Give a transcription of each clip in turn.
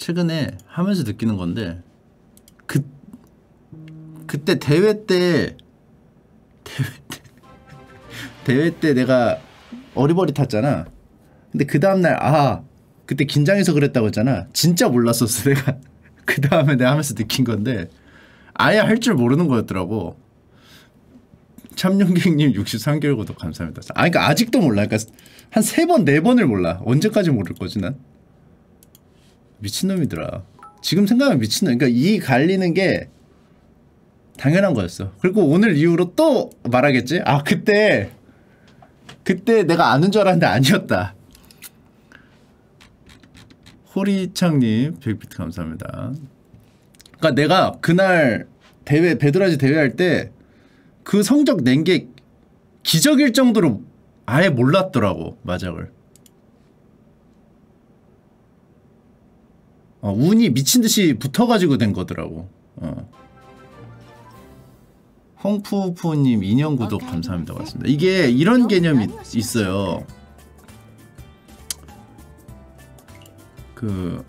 최근에 하면서 느끼는 건데 그 그때 대회 때 대회 때 대회 때 내가 어리버리 탔잖아. 근데 그 다음 날 아 그때 긴장해서 그랬다고 했잖아. 진짜 몰랐었어 내가. 그 다음에 내가 하면서 느낀 건데 아예 할 줄 모르는 거였더라고. 참용객님 63개월 구독 감사합니다. 아, 그러니까 아직도 몰라. 그러니까 한 세 번, 네 번을 몰라. 언제까지 모를 거지 난? 미친놈이더라. 지금 생각하면 미친놈. 그러니까 이 갈리는 게 당연한 거였어. 그리고 오늘 이후로 또 말하겠지? 아, 그때 그때 내가 아는 줄 알았는데 아니었다. 호리창님 100비트 감사합니다. 그러니까 내가 그날 대회 배드라지 대회 할 때 그 성적 낸 게 기적일 정도로 아예 몰랐더라고 마작을. 어, 운이 미친 듯이 붙어가지고 된 거더라고. 어. 홍푸푸님 2년 구독 감사합니다. 맞습니다. 이게 이런 개념이 있어요. 그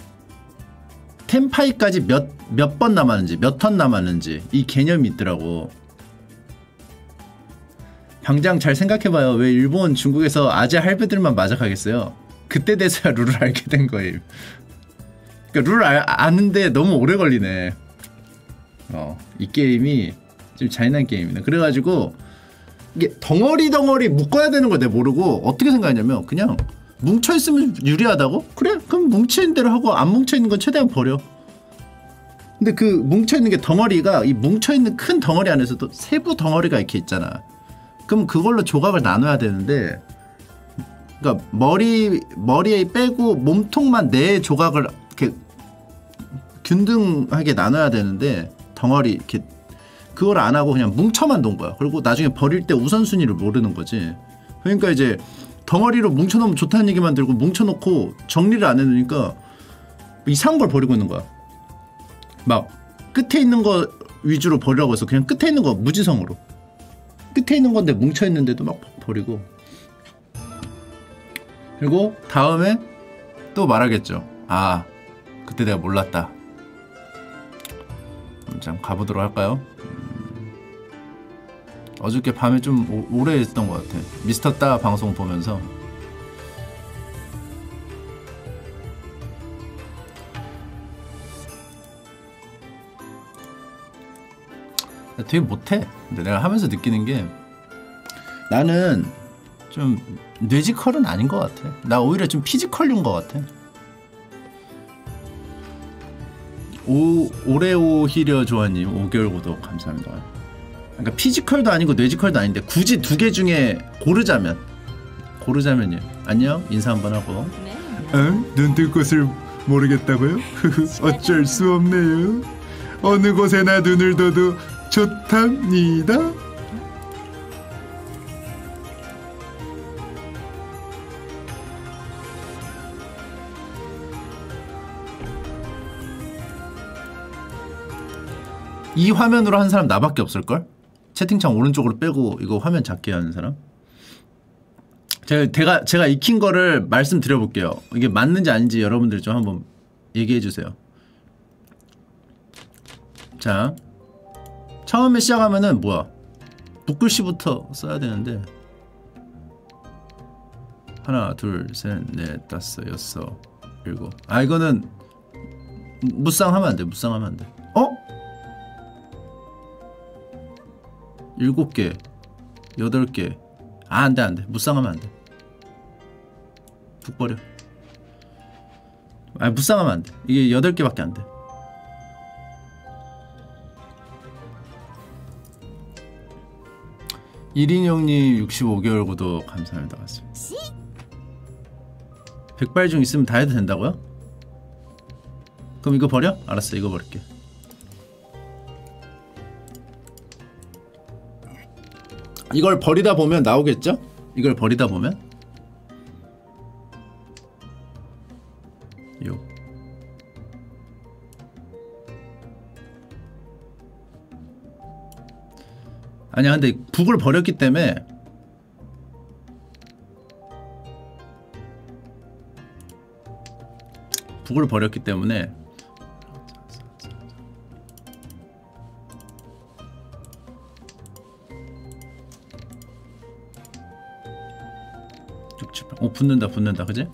템파이까지 몇 몇 번 남았는지 몇 턴 남았는지 이 개념이 있더라고. 당장 잘 생각해봐요. 왜 일본, 중국에서 아재 할배들만 마작하겠어요? 그때 돼서야 룰을 알게 된 거예요. 그러니까 룰 아, 아는데 너무 오래 걸리네. 어, 이 게임이 좀 잔인한 게임이네. 그래가지고 이게 덩어리 덩어리 묶어야 되는 걸 내가 모르고 어떻게 생각하냐면 그냥 뭉쳐 있으면 유리하다고? 그래? 그럼 뭉쳐 있는 대로 하고 안 뭉쳐 있는 건 최대한 버려. 근데 그 뭉쳐 있는 게 덩어리가 이 뭉쳐 있는 큰 덩어리 안에서도 세부 덩어리가 이렇게 있잖아. 그럼 그걸로 조각을 나눠야 되는데 그러니까 머리 머리에 빼고 몸통만 네 조각을 이렇게 균등하게 나눠야 되는데 덩어리 이렇게 그걸 안 하고 그냥 뭉쳐만 놓은 거야. 그리고 나중에 버릴 때 우선순위를 모르는 거지. 그러니까 이제 덩어리로 뭉쳐놓으면 좋다는 얘기만 들고 뭉쳐놓고 정리를 안 해놓으니까 이상한 걸 버리고 있는 거야. 막 끝에 있는 거 위주로 버리라고 해서 그냥 끝에 있는 거 무지성으로 끝에 있는 건데 뭉쳐 있는데도 막 버리고 그리고 다음에 또 말하겠죠. 아 그때 내가 몰랐다. 참 가보도록 할까요? 음, 어저께 밤에 좀 오, 오래 했던 것 같아. 미스터 따 방송 보면서 되게 못해. 근데 내가 하면서 느끼는 게 나는 좀 뇌지컬은 아닌 것 같아. 나 오히려 좀 피지컬인 것 같아. 오 오레오 히려 조아님 5개월 구독 감사합니다. 그러니까 피지컬도 아니고 뇌지컬도 아닌데 굳이 두 개 중에 고르자면 고르자면요. 안녕 인사 한번 하고. 네. 응? 눈뜰 곳을 모르겠다고요? 어쩔 수 없네요. 어느 곳에나 눈을 둬도 좋답니다. 이 화면으로 한 사람 나밖에 없을걸? 채팅창 오른쪽으로 빼고 이거 화면 작게 하는 사람? 제가, 제가, 제가 익힌 거를 말씀드려 볼게요. 이게 맞는지 아닌지 여러분들 좀 한번 얘기해 주세요. 자, 처음에 시작하면은 뭐야? 붓글씨부터 써야 되는데 하나, 둘, 셋, 넷, 다섯, 여섯, 일곱 아 이거는 무쌍하면 안 돼, 무쌍하면 안 돼. 어? 일곱 개, 여덟 개. 아, 안 돼, 안 돼. 무쌍하면 안 돼. 푹 버려. 아, 무쌍하면 안 돼. 이게 여덟 개밖에 안 돼. 이인형님 65개월 구독 감사합니다. 백발 중 있으면 다 해도 된다고요? 그럼 이거 버려? 알았어 이거 버릴게 이걸 버리다 보면 나오겠죠? 이걸 버리다 보면 요 아니야 근데 북을 버렸기 때문에 북을 버렸기 때문에 오 붙는다 붙는다 그지?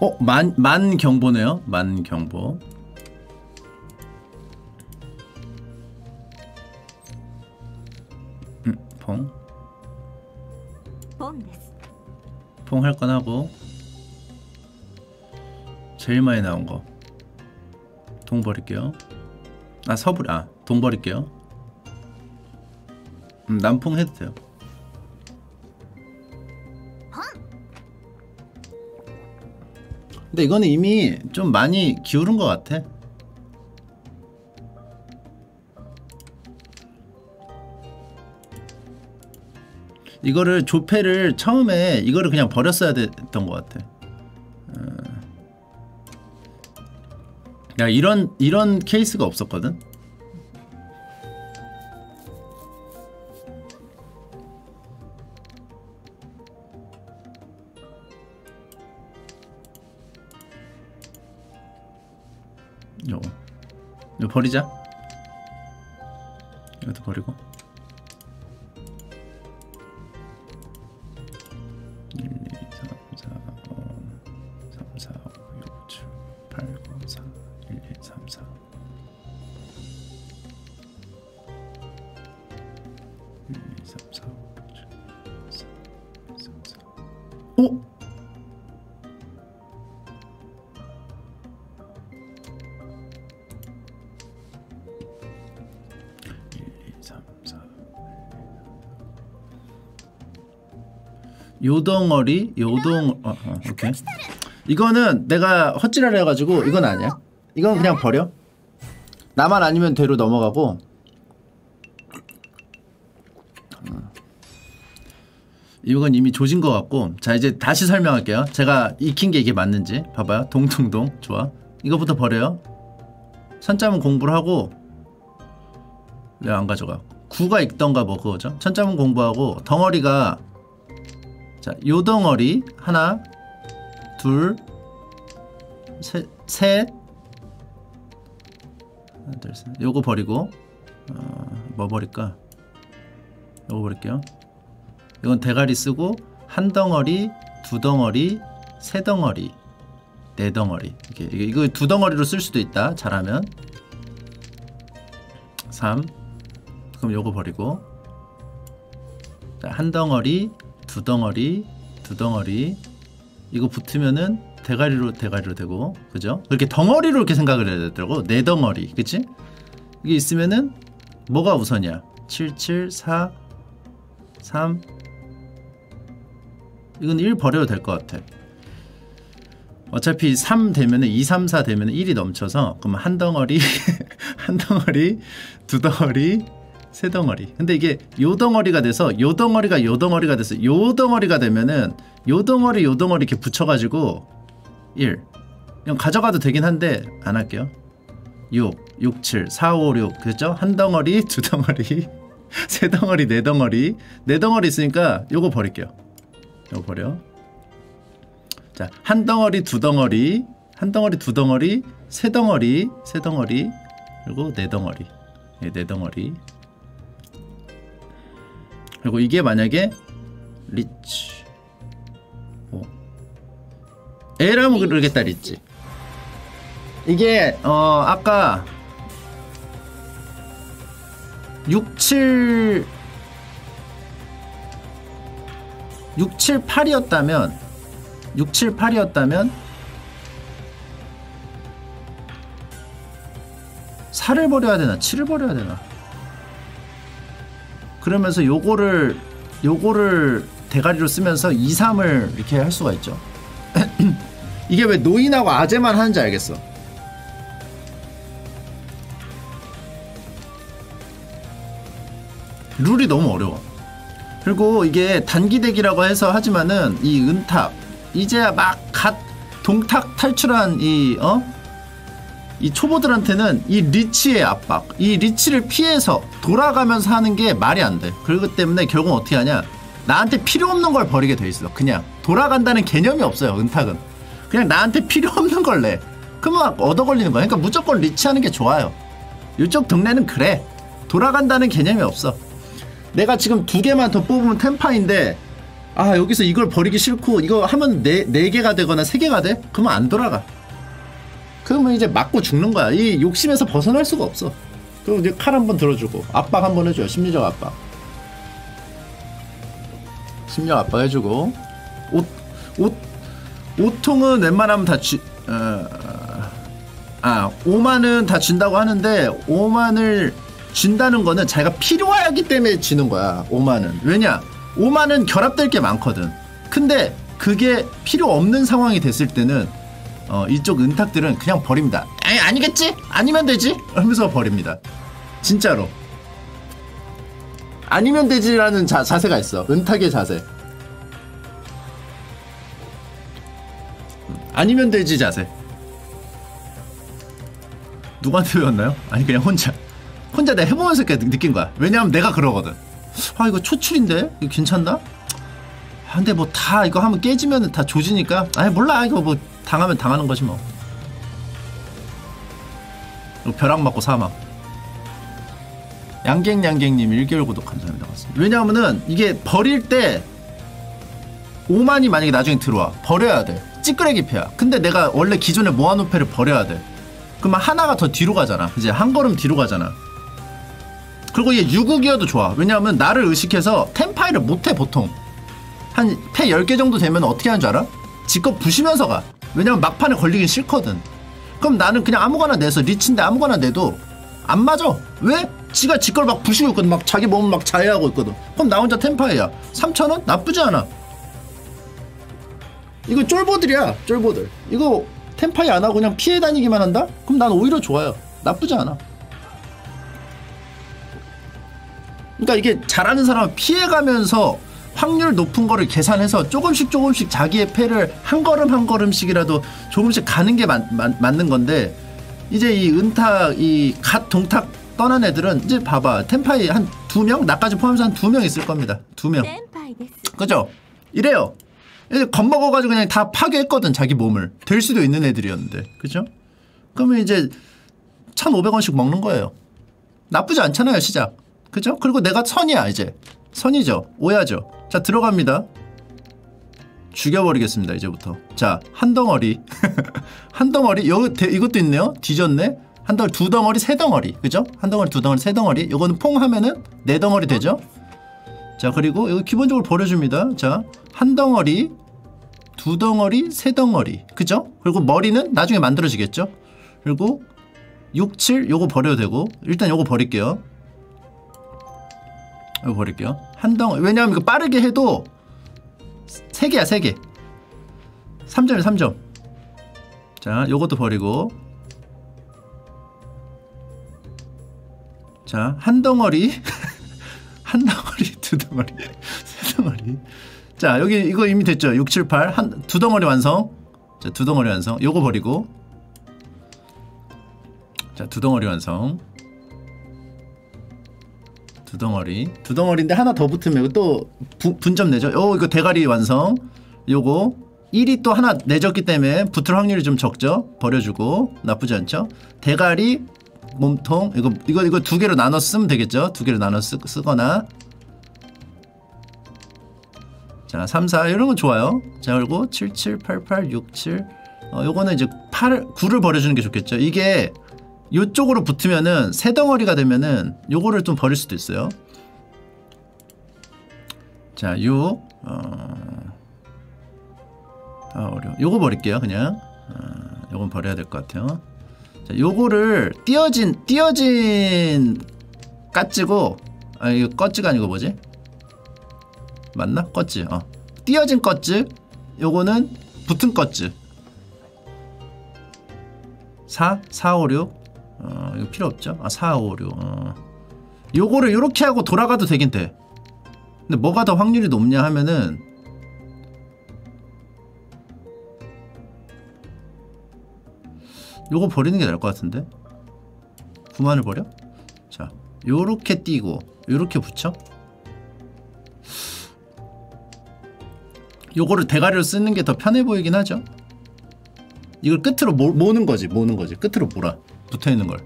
어? 만, 만 경보네요 만 경보 음, 퐁. 퐁 할 건 하고 제일 많이 나온 거. 동 버릴게요. 아 서불 아 동 버릴게요. 음, 남풍 해도 돼요. 근데 이거는 이미 좀 많이 기울은 것 같아. 이거를 조패를 처음에 이거를 그냥 버렸어야 됐던 것 같아. 어. 야 이런 이런 케이스가 없었거든. 요거 이거 버리자. 이것도 버리고. 오! 사. 요덩어리 요동 어, 어, 오케이 이거는 내가 헛질하려 해가지고 이건 아니야 이건 그냥 버려 나만 아니면 되로 넘어가고 이건 이미 조진 것 같고 자 이제 다시 설명할게요. 제가 익힌 게 이게 맞는지. 봐봐요. 동동동. 좋아. 이거부터 버려요. 선자문 공부를 하고 왜안 가져가 9가 있던가 뭐 그거죠? 천자문 공부하고 덩어리가 자, 요 덩어리 하나, 둘, 셋, 셋. 요거 버리고 어, 뭐 버릴까? 요거 버릴게요. 이건 대가리 쓰고 한 덩어리, 두 덩어리, 세 덩어리, 네 덩어리. 이게 이거 두 덩어리로 쓸 수도 있다. 잘하면 3. 그럼 요거 버리고 자, 한 덩어리, 두 덩어리 두 덩어리 이거 붙으면은 대가리로 대가리로 되고 그죠? 그렇게 덩어리로 이렇게 생각을 해야 되더라고 네 덩어리 그치? 이게 있으면은 뭐가 우선이야 7 7 4 3 이건 1 버려도 될 것 같아 어차피 3 되면은 2 3 4 되면은 1이 넘쳐서 그럼 한 덩어리 한 덩어리 두 덩어리 세 덩어리. 근데 이게 요 덩어리가 돼서 요 덩어리가 요 덩어리가 돼서 요 덩어리가 되면은 요 덩어리 요 덩어리 이렇게 붙여가지고 1 그냥 가져가도 되긴 한데 안 할게요. 6, 6, 7, 4, 5, 6 그죠? 한 덩어리, 두 덩어리, 세 덩어리, 네 덩어리, 네 덩어리 있으니까 요거 버릴게요. 요거 버려. 자, 한 덩어리, 두 덩어리, 한 덩어리, 두 덩어리, 세 덩어리, 세 덩어리, 그리고 네 덩어리, 네, 네 덩어리. 그리고 이게 만약에 리치 오. L하면 그러겠다 리치 이게 어 아까 6, 7 6, 7, 8이었다면 6, 7, 8이었다면 4를 버려야 되나 7을 버려야 되나 그러면서 요거를 요거를 대가리로 쓰면서 2, 3을 이렇게 할 수가 있죠. 이게 왜 노인하고 아재만 하는지 알겠어. 룰이 너무 어려워. 그리고 이게 단기대기라고 해서 하지만은 이 은탁 이제야 막 갓 동탁 탈출한 이 어? 이 초보들한테는 이 리치의 압박, 이 리치를 피해서 돌아가면서 하는 게 말이 안 돼. 그렇기 때문에 결국 어떻게 하냐? 나한테 필요 없는 걸 버리게 돼 있어. 그냥 돌아간다는 개념이 없어요. 은탁은 그냥 나한테 필요 없는 걸 내. 그러면 얻어 걸리는 거야. 그러니까 무조건 리치하는 게 좋아요. 이쪽 동네는 그래. 돌아간다는 개념이 없어. 내가 지금 두 개만 더 뽑으면 템파인데 아 여기서 이걸 버리기 싫고 이거 하면 네, 네 개가 되거나 세 개가 돼? 그러면 안 돌아가. 그러면 이제 맞고 죽는 거야. 이 욕심에서 벗어날 수가 없어. 그럼 이제 칼 한번 들어주고 압박 한번 해줘요. 심리적 압박. 심리적 압박 해주고 옷, 옷, 옷통은 웬만하면 다 주, 어, 아 5만은 다 준다고 하는데 5만을 준다는 거는 자기가 필요하기 때문에 지는 거야 5만은. 왜냐? 5만은 결합될 게 많거든. 근데 그게 필요 없는 상황이 됐을 때는 어, 이쪽 은탁들은 그냥 버립니다 아니 아니겠지? 아니면 되지? 하면서 버립니다. 진짜로 아니면 되지라는 자, 자세가 있어. 은탁의 자세 아니면 되지 자세. 누구한테 배웠나요? 아니 그냥 혼자 혼자 내가 해보면서 느낀 거야. 왜냐면 내가 그러거든. 아 이거 초출인데? 이거 괜찮나? 아, 근데 뭐 다 이거 하면 깨지면 다 조지니까. 아니 몰라. 이거 뭐 당하면 당하는 거지 뭐. 벼락 맞고 사망. 양갱양갱님 1개월 구독 감사합니다. 왜냐하면은 이게 버릴 때 5만이 만약에 나중에 들어와. 버려야 돼. 찌끄레기 패야. 근데 내가 원래 기존에 모아놓은 패를 버려야 돼. 그러면 하나가 더 뒤로 가잖아. 이제 한 걸음 뒤로 가잖아 그리고 얘 유국이어도 좋아. 왜냐하면 나를 의식해서 템파이를 못해 보통. 한 패 10개 정도 되면 어떻게 하는 줄 알아? 지껏 부시면서 가. 왜냐면 막판에 걸리긴 싫거든. 그럼 나는 그냥 아무거나 내서 리치인데 아무거나 내도 안 맞아. 왜? 지가 지걸 막 부시고 있거든. 막 자기 몸을 막 자해하고 있거든. 그럼 나 혼자 템파이야. 3천원? 나쁘지 않아. 이거 쫄보들이야 쫄보들. 이거 템파이 안 하고 그냥 피해 다니기만 한다? 그럼 난 오히려 좋아요. 나쁘지 않아 그러니까 이게 잘하는 사람은 피해가면서 확률 높은 거를 계산해서 조금씩 조금씩 자기의 패를 한 걸음 한 걸음씩이라도 조금씩 가는 게 맞, 맞, 맞는 건데 이제 이 은탁 이 갓 동탁 떠난 애들은 이제 봐봐. 템파이 한 두 명? 나까지 포함해서 한 두 명 있을 겁니다. 두 명. 그죠? 이래요. 겁먹어가지고 그냥 다 파괴했거든 자기 몸을. 될 수도 있는 애들이었는데. 그죠? 그러면 이제 1,500원씩 먹는 거예요. 나쁘지 않잖아요 시작 그죠? 그리고 내가 선이야 이제. 선이죠. 오야죠. 자 들어갑니다. 죽여버리겠습니다 이제부터. 자 한 덩어리. 한 덩어리? 여 이것도 있네요. 뒤졌네. 한 덩어리 두 덩어리 세 덩어리. 그죠? 한 덩어리 두 덩어리 세 덩어리. 요거는 퐁 하면은 네 덩어리 되죠? 자 그리고 이거 기본적으로 버려줍니다. 자 한 덩어리 두 덩어리 세 덩어리. 그죠? 그리고 머리는 나중에 만들어지겠죠? 그리고 6, 7 요거 버려도 되고. 일단 요거 버릴게요 이거 버릴게요. 한 덩어리 왜냐하면 이거 빠르게 해도 3개야 3개. 3점이 3점. 자 요것도 버리고. 자 한 덩어리 한 덩어리 두 덩어리 세 덩어리. 자 여기 이거 이미 됐죠? 6, 7, 8 한 두 덩어리 완성. 자 두 덩어리 완성. 요거 버리고. 자 두 덩어리 완성 두 덩어리. 두 덩어리인데 하나 더 붙으면 또 부, 분점 내죠. 요 이거 대가리 완성. 요거. 1이 또 하나 내줬기 때문에 붙을 확률이 좀 적죠. 버려주고. 나쁘지 않죠? 대가리 몸통. 이거 이거 이거 두 개로 나눠 쓰면 되겠죠? 두 개로 나눠 쓰, 쓰거나. 자 3, 4 이런 건 좋아요. 자 그리고 7, 7, 8, 8, 6, 7 어, 요거는 이제 8, 9를 버려주는 게 좋겠죠. 이게 요쪽으로 붙으면은 새 덩어리가 되면은 요거를 좀 버릴 수도 있어요 자, 요, 어, 아, 어려워. 요거 버릴게요, 그냥. 어, 요건 버려야 될 것 같아요. 자, 요거를 띄어진, 띄어진 까찌고, 아, 이거 껐지가 아니고 뭐지? 맞나? 껐지, 어. 띄어진 껐지, 요거는 붙은 껐지. 4, 4, 5, 6. 어, 이거 필요 없죠? 아, 4, 5, 6. 어. 요거를 요렇게 하고 돌아가도 되긴 돼. 근데 뭐가 더 확률이 높냐 하면은 요거 버리는 게 나을 것 같은데 9만을 버려? 자 요렇게 띄고 요렇게 붙여 요거를 대가리로 쓰는 게 더 편해 보이긴 하죠 이걸 끝으로 모, 모는 거지 모는 거지 끝으로 몰아 붙어 있는 걸.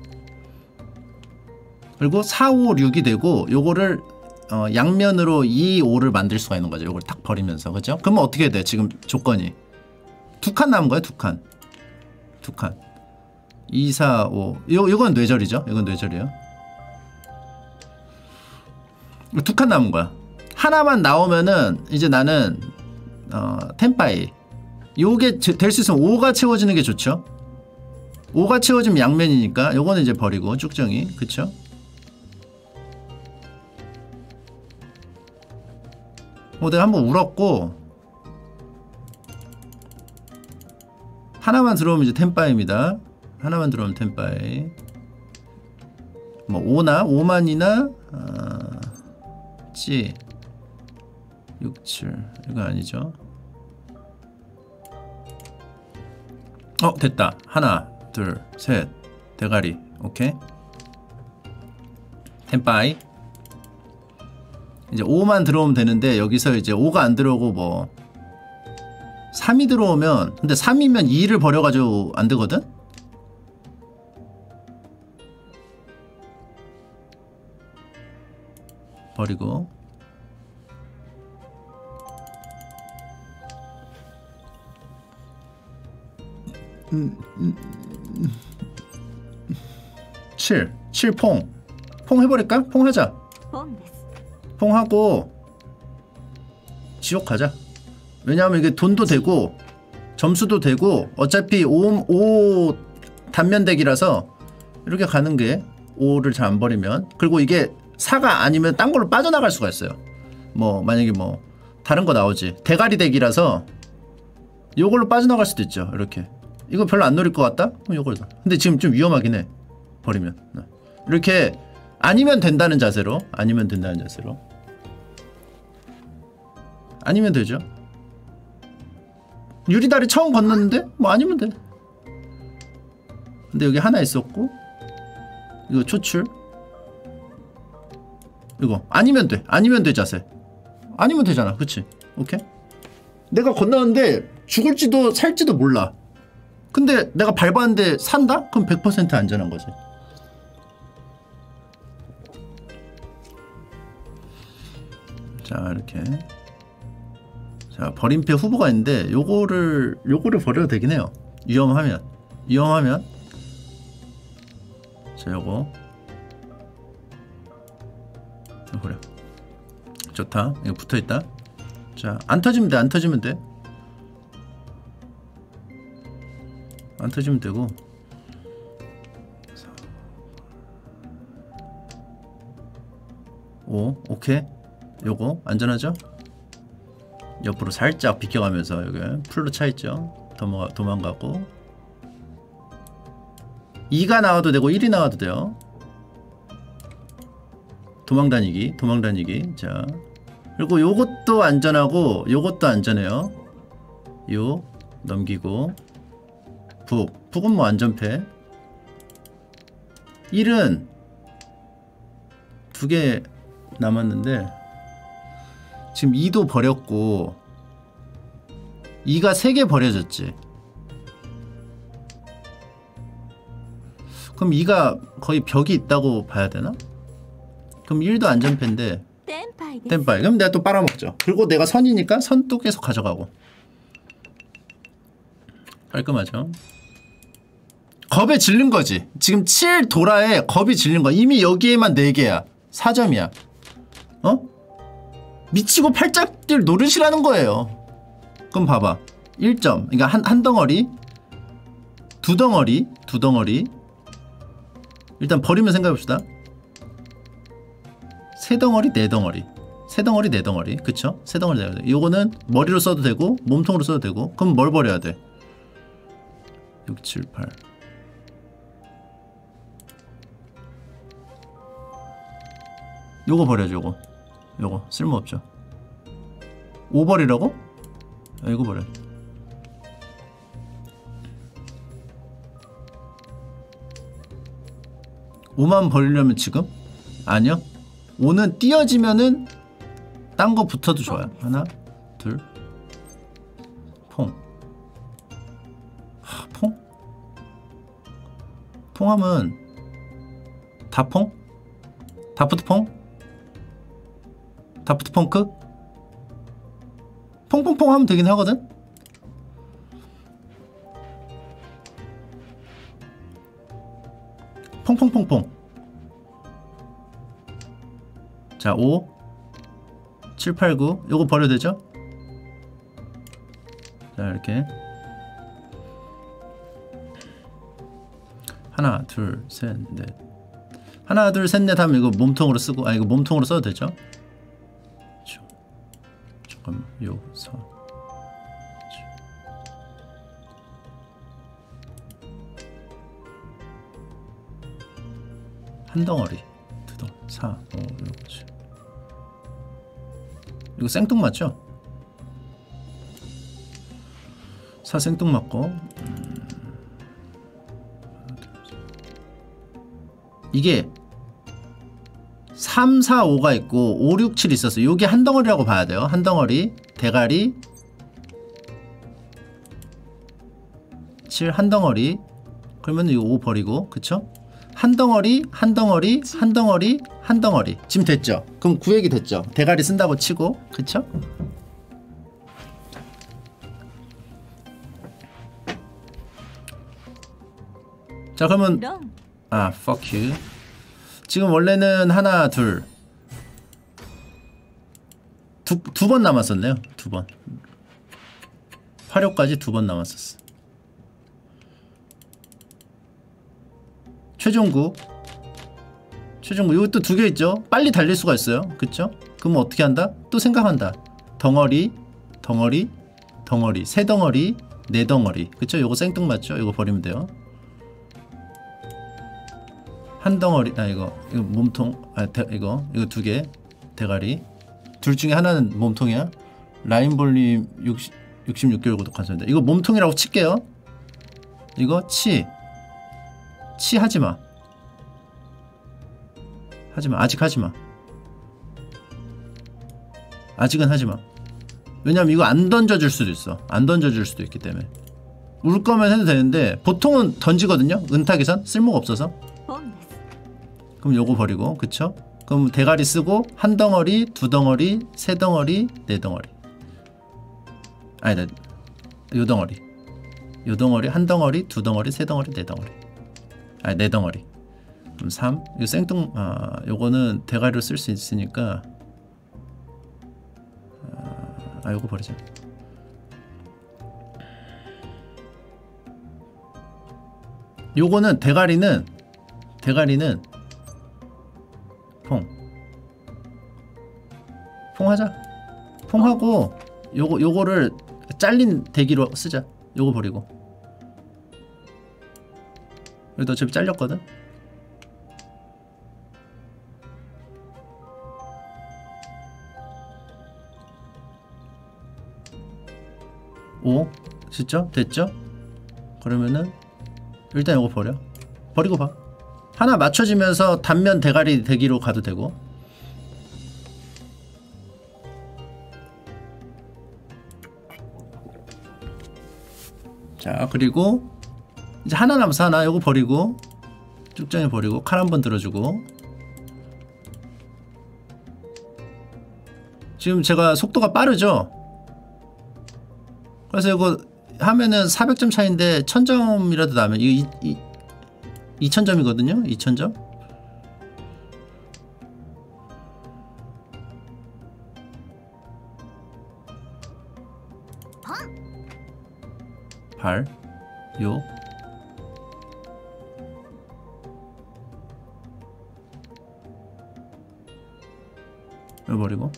그리고 4, 5, 6이 되고 요거를 어, 양면으로 2, 5를 만들 수가 있는 거죠. 요걸 딱 버리면서. 그죠? 그러면 어떻게 돼? 지금 조건이. 두 칸 남은 거야 두 칸. 두 칸. 2, 4, 5 요, 요건 뇌절이죠? 이건 뇌절이에요. 두 칸 남은 거야. 하나만 나오면은 이제 나는 어, 템파이. 요게 될 수 있으면 5가 채워지는 게 좋죠 5가 채워지면 양면이니까 요거는 이제 버리고 쭉정이. 그쵸? 뭐 내가 한번 울었고 하나만 들어오면 이제 템파입니다. 하나만 들어오면 템파이. 뭐 5나? 5만이나? 아, 찌. 6, 7 이거 아니죠? 어 됐다. 하나 둘 셋. 대가리. 오케이. 템파이. 이제 5만 들어오면 되는데 여기서 이제 5가 안 들어오고 뭐 3이 들어오면 근데 3이면 2를 버려가지고 안 되거든? 버리고. 음, 음, 음. 7. 7퐁. 퐁 해버릴까? 퐁 하자. 퐁 하고 지옥 가자. 왜냐하면 이게 돈도 되고 점수도 되고 어차피 5, 5 단면대기라서 이렇게 가는 게 5를 잘 안 버리면 그리고 이게 4가 아니면 딴 걸로 빠져나갈 수가 있어요. 뭐 만약에 뭐 다른 거 나오지. 대가리 대기라서 요걸로 빠져나갈 수도 있죠. 이렇게 이거 별로 안 노릴 것 같다? 그럼 요걸 근데 지금 좀 위험하긴 해. 버리면. 네. 이렇게 아니면 된다는 자세로 아니면 된다는 자세로. 아니면 되죠. 유리다리 처음 건넜는데? 뭐 아니면 돼. 근데 여기 하나 있었고 이거 초출. 이거. 아니면 돼. 아니면 돼 자세. 아니면 되잖아. 그치? 오케이? 내가 건너는데 죽을지도 살지도 몰라 근데 내가 밟았는데 산다? 그럼 100% 안전한 거지. 자 이렇게. 자 버림패 후보가 있는데 요거를 요거를 버려도 되긴 해요. 위험하면. 위험하면. 자 요거. 요 버려. 좋다. 이거 붙어 있다. 자 안 터지면 돼. 안 터지면 돼 안 터지면 되고. 오 오케이. 요거 안전하죠? 옆으로 살짝 비껴가면서 여기 풀로 차있죠? 도망가, 도망가고. 2가 나와도 되고 1이 나와도 돼요. 도망다니기 도망다니기. 자 그리고 요것도 안전하고 요것도 안전해요. 요 넘기고 북. 북은 뭐 안전패. 1은 두 개 남았는데 지금 2도 버렸고 2가 3개 버려졌지. 그럼 2가 거의 벽이 있다고 봐야 되나? 그럼 1도 안전패인데 땜빠이 그럼 내가 또 빨아먹죠 그리고 내가 선이니까 선 또 계속 가져가고 깔끔하죠 겁에 질린 거지 지금 7 도라에 겁이 질린 거야 이미 여기에만 4개야 4점이야 어? 미치고 팔짝 뛸 노릇이라는 거예요. 그럼 봐봐. 1점. 그러니까 한, 한 덩어리, 두 덩어리, 두 덩어리. 일단 버리면 생각해봅시다. 세 덩어리, 네 덩어리. 세 덩어리, 네 덩어리. 그쵸? 세 덩어리, 네 덩어리. 요거는 머리로 써도 되고, 몸통으로 써도 되고. 그럼 뭘 버려야 돼? 6, 7, 8. 요거 버려줘, 요거. 요거 쓸모없죠 5벌이라고? 아, 이거 버려 5만 벌리려면 지금? 아니요 5는 띄어지면은 딴 거 붙어도 좋아요 하나 둘 퐁. 하, 퐁? 퐁하면 다퐁? 다프트 퐁? 다프트 펑크? 퐁퐁퐁 하면 되긴 하거든? 퐁퐁퐁퐁 자 5 7, 8, 9 요거 버려도 되죠? 자 이렇게 하나 둘 셋 넷 하나 둘 셋 넷 하면 이거 몸통으로 쓰고 아 이거 몸통으로 써도 되죠? 저, 잠깐만 요사 한 덩어리 두덩 4 5 6 7 이거 생뚱 맞죠? 사 생뚱 맞고 음. 이게 3, 4, 5가 있고 5, 6, 7 있었어요 요게 한 덩어리라고 봐야 돼요 한 덩어리 대가리 7 한 덩어리 그러면 이거 5 버리고 그쵸? 한 덩어리, 한 덩어리, 한 덩어리, 한 덩어리. 지금 됐죠? 그럼 구획이 됐죠? 대가리 쓴다고 치고, 그쵸? 자 그러면 렁아 fuck you 지금 원래는 하나 둘. 두 두 번 남았었네요. 두 번. 화력까지 두 번 남았었어. 최종구 최종구 또두개 있죠? 빨리 달릴 수가 있어요. 그쵸? 그럼 어떻게 한다? 또 생각한다. 덩어리 덩어리 덩어리. 세 덩어리 네 덩어리. 그쵸? 요거 생뚱맞죠? 이거 버리면 돼요 한 덩어리 아 이거 이거 몸통 아 대, 이거 이거 두 개 대가리. 둘 중에 하나는 몸통이야. 라인 볼륨 60 66개월 구독 감사합니다 이거 몸통이라고 칠게요. 이거 치. 치 하지마. 하지마. 아직 하지마. 아직은 하지마. 왜냐면 이거 안 던져줄 수도 있어. 안 던져줄 수도 있기 때문에. 울 거면 해도 되는데 보통은 던지거든요. 은탁에선. 쓸모가 없어서 그럼 요거 버리고 그쵸? 그럼 대가리 쓰고 한 덩어리, 두 덩어리, 세 덩어리, 네 덩어리. 아니다 요 덩어리. 요 덩어리 한 덩어리, 두 덩어리, 세 덩어리, 네 덩어리. 아니 네 덩어리. 그럼 3 이거 생뚱 아 요거는 대가리로 쓸 수 있으니까 아, 아 요거 버리자. 요거는 대가리는 대가리는 퐁. 퐁 하자. 퐁 하고 요거 요거를 잘린 대기로 쓰자. 요거 버리고. 여기도 어차피 잘렸거든. 오 진짜 됐죠? 그러면은 일단 요거 버려. 버리고 봐. 하나 맞춰지면서 단면 대가리 대기로 가도 되고. 자 그리고 이제 하나 남아서 하나. 요거 버리고 쭉정이 버리고 칼 한 번 들어주고. 지금 제가 속도가 빠르죠? 그래서 이거 하면은 400점 차인데 1000점이라도 나면 이, 이, 2000점이거든요? 2000점? 발, 요, 버리고.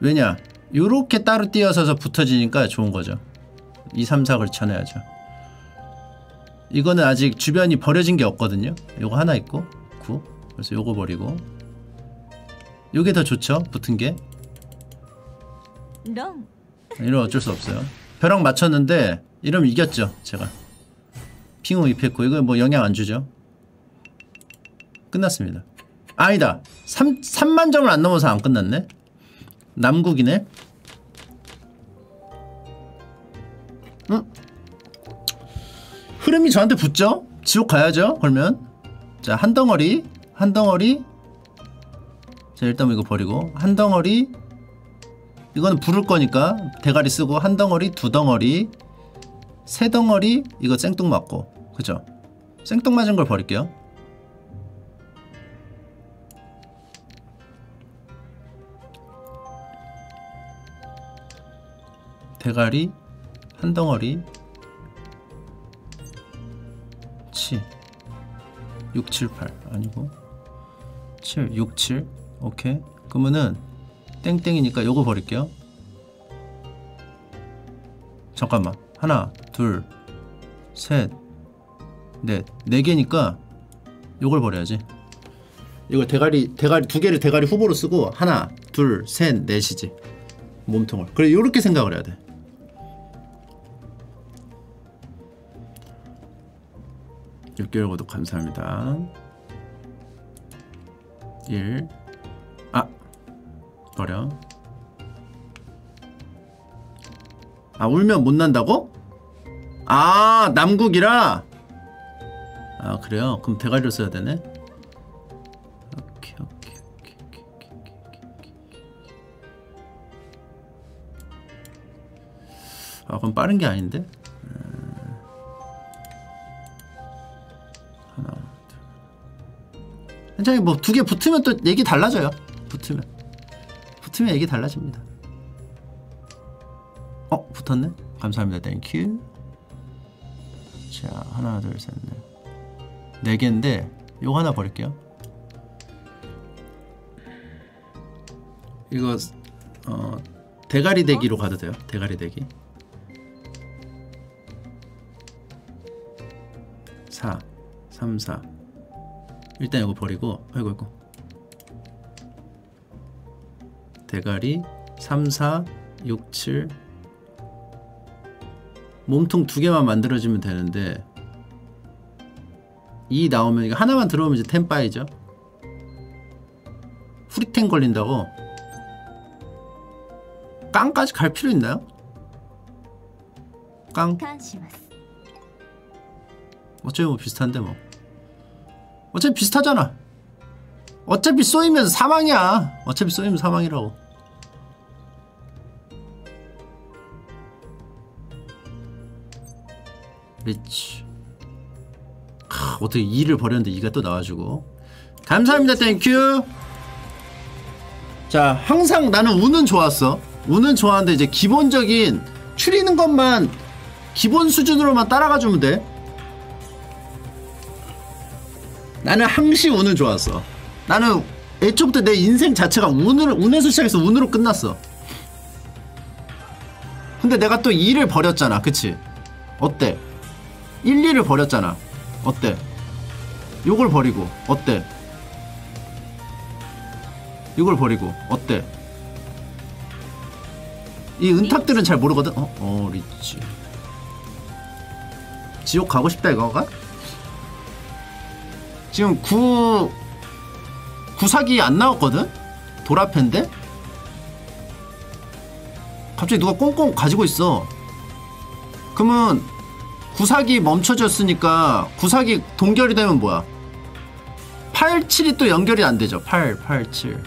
왜냐? 요렇게 따로 띄어서서 붙어지니까 좋은 거죠. 2, 3, 4를 쳐내야죠 이거는 아직 주변이 버려진 게 없거든요 요거 하나 있고 9 그래서 요거 버리고 요게 더 좋죠 붙은 게렁 이러면 어쩔 수 없어요 벼락 맞췄는데 이러면 이겼죠 제가 핑호 이페코 이거 뭐 영향 안 주죠 끝났습니다. 아니다. 3, 3만 점을 안 넘어서 안 끝났네. 남국이네. 응? 흐름이 저한테 붙죠? 지옥 가야죠. 그러면 자 한 덩어리 한 덩어리 자 일단 이거 버리고 한 덩어리 이거는 부를 거니까 대가리 쓰고 한 덩어리 두 덩어리 세 덩어리 이거 생뚱 맞고 그죠? 생뚱 맞은 걸 버릴게요. 대가리 한 덩어리 치. 6, 7, 8 아니고. 7, 6, 7 오케이. 그러면은 땡땡이니까 요거 버릴게요. 잠깐만. 하나 둘셋넷네 개니까 요걸 버려야지. 이걸 대가리 대가리 두 개를 대가리 후보로 쓰고 하나 둘셋 넷이지. 몸통을. 그래 요렇게 생각을 해야 돼 6개월 구독 감사합니다 1 아! 버려 아 울면 못 난다고? 아 남국이라? 아 그래요? 그럼 대가리를 써야 되네 아 그럼 빠른 게 아닌데? 괜찮아요. 뭐 두 개 붙으면 또 얘기 달라져요. 붙으면 붙으면 얘기 달라집니다. 어 붙었네. 감사합니다. Thank you. 자 하나 둘 셋 넷 네 네 개인데 요거 하나 버릴게요. 이거 어 대가리 대기로 가도 돼요. 대가리 대기. 4 3 4 일단 이거 버리고 아이고 아이고. 대가리 3 4 6 7 몸통 두 개만 만들어주면 되는데 2 나오면 이거 하나만 들어오면 이제 템파이죠? 후리텐 걸린다고? 깡까지 갈 필요 있나요? 깡? 어차피 뭐 비슷한데 뭐 어차피 비슷하잖아. 어차피 쏘이면 사망이야. 어차피 쏘이면 사망이라고. 리치. 하, 어떻게 2를 버렸는데 2가 또 나와주고. 감사합니다 thank you. 자 항상 나는 운은 좋았어. 운은 좋았는데 이제 기본적인 추리는 것만 기본 수준으로만 따라가주면 돼 나는 항시 운은 좋았어. 나는 애초부터 내 인생 자체가 운으로, 운에서 시작해서 운으로 끝났어. 근데 내가 또 2를 버렸잖아. 그치? 어때? 1, 2를 버렸잖아. 어때? 요걸 버리고 어때? 이걸 버리고 어때? 이 은탁들은 잘 모르거든? 어? 어 리치. 지옥 가고 싶다 이거가? 지금 구 구사기 안 나왔거든? 도라펜데? 갑자기 누가 꽁꽁 가지고 있어 그러면 구사기 멈춰졌으니까 구사기 동결이 되면 뭐야 8, 7이 또 연결이 안 되죠 8, 8, 7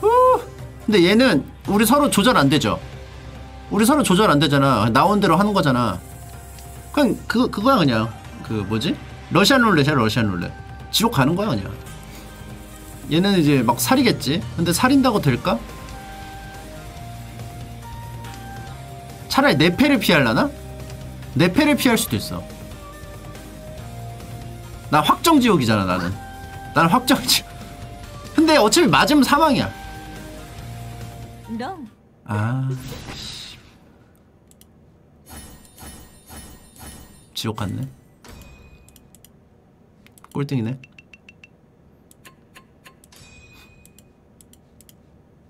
후! 근데 얘는 우리 서로 조절 안 되죠 우리 서로 조절 안 되잖아. 나온 대로 하는 거잖아. 그냥 그 그거야 그냥 그 뭐지? 러시안 룰렛이야 러시안 룰렛. 지옥 가는 거야 그냥. 얘는 이제 막 살이겠지. 근데 살인다고 될까? 차라리 내 패를 피할라나? 내 패를 피할 수도 있어. 나 확정 지옥이잖아 나는. 나는 확정 지옥. 근데 어차피 맞으면 사망이야. 아. 지옥 갔네 꼴등이네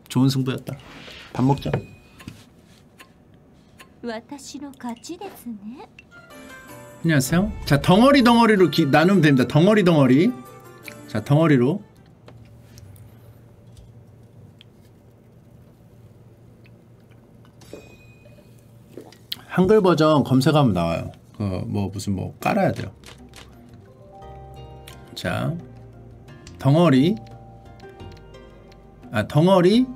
좋은 승부였다 밥 먹자 私の勝ちですね 안녕하세요. 자 덩어리 덩어리로 기, 나누면 됩니다. 덩어리 덩어리. 자 덩어리로. 한글 버전 검색하면 나와요. 그뭐 무슨 뭐 깔아야 돼요. 자 덩어리. 아 덩어리.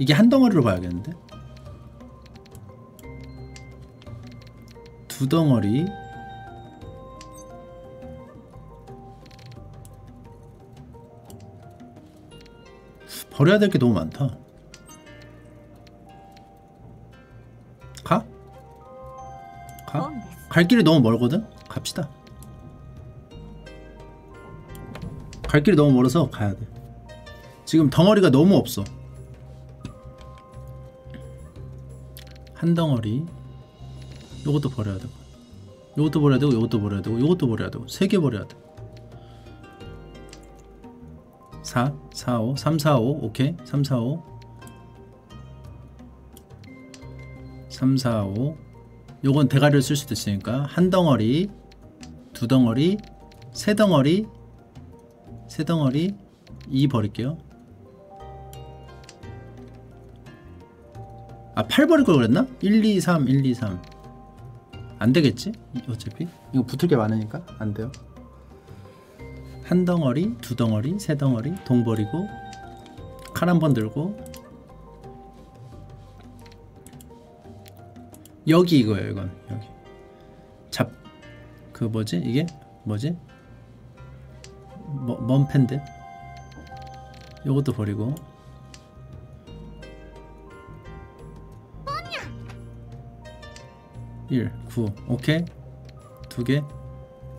이게 한 덩어리로 봐야겠는데? 두 덩어리. 버려야 될 게 너무 많다 갈 길이 너무 멀거든? 갑시다. 갈 길이 너무 멀어서 가야 돼. 지금 덩어리가 너무 없어. 한 덩어리. 요것도 버려야 되고. 요것도 버려야 되고 요것도 버려야 되고 요것도 버려야 되고. 세 개 버려야 돼. 4, 4, 5, 3, 4, 5 오케이. 3, 4, 5 3, 4, 5 요건 대가리를 쓸 수도 있으니까 한 덩어리 두 덩어리 세 덩어리 세 덩어리 2 버릴게요 아 8 버릴 걸 그랬나? 1, 2, 3, 1, 2, 3 안되겠지? 어차피 이거 붙을 게 많으니까 안돼요 한 덩어리, 두 덩어리, 세 덩어리 동 버리고 칼 한 번 들고 여기 이거예요 이건. 여기. 잡 그 뭐지? 이게 뭐지? 뭐, 먼 펜데 요것도 버리고. 1, 9 오케이. 두 개.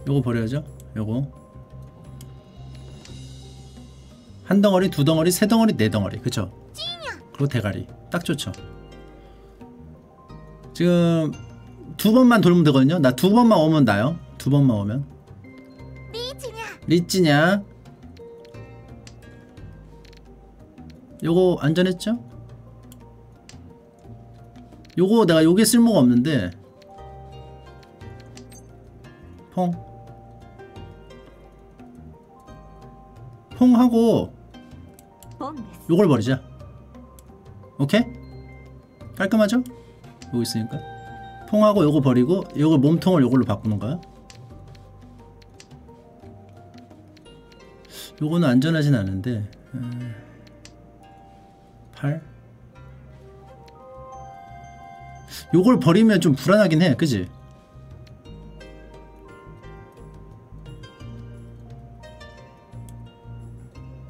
요거 버려야죠. 요거. 한 덩어리 두 덩어리 세 덩어리 네 덩어리. 그쵸? 그리고 대가리. 딱 좋죠 지금 두 번만 돌면 되거든요 나 두 번만 오면 나요 두 번만 오면 리찌냐 요거 안전했죠? 요거 내가 요게 쓸모가 없는데 퐁. 퐁 하고 요걸 버리자. 오케이? 깔끔하죠? 요거 있으니까. 퐁하고 요거 버리고 요거 몸통을 요걸로 바꾸는 거야. 요거는 안전하진 않은데. 8 요걸 버리면 좀 불안하긴 해. 그지?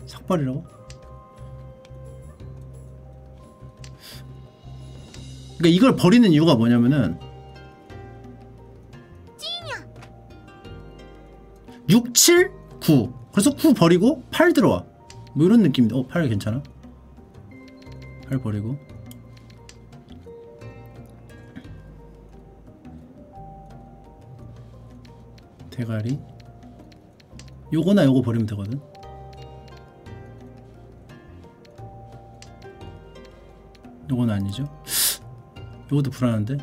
삭발이라고? 그러니까 이걸 버리는 이유가 뭐냐면은 6, 7, 9 그래서 9 버리고 8 들어와. 뭐 이런 느낌인데. 어? 8 괜찮아? 8 버리고. 대가리. 요거나 요거 버리면 되거든. 요건 아니죠 요것도 불안한데?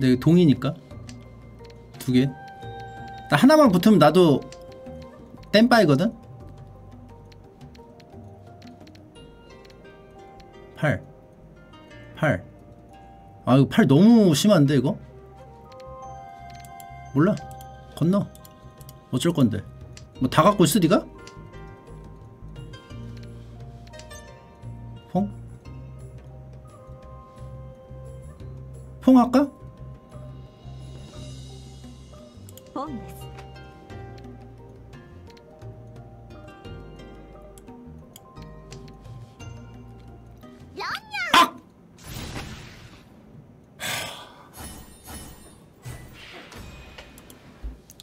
네 동이니까. 두개. 하나만 붙으면 나도 땜빠이거든? 8 8 아 이거 8 너무 심한데 이거? 몰라. 건너. 어쩔 건데? 뭐 다 갖고 있어 니가? 퐁 할까?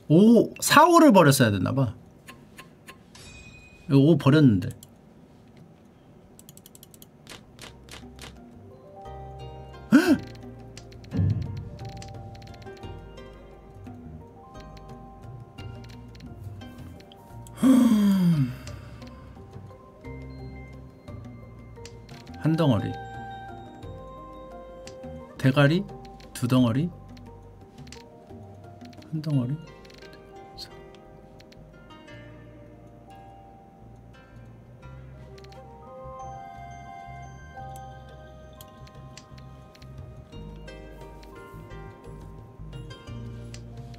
오, 4, 5를 버렸어야 됐나봐. 이거 5 버렸는데. 대가리 두 덩어리 한 덩어리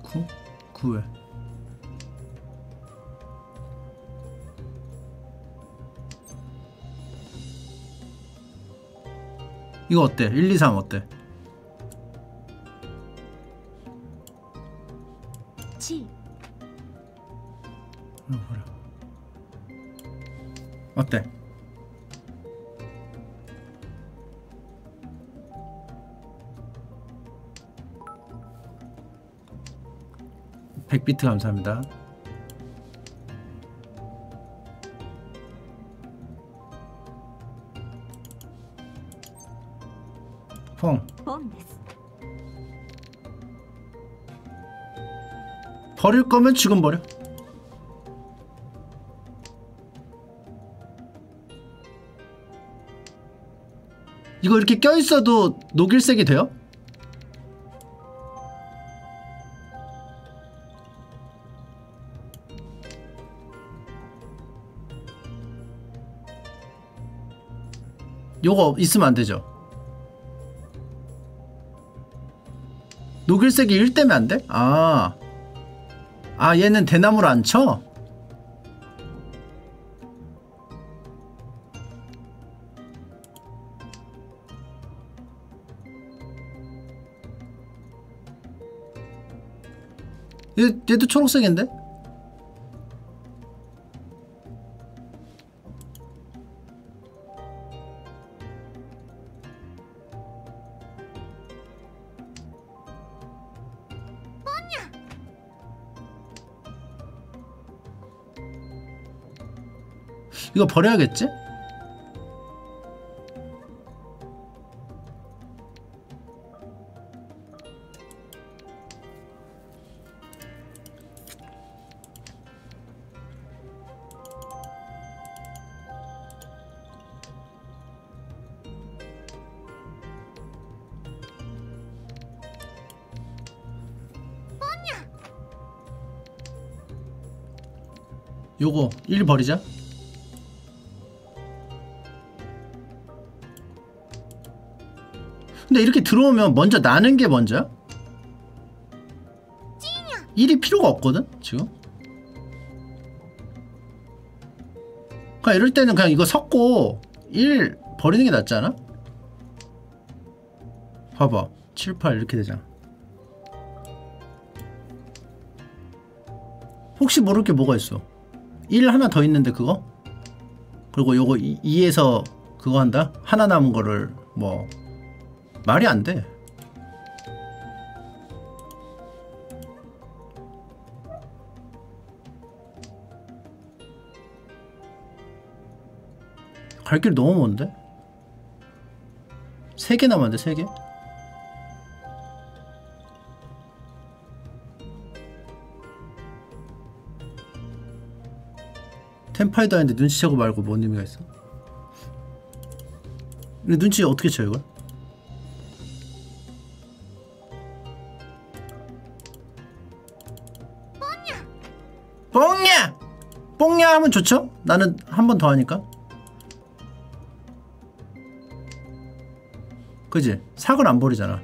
구? 구왜 이거 어때? 1, 2, 3 어때? 치, 이거 봐라. 어때? 백비트 감사합니다. 버릴 거면 지금 버려. 이거 이렇게 껴 있어도 녹일색이 돼요? 요거 있으면 안 되죠. 녹일색이 1대면 안 돼? 아. 아 얘는 대나무를 안 쳐? 얘, 얘도 초록색인데? 이거 버려야겠지? 요거 1 버리자 근데 이렇게 들어오면 먼저 나는 게 먼저야? 1이 필요가 없거든 지금 그러니까 이럴 때는 그냥 이거 섞고 1 버리는 게 낫지 않아? 봐봐 7, 8 이렇게 되잖아 혹시 모를 게 뭐가 있어 1 하나 더 있는데 그거? 그리고 요거 2에서 그거 한다? 하나 남은 거를 뭐 말이 안 돼. 갈 길 너무 먼데? 세 개 남았는데 세 개? 템파이도 아닌데 눈치 채고 말고 뭔 의미가 있어? 근데 눈치 어떻게 쳐 이걸? 하면 좋죠? 나는 한 번 더 하니까. 그지? 삭을 안 버리잖아.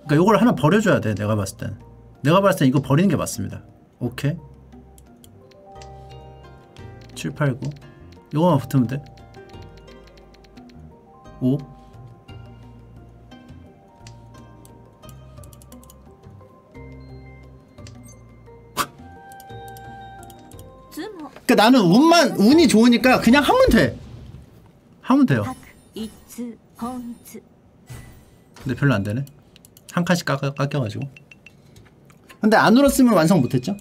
그니까 요걸 하나 버려줘야 돼 내가 봤을 땐. 내가 봤을 땐 이거 버리는 게 맞습니다. 오케이. 7, 8, 9 요거만 붙으면 돼. 5 그러니까 나는 운만 운이 좋으니까 그냥 하면 돼. 하면 돼요. 근데 별로 안 되네. 한 칸씩 깎아, 깎여가지고. 근데 안 울었으면 완성 못했죠?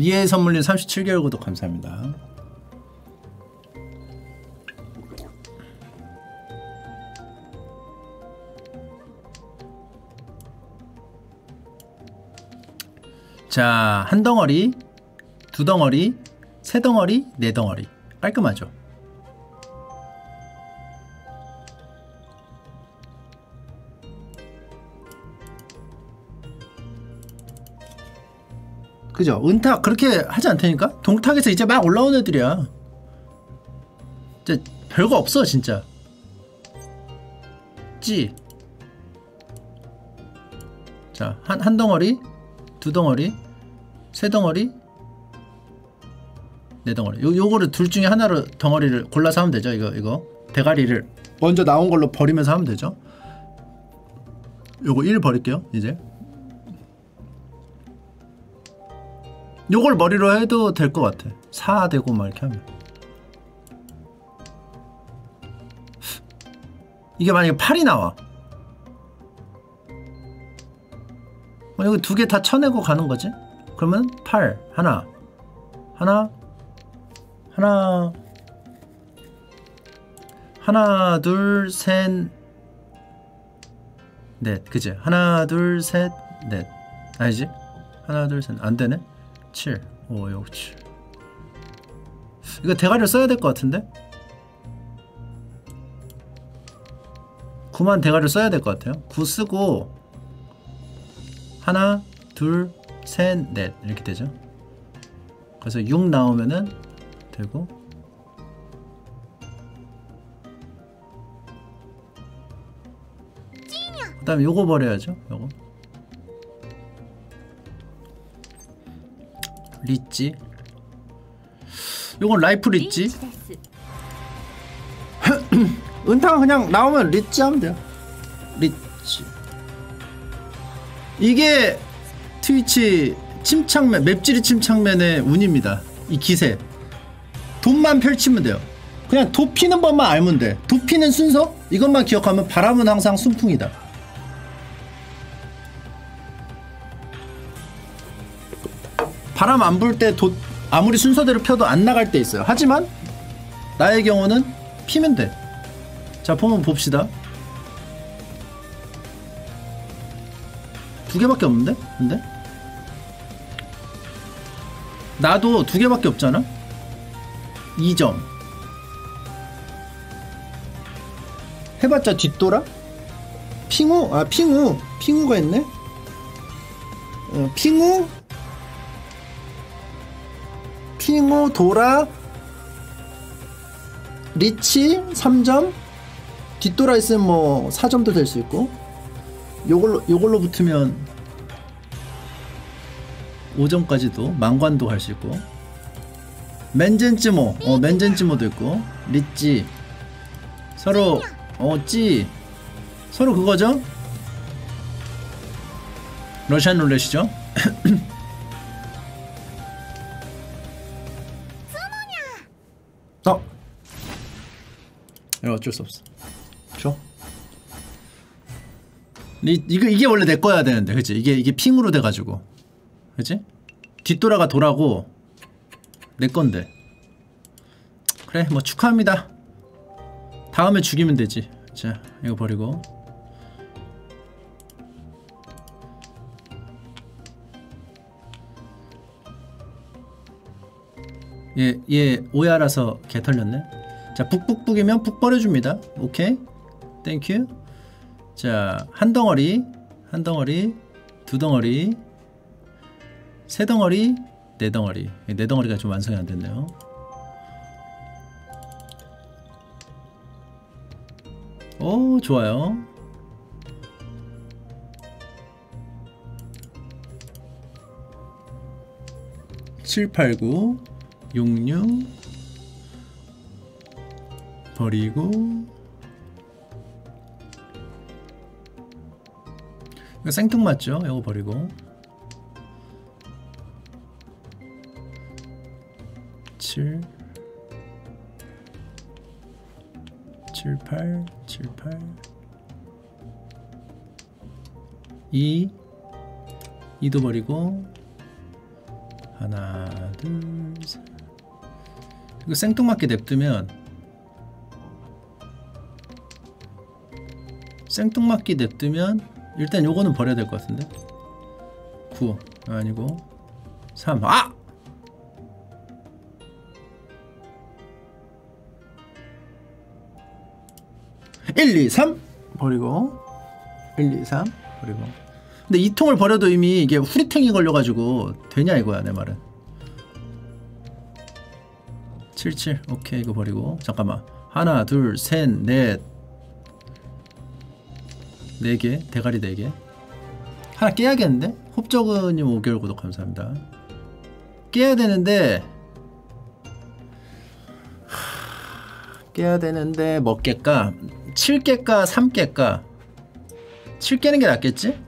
이해 선물님 37개월 구독 감사합니다. 자, 한 덩어리, 두 덩어리, 세 덩어리, 네 덩어리. 깔끔하죠? 그죠? 은탁 그렇게 하지 않다니까? 동탁에서 이제 막 올라온 애들이야. 진짜 별거 없어 진짜. 찌. 자, 한, 한 덩어리, 두 덩어리, 세 덩어리, 네 덩어리. 요, 요거를 둘 중에 하나로 덩어리를 골라서 하면 되죠. 이거, 이거. 대가리를 먼저 나온 걸로 버리면서 하면 되죠. 요거 1 버릴게요. 이제. 요걸 머리로 해도 될 것 같아. 4 되고 막 이렇게 하면. 이게 만약에 8이 나와. 어, 여기 두 개 다 쳐내고 가는 거지? 그러면 8 하나 하나 하나 하나 둘 셋 넷 그지? 하나 둘 셋 넷 아니지? 하나 둘 셋 안되네 7 5 6 7 이거 대가리를 써야 될 것 같은데? 9만 대가리를 써야 될 것 같아요 9 쓰고 하나, 둘, 셋, 넷 이렇게 되죠. 그래서 6 나오면은 되고 그 다음에 요거 버려야죠. 요거 리치? 요건 라이프 리치? 은탕 그냥 나오면 리치 하면 돼요. 리치. 이게 트위치 침착맨 맵찔이 침착맨의 운입니다. 이 기세. 돛만 펼치면 돼요. 그냥 돛 피는 법만 알면 돼. 돛 피는 순서? 이것만 기억하면 바람은 항상 순풍이다. 바람 안 불 때 아무리 순서대로 펴도 안 나갈 때 있어요. 하지만 나의 경우는 피면 돼. 자, 보면 봅시다. 두 개밖에 없는데? 근데? 나도 두 개밖에 없잖아? 2점. 해봤자 뒷돌아? 핑우? 아, 핑우. 핑우가 있네? 어, 핑우? 핑우, 도라, 리치 3점. 뒷돌아 있으면 뭐 4점도 될 수 있고. 요걸로 요걸로 붙으면 5점까지도 망관도 할 수 있고. 맨젠츠모 어 맨젠츠모도 있고. 리찌. 서로 어찌. 서로 그거죠? 러시안 룰렛이죠 어쩔 수 없어. 줘 이, 이거 이게 원래 내 거야 되는데 그치? 이게 이게 핑으로 돼가지고. 그치? 뒷돌아가 돌아고 내 건데. 그래 뭐 축하합니다. 다음에 죽이면 되지. 자 이거 버리고. 얘, 얘 오야라서 개 털렸네 자 북북북이면 북 버려줍니다. 오케이. Thank you 자 한 덩어리 한 덩어리 두 덩어리 세 덩어리 네 덩어리. 네 덩어리가 좀 완성이 안 됐네요. 오 좋아요. 칠팔구 육육 버리고. 이거 생뚱맞죠? 이거 버리고. 7 7, 8, 7, 8 2 2도 버리고. 하나 둘 셋. 이거 생뚱맞게 냅두면 생뚱맞게 냅두면 일단 요거는 버려야 될 것 같은데. 9 아니고 3 아! 1, 2, 3 버리고 1, 2, 3 버리고. 근데 이 통을 버려도 이미 이게 후리탱이 걸려가지고 되냐 이거야 내 말은. 7, 7 오케이 이거 버리고. 잠깐만. 하나 둘 셋 넷 4개 대가리 4개 하나 깨야겠는데? 홉저그님 5개월 구독 감사합니다 깨야 되는데 하, 깨야 되는데 뭐 깰까? 7깰까 3깰까 7 깨는 게 낫겠지?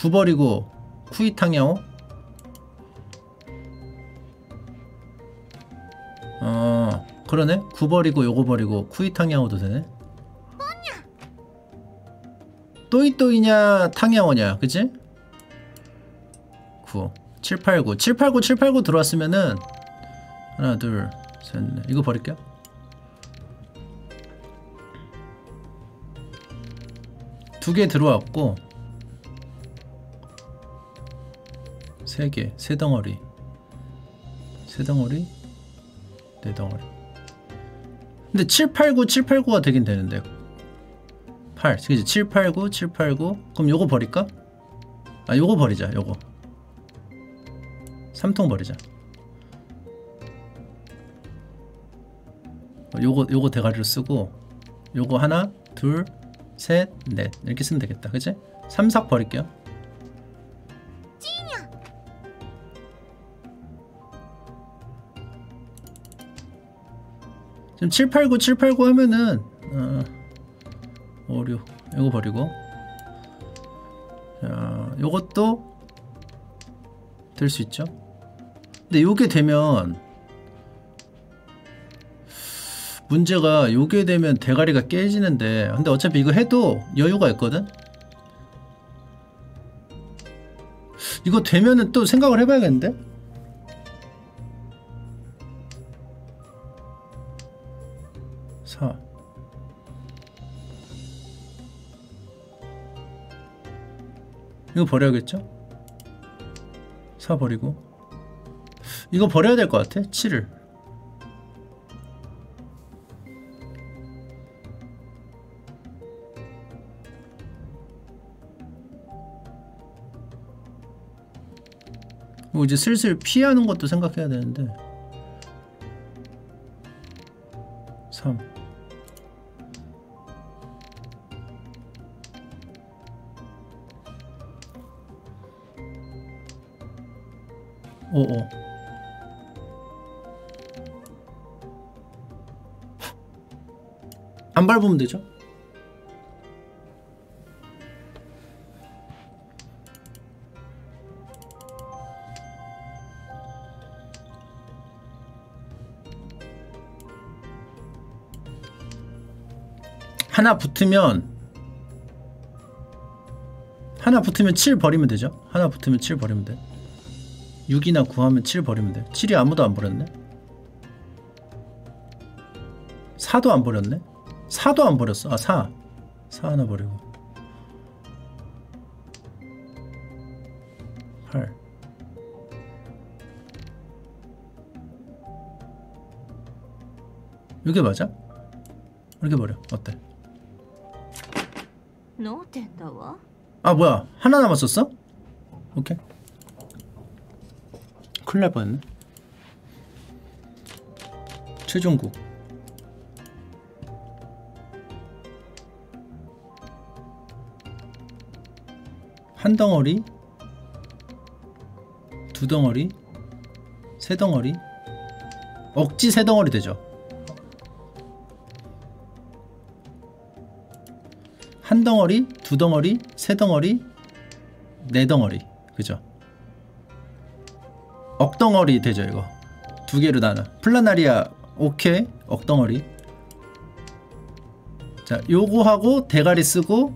구 버리고 쿠이탕야오? 어 그러네. 구 버리고 요거 버리고 쿠이탕야오도 되네. 또이또이냐 탕야오냐 그치? 9 789 789 789 들어왔으면은 하나 둘셋넷. 이거 버릴게요. 두 개 들어왔고 세 개, 세 덩어리, 세 덩어리, 네 덩어리. 근데 7, 8, 9, 7, 8, 9가 되긴 되는데 8, 그지? 7, 8, 9, 7, 8, 9 그럼 요거 버릴까? 아 요거 버리자 요거 3통 버리자 요거 요거 대가리로 쓰고 요거 하나 둘 셋 넷 이렇게 쓰면 되겠다 그치? 3, 4 버릴게요 지금 789 789 하면은 어, 5 6 이거 버리고. 자 요것도 될 수 있죠? 근데 요게 되면 문제가 요게 되면 대가리가 깨지는데 근데 어차피 이거 해도 여유가 있거든? 이거 되면은 또 생각을 해봐야겠는데 4 이거 버려야겠죠? 4 버리고. 이거 버려야 될 것 같아 7을. 뭐 이제 슬슬 피하는 것도 생각해야 되는데. 3 오오 안 밟으면 되죠? 하나 붙으면 하나 붙으면 7 버리면 되죠? 하나 붙으면 7 버리면 돼 6이나 9하면 7 버리면 돼. 7이 아무도 안 버렸네? 4도 안 버렸네? 4도 안 버렸어. 아4 4 하나 버리고. 8 이게 맞아? 이렇게 버려. 어때? 아 뭐야. 하나 남았었어? 오케이. 뻔했네 최종국 한 덩어리 두 덩어리 세 덩어리 억지 세 덩어리 되죠 한 덩어리, 두 덩어리, 세 덩어리, 네 덩어리. 그죠? 억덩어리 되죠, 이거. 두 개로 나눠. 플라나리아 오케이. 억덩어리. 자, 요거 하고 대가리 쓰고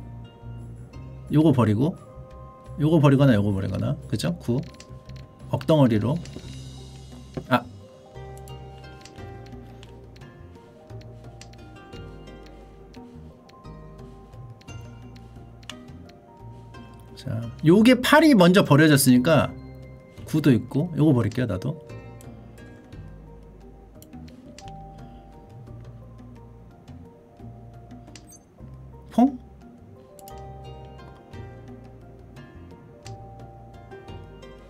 요거 버리고 요거 버리거나 요거 버리거나. 그죠? 9. 억덩어리로 아 자, 요게 8이 먼저 버려졌으니까 9도 있고 요거 버릴게요 나도. 퐁?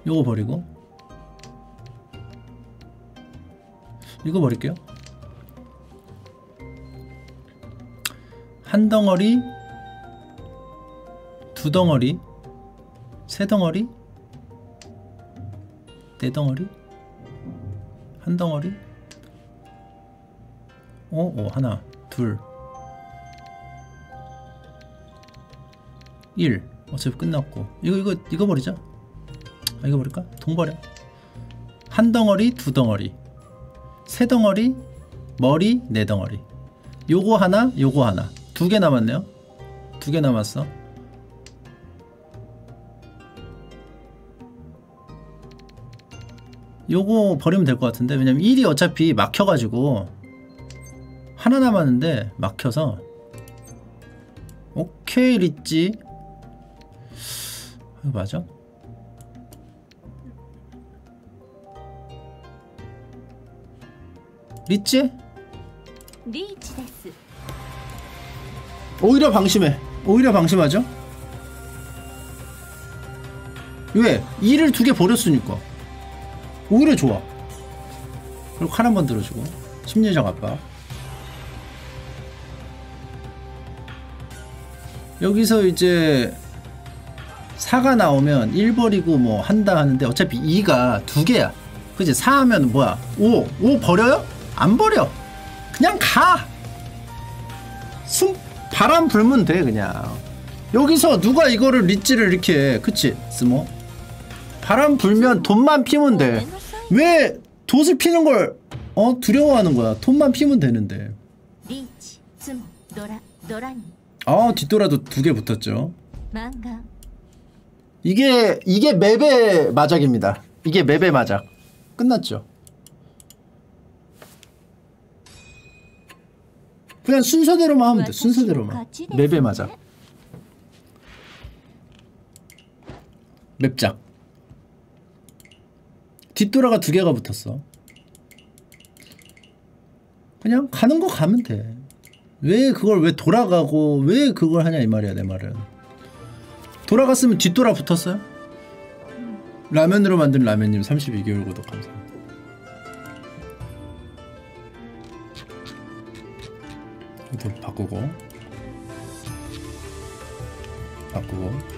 요거 버리고. 이거 버릴게요. 한 덩어리 두 덩어리 세 덩어리 네 덩어리? 한 덩어리? 어? 어 하나 둘. 1. 어차피 끝났고. 이거 이거 이거 버리자. 아 이거 버릴까? 돈 버려. 한 덩어리 두 덩어리. 세 덩어리 머리 네 덩어리. 요거 하나 요거 하나. 두 개 남았네요. 두 개 남았어 요거 버리면 될 것 같은데 왜냐면 1이 어차피 막혀가지고 하나 남았는데 막혀서 오케이 리찌 이거 맞아? 리찌? 오히려 방심해 오히려 방심하죠 왜? 2를 두 개 버렸으니까 오히려 좋아. 그리고 칼 한 번 들어주고. 심리적 압박. 여기서 이제 4가 나오면 1 버리고 뭐 한다 하는데 어차피 2가 두 개야. 그지 4 하면 뭐야? 5 5 버려요? 안 버려. 그냥 가. 숨 바람 불면 돼 그냥. 여기서 누가 이거를 리치를 이렇게 해 그치? 스모? 바람 불면 돈만 피면 돼 왜 돛을 피는 걸 어? 두려워하는 거야. 톱만 피면 되는데. 아, 뒷도라도 두 개 붙었죠. 이게 이게 맵의 마작입니다. 이게 맵의 마작. 끝났죠. 그냥 순서대로만 하면 돼. 순서대로만. 맵의 마작. 맵작. 뒷돌아가 두 개가 붙었어. 그냥 가는 거 가면 돼 왜 그걸 왜 돌아가고 왜 그걸 하냐 이 말이야 내 말은. 돌아갔으면 뒷돌아 붙었어요? 라면으로 만든 라면님 32개월 구독 감사합니다. 바꾸고. 바꾸고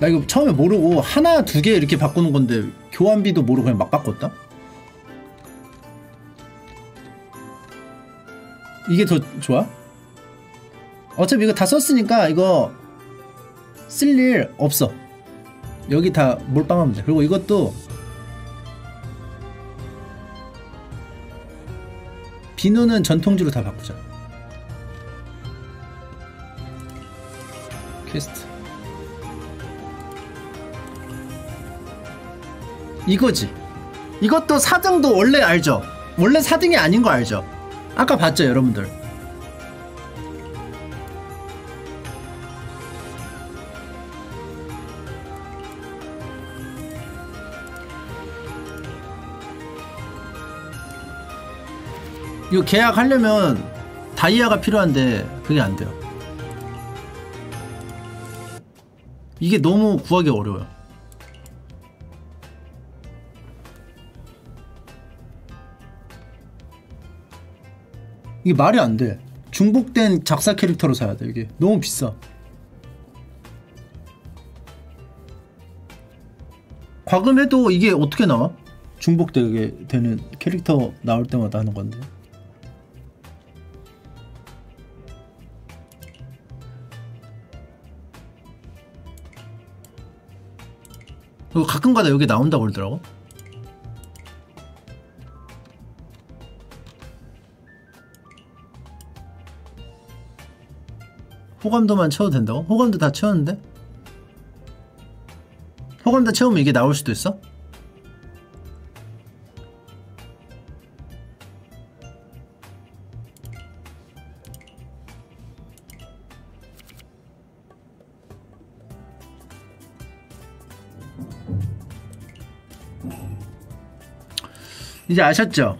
나 이거 처음에 모르고 하나 두 개 이렇게 바꾸는 건데 교환비도 모르고 그냥 막 바꿨다? 이게 더 좋아? 어차피 이거 다 썼으니까 이거 쓸 일 없어. 여기 다 몰빵하면 돼. 그리고 이것도 비누는 전통주로 다 바꾸자. 퀘스트 이거지 이것도 4등도 원래 알죠 원래 4등이 아닌 거 알죠 아까 봤죠 여러분들 이거 계약하려면 다이아가 필요한데 그게 안 돼요. 이게 너무 구하기 어려워요. 이게 말이 안 돼. 중복된 작사 캐릭터로 사야 돼, 이게. 너무 비싸. 과금해도 이게 어떻게 나와? 중복되게 되는 캐릭터 나올 때마다 하는 건데. 그리고 가끔가다 여기 나온다고 그러더라고. 호감도만 채워도 된다고? 호감도 다 채웠는데? 소감다 채우면 이게 나올 수도 있어? 이제 아셨죠?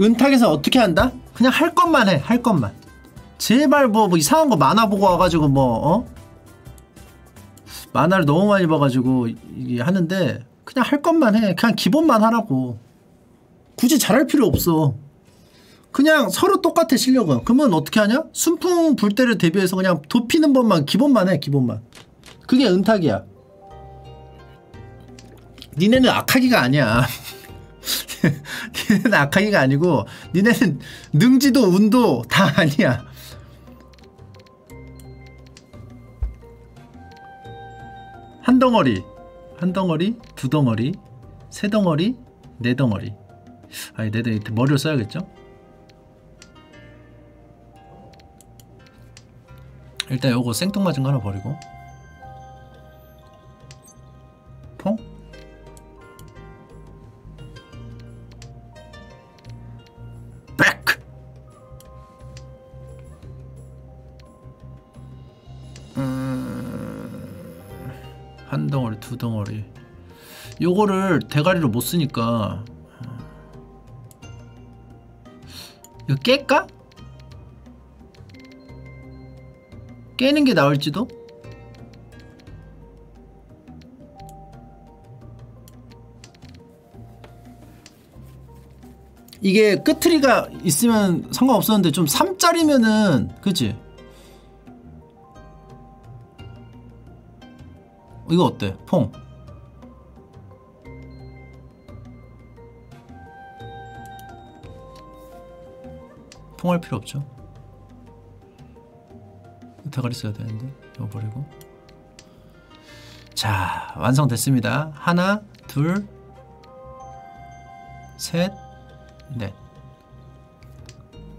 은탁에서 어떻게 한다? 그냥 할 것만 해, 할 것만. 제발 뭐, 뭐 이상한 거 만화 보고 와가지고 뭐, 어? 만화를 너무 많이 봐가지고 이게 하는데 그냥 할 것만 해. 그냥 기본만 하라고. 굳이 잘할 필요 없어. 그냥 서로 똑같아 실력은. 그러면 어떻게 하냐? 순풍 불 때를 대비해서 그냥 도피는 법만 기본만 해 기본만. 그게 은탁이야. 니네는 악하기가 아니야. 니네는 악하기가 아니고 니네는 능지도 운도 다 아니야. 한 덩어리, 한 덩어리, 두 덩어리, 세 덩어리, 네 덩어리. 아니 네 덩어리 머리를 써야겠죠? 일단 요거 생뚱맞은 거 하나 버리고 요거를 대가리로 못 쓰니까 이거 깰까? 깨는 게 나을지도? 이게 끝트리가 있으면 상관없었는데 좀 3짜리면은 그치? 이거 어때? 퐁 퐁할 필요 없죠. 대가리 써야 되는데 이거 버리고. 자 완성됐습니다. 하나 둘셋넷.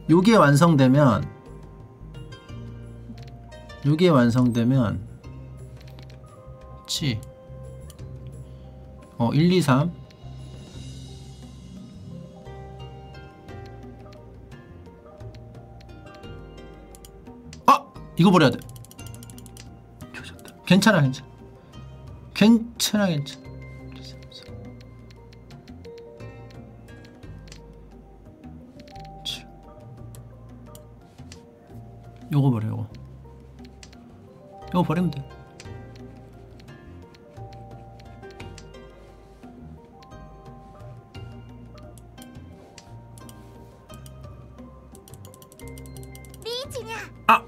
요게 완성되면 요게 완성되면 치. 어, 1, 2, 3 이거 버려야 돼. 괜찮아, 괜찮아. 괜찮아, 괜찮아. 요거 버려, 요거. 요거 버리면 돼.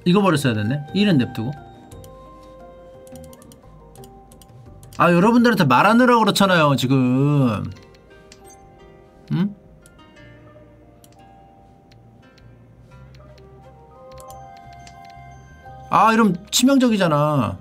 이거 버렸어야 됐네. 1은 냅두고. 아 여러분들한테 말하느라고 그렇잖아요 지금. 응? 아 이러면 치명적이잖아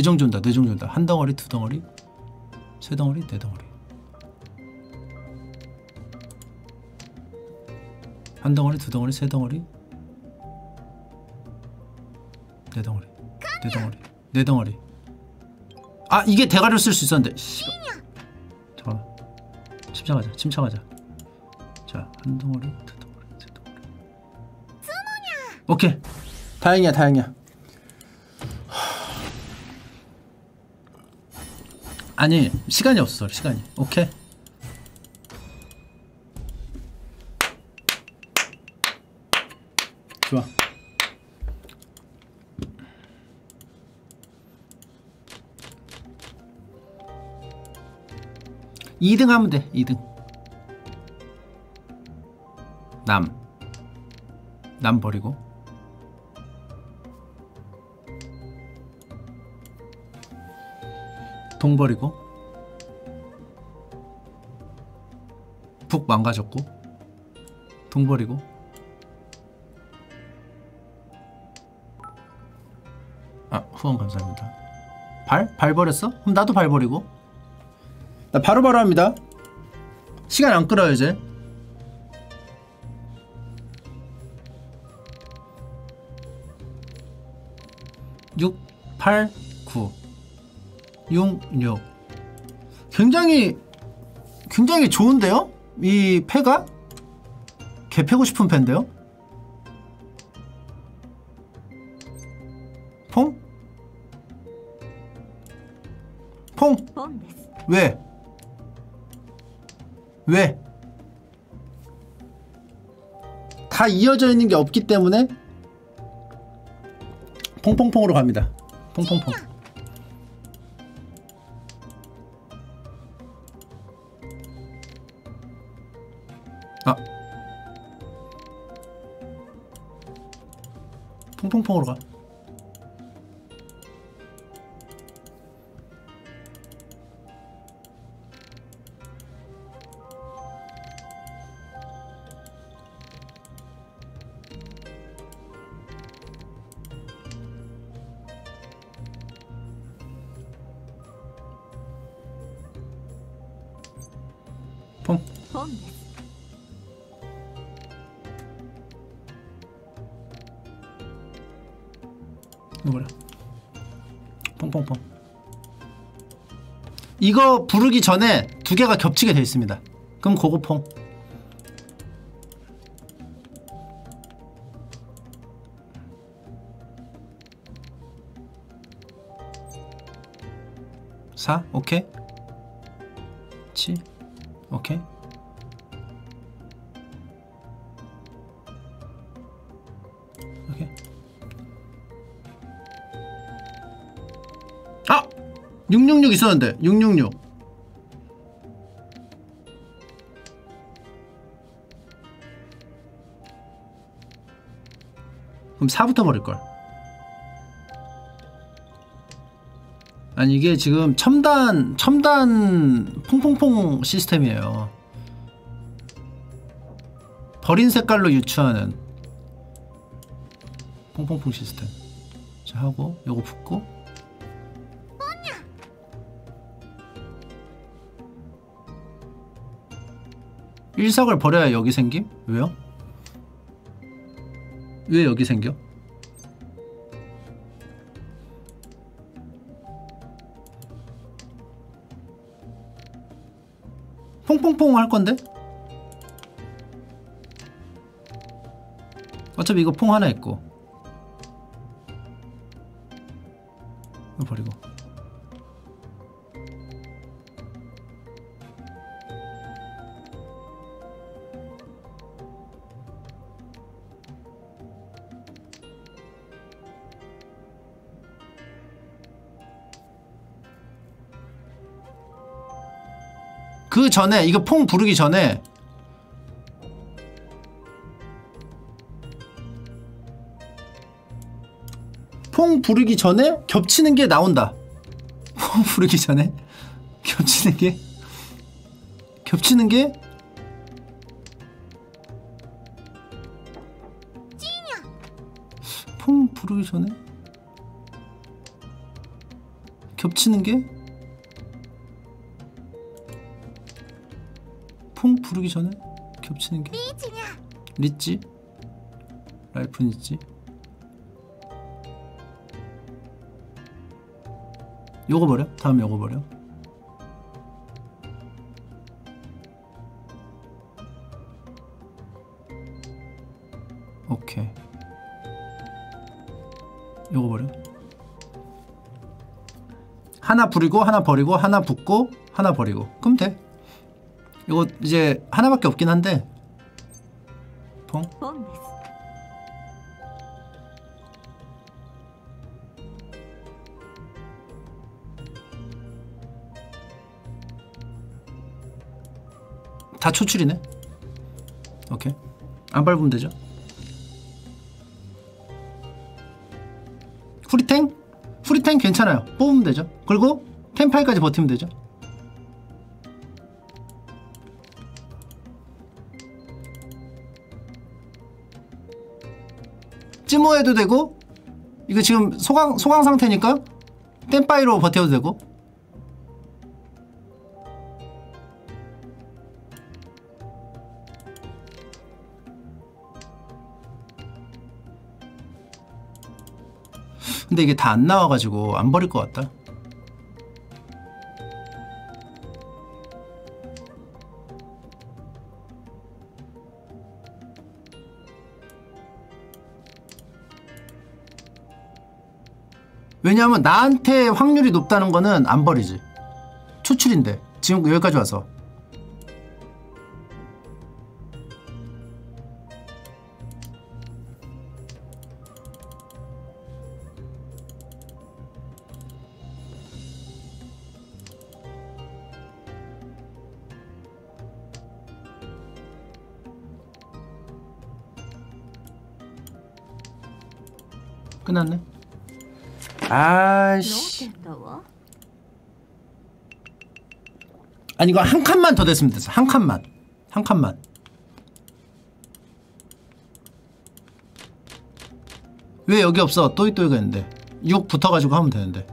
내정 준다 내정 준다. 한 덩어리 두 덩어리 세 덩어리 네 덩어리. 한 덩어리 두 덩어리 세 덩어리 네 덩어리 네 덩어리 네 덩어리. 아 이게 대가리를 쓸 수 있었는데. 씨발. 침착하자 침착하자. 자한 덩어리 두 덩어리 세 덩어리. 오케이. 다행이야 다행이야 아니 시간이 없어 시간이. 오케이. 좋아. 2등 하면 돼 2등. 남. 남 버리고 동 버리고 북 망가졌고 동 버리고 아 후원 감사합니다 발? 발 버렸어? 그럼 나도 발 버리고 나 바로바로 합니다 시간 안 끌어요 이제 6, 8, 용력 굉장히 굉장히 좋은데요? 이 패가? 개 패고 싶은 패인데요? 퐁? 퐁? 왜? 왜? 다 이어져 있는 게 없기 때문에 퐁퐁퐁으로 갑니다. 퐁퐁퐁. 퐁 이거 부르기 전에 두 개가 겹치게 돼 있습니다. 그럼 그거 퐁. 사 오케이. 치 오케이. 오케이. 666 있었는데 666 그럼 4부터 버릴걸. 아니 이게 지금 첨단 첨단 퐁퐁퐁 시스템이에요. 버린 색깔로 유추하는 퐁퐁퐁 시스템. 자 하고 요거 붙고 일석을 버려야 여기 생김? 왜요? 왜 여기 생겨? 퐁퐁퐁 할 건데? 어차피 이거 퐁 하나 있고 그 전에 이거 퐁 부르기 전에. 퐁 부르기 전에 겹치는 게 나온다. 퐁 부르기 전에 겹치는 게? 겹치는 게? 퐁 부르기 전에? 겹치는 게 부르기 전에 겹치는 게 리찌 라이프 리찌 요거 버려? 다음 요거 버려? 오케이. 요거 버려? 하나 버리고 하나 버리고 하나 붙고 하나 버리고. 그럼 돼 이거 이제 하나밖에 없긴 한데. 퐁 다 초출이네? 오케이. 안 밟으면 되죠? 후리탱? 후리탱 괜찮아요. 뽑으면 되죠. 그리고 템파이까지 버티면 되죠? 찜호해도 되고 이거 지금 소강 소강 상태니까 땜빠이로 버텨도 되고. 근데 이게 다 안 나와가지고 안 버릴 것 같다 왜냐하면 나한테 확률이 높다는 거는 안 버리지. 추출인데. 지금 여기까지 와서. 끝났네? 脳 아씨. 아니 이거 한 칸만 더 됐으면 됐어. 한 칸만. 한 칸만. 왜 여기 없어? 또이또이가 있는데. 6 붙어가지고 하면 되는데.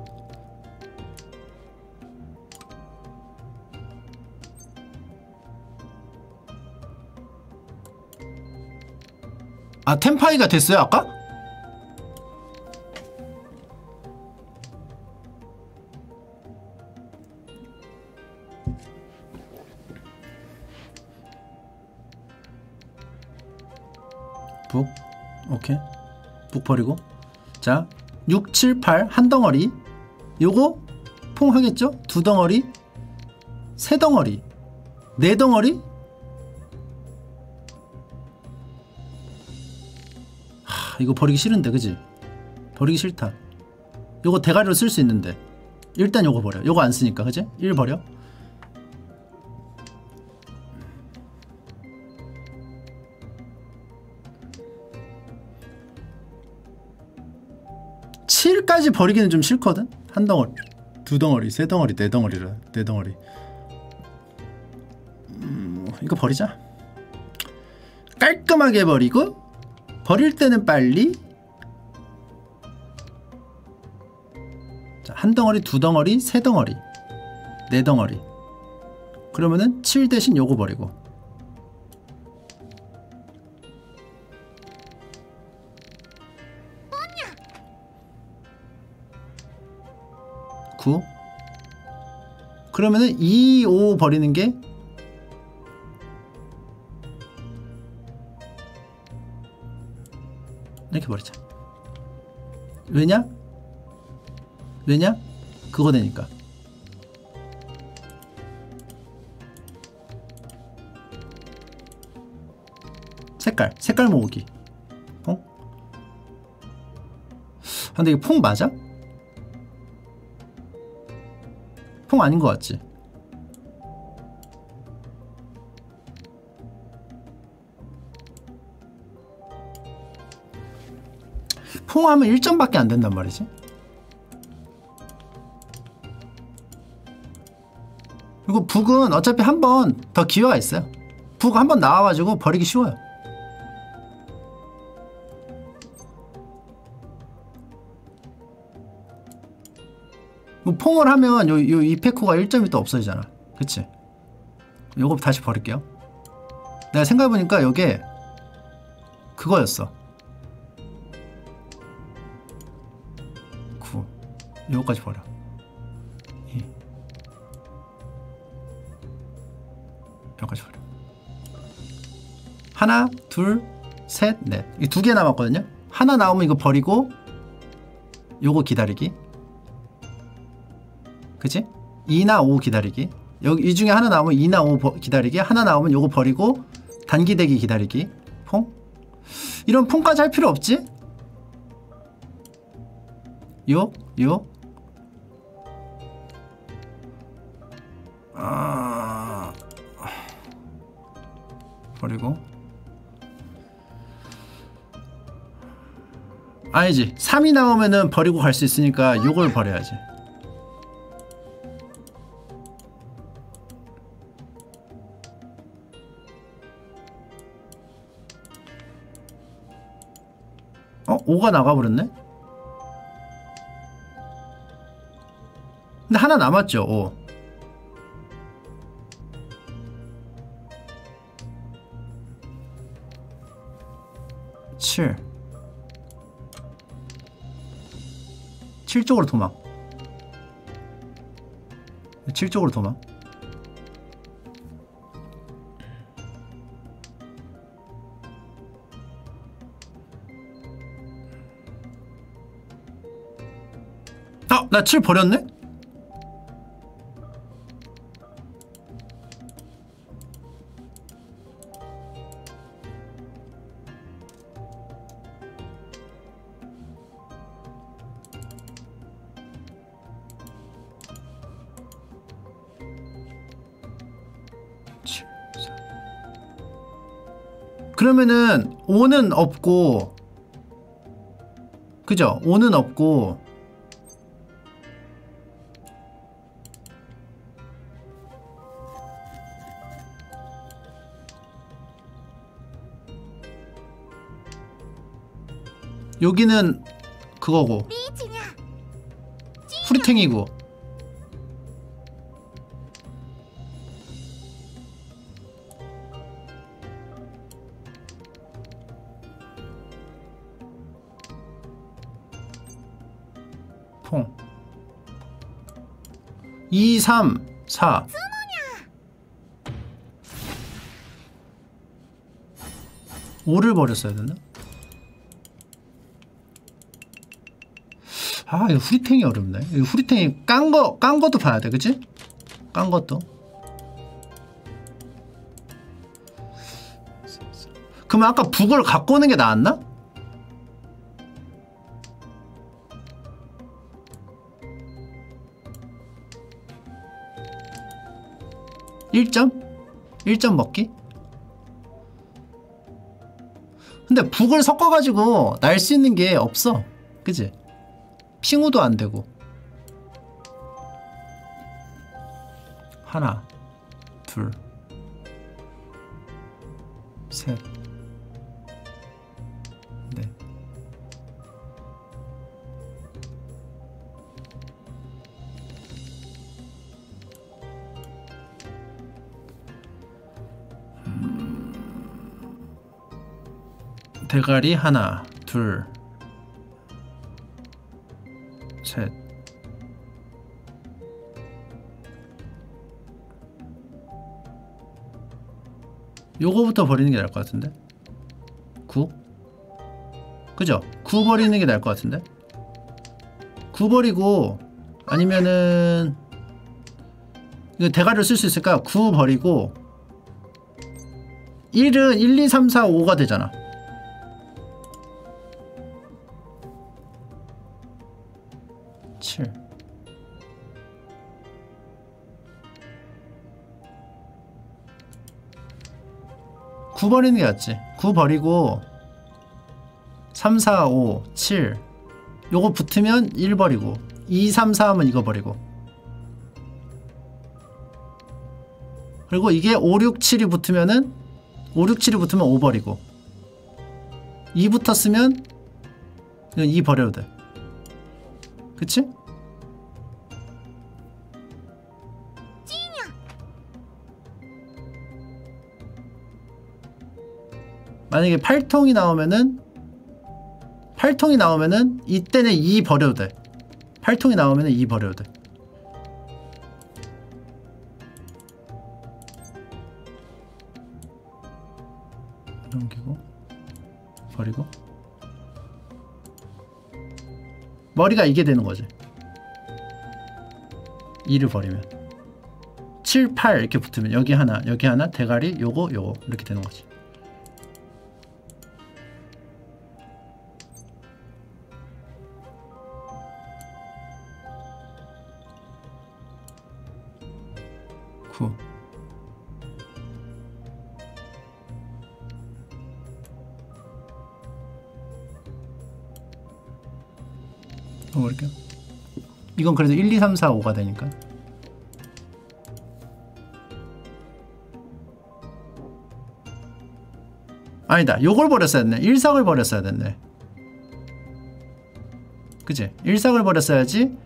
아 템파이가 됐어요 아까? 버리고. 자 6, 7, 8 한 덩어리. 요거 퐁 하겠죠? 두 덩어리. 세 덩어리. 네 덩어리. 하, 이거 버리기 싫은데 그지? 버리기 싫다. 요거 대가리로 쓸 수 있는데. 일단 요거 버려. 요거 안 쓰니까 그지? 1 버려 7까지 버리기는 좀 싫거든? 한 덩어리, 두 덩어리, 세 덩어리, 네 덩어리라, 네 덩어리. 음, 이거 버리자. 깔끔하게 버리고, 버릴 때는 빨리. 자, 한 덩어리, 두 덩어리, 세 덩어리, 네 덩어리. 그러면은 7 대신 요거 버리고. 그러면은 2, 5 버리는 게 이렇게 버리자 왜냐? 왜냐? 그거 되니까 색깔 색깔 모으기 어? 아, 근데 이게 퐁 맞아? 퐁 아닌 것 같지? 퐁 하면 1점밖에 안 된단 말이지? 그리고 북은 어차피 한 번 더 기회가 있어요. 북 한 번 나와가지고 버리기 쉬워요 뭐 퐁을 하면 요, 요 이페코가 1점이 또 없어지잖아. 그치? 요거 다시 버릴게요. 내가 생각해보니까 요게 그거였어. 9 요거까지 버려. 2 요거까지 버려. 하나 둘셋넷이 두 개 남았거든요. 하나 나오면 이거 버리고 요거 기다리기 그치? 2나 5 기다리기 여기 이 중에 하나 나오면 2나 5 버, 기다리기 하나 나오면 요거 버리고 단기대기 기다리기 퐁? 이런 퐁까지 할 필요 없지? 요? 요? 아... 버리고 아니지 3이 나오면은 버리고 갈 수 있으니까 요걸 버려야지 슈퍼가 나가버렸네? 근데 하나 남았죠, 오. 7 7쪽으로 도망 7쪽으로 도망 나 7 버렸네? 그러면은 5는 없고 그죠? 5는 없고 여기는 그거고. 후리탱이고. 퐁. 2, 3, 4 5를 버렸어야 됐나? 아 이거 후리탱이 어렵네 이거 후리탱이 깐 거 깐 것도 봐야 돼 그치? 깐 것도 그러면 아까 북을 갖고 오는 게 나았나? 일점일 점 먹기? 근데 북을 섞어가지고 날 수 있는 게 없어 그지? 핑우도 안 되고. 하나 둘 셋 넷. 대가리 하나 둘 요거부터 버리는 게 나을 것 같은데 9 그죠? 9 버리는 게 나을 것 같은데 9 버리고 아니면은 이거 대가리를 쓸 수 있을까? 9 버리고 1은 1, 2, 3, 4, 5가 되잖아 9 버리는 게 낫지. 9 버리고 3, 4, 5, 7 요거 붙으면 1 버리고 2, 3, 4 하면 이거 버리고. 그리고 이게 5, 6, 7이 붙으면은 5, 6, 7이 붙으면 5 버리고. 2 붙었으면 이2 버려도 돼. 그치? 만약에 8통이 나오면은 8통이 나오면은 이때는 2 버려도 돼. 8통이 나오면은 2 버려도 돼. 넘기고 버리고. 머리가 이게 되는 거지. 2를 버리면. 7, 8 이렇게 붙으면 여기 하나 여기 하나 대가리 요거 요거 이렇게 되는 거지 이건 그래도 1, 2, 3, 4, 5가 되니까 아니다 요걸 버렸어야 됐네 일삭을 버렸어야 됐네 그지? 일삭을 버렸어야지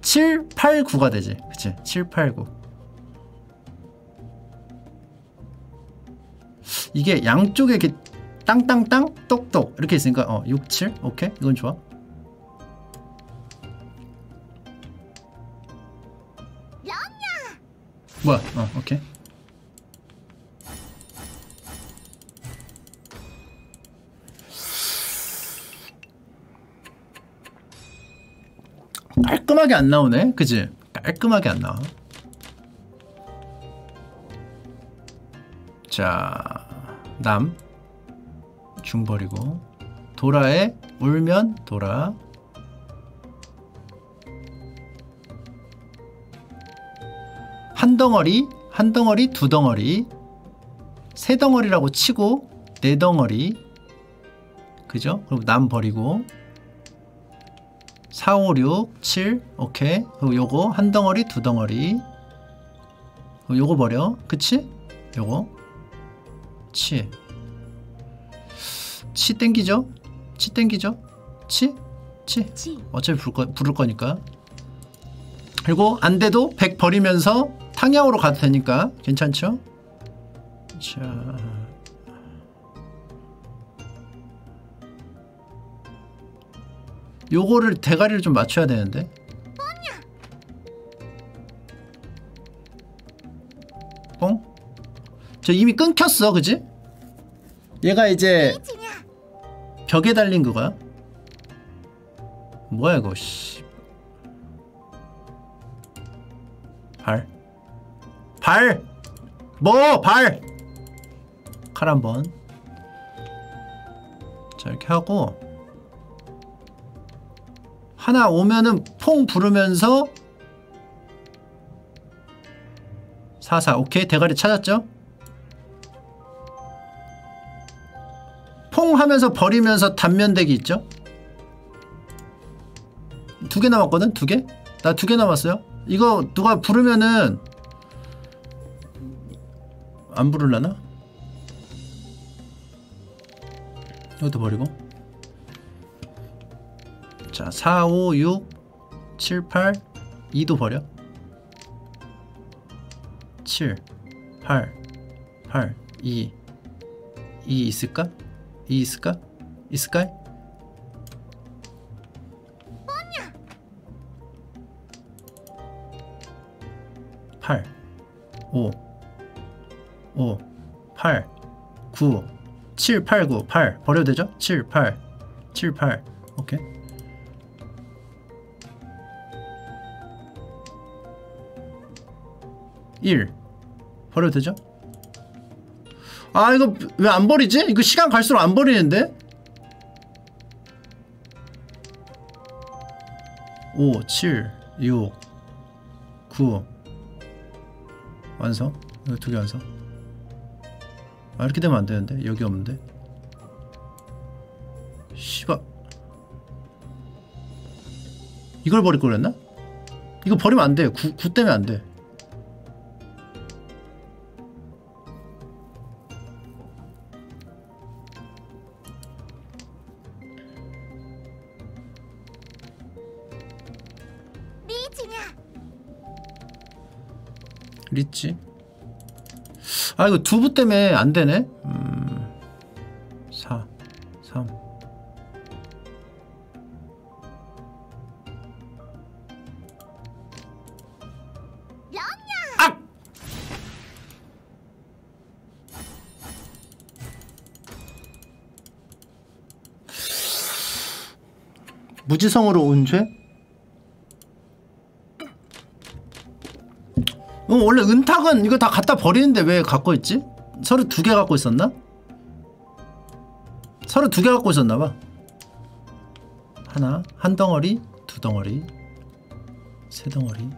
7, 8, 9가 되지. 그치? 7, 8, 9. 이게 양쪽에 이렇게 땅땅땅 똑똑 이렇게 있으니까 어 6, 7 오케이 이건 좋아 뭐야? 어 오케이. 깔끔하게 안 나오네? 그지? 깔끔하게 안 나와. 자, 남. 중 버리고. 도라에 울면 도라 덩어리 한 덩어리 두 덩어리 세 덩어리라고 치고 네 덩어리 그죠? 그럼 남 버리고 4, 5, 6, 7 오케이 그리고 요거 한 덩어리 두 덩어리 요거 버려 그치? 요거 치. 치 땡기죠? 치 땡기죠? 치? 치. 치 어차피 부를, 거, 부를 거니까. 그리고 안 돼도 100 버리면서 탕양으로 가도 되니까 괜찮죠? 자. 요거를 대가리를 좀 맞춰야 되는데. 뽕? 저 이미 끊겼어, 그지? 얘가 이제 벽에 달린 그거야? 뭐야 이거 씨. 발. 발. 뭐 발. 칼 한번. 자 이렇게 하고 하나 오면은 퐁 부르면서 사사 오케이 대가리 찾았죠? 퐁 하면서 버리면서 단면대기 있죠? 두 개 남았거든? 두 개? 나 두 개 남았어요. 이거 누가 부르면은 안 부를라나? 이것도 버리고 자 4, 5, 6, 7, 8 2도 버려 7, 8, 8, 2 2 있을까? 2 있을까? 있을까? 팔, 오, 오, 팔, 구, 칠, 팔, 구, 팔 버려도 되죠? 칠, 팔, 칠, 팔, 오케이. 일 버려도 되죠? 아 이거 왜 안 버리지? 이거 시간 갈수록 안 버리는데? 5, 7, 6, 9 완성? 이거 두 개 완성? 아 이렇게 되면 안 되는데? 여기 없는데? 씨발 이걸 버릴 걸 그랬나? 이거 버리면 안돼. 9, 9 때문에 안돼. 리치 아 이거 두부 때문에 안 되네 음, 4 3 악! 무지성으로 온 죄? 원래 은탁은 이거 다 갖다 버리는데 왜 갖고 있지? 서로 두개 갖고 있었나? 서로 두개 갖고 있었나봐 하나 한 덩어리 두 덩어리 세 덩어리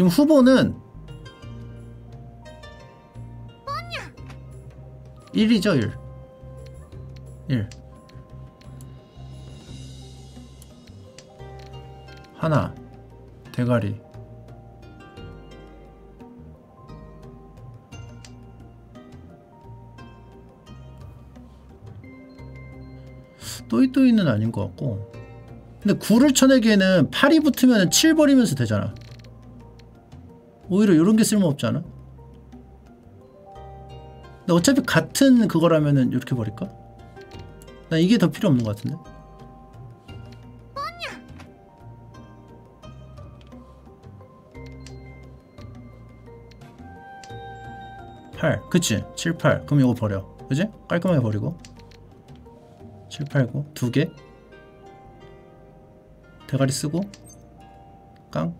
지금 후보는 1이죠 1 1 하나 대가리. 또이또이는 아닌 것 같고. 근데 9를 쳐내기에는 8이 붙으면 7 버리면서 되잖아 오히려 이런 게 쓸모없지 않아? 근데 어차피 같은 그거라면은 이렇게 버릴까? 나 이게 더 필요 없는 것 같은데? 팔. 그치? 7, 8 그럼 이거 버려. 그지? 깔끔하게 버리고. 7, 8, 9 두개. 대가리 쓰고 깡.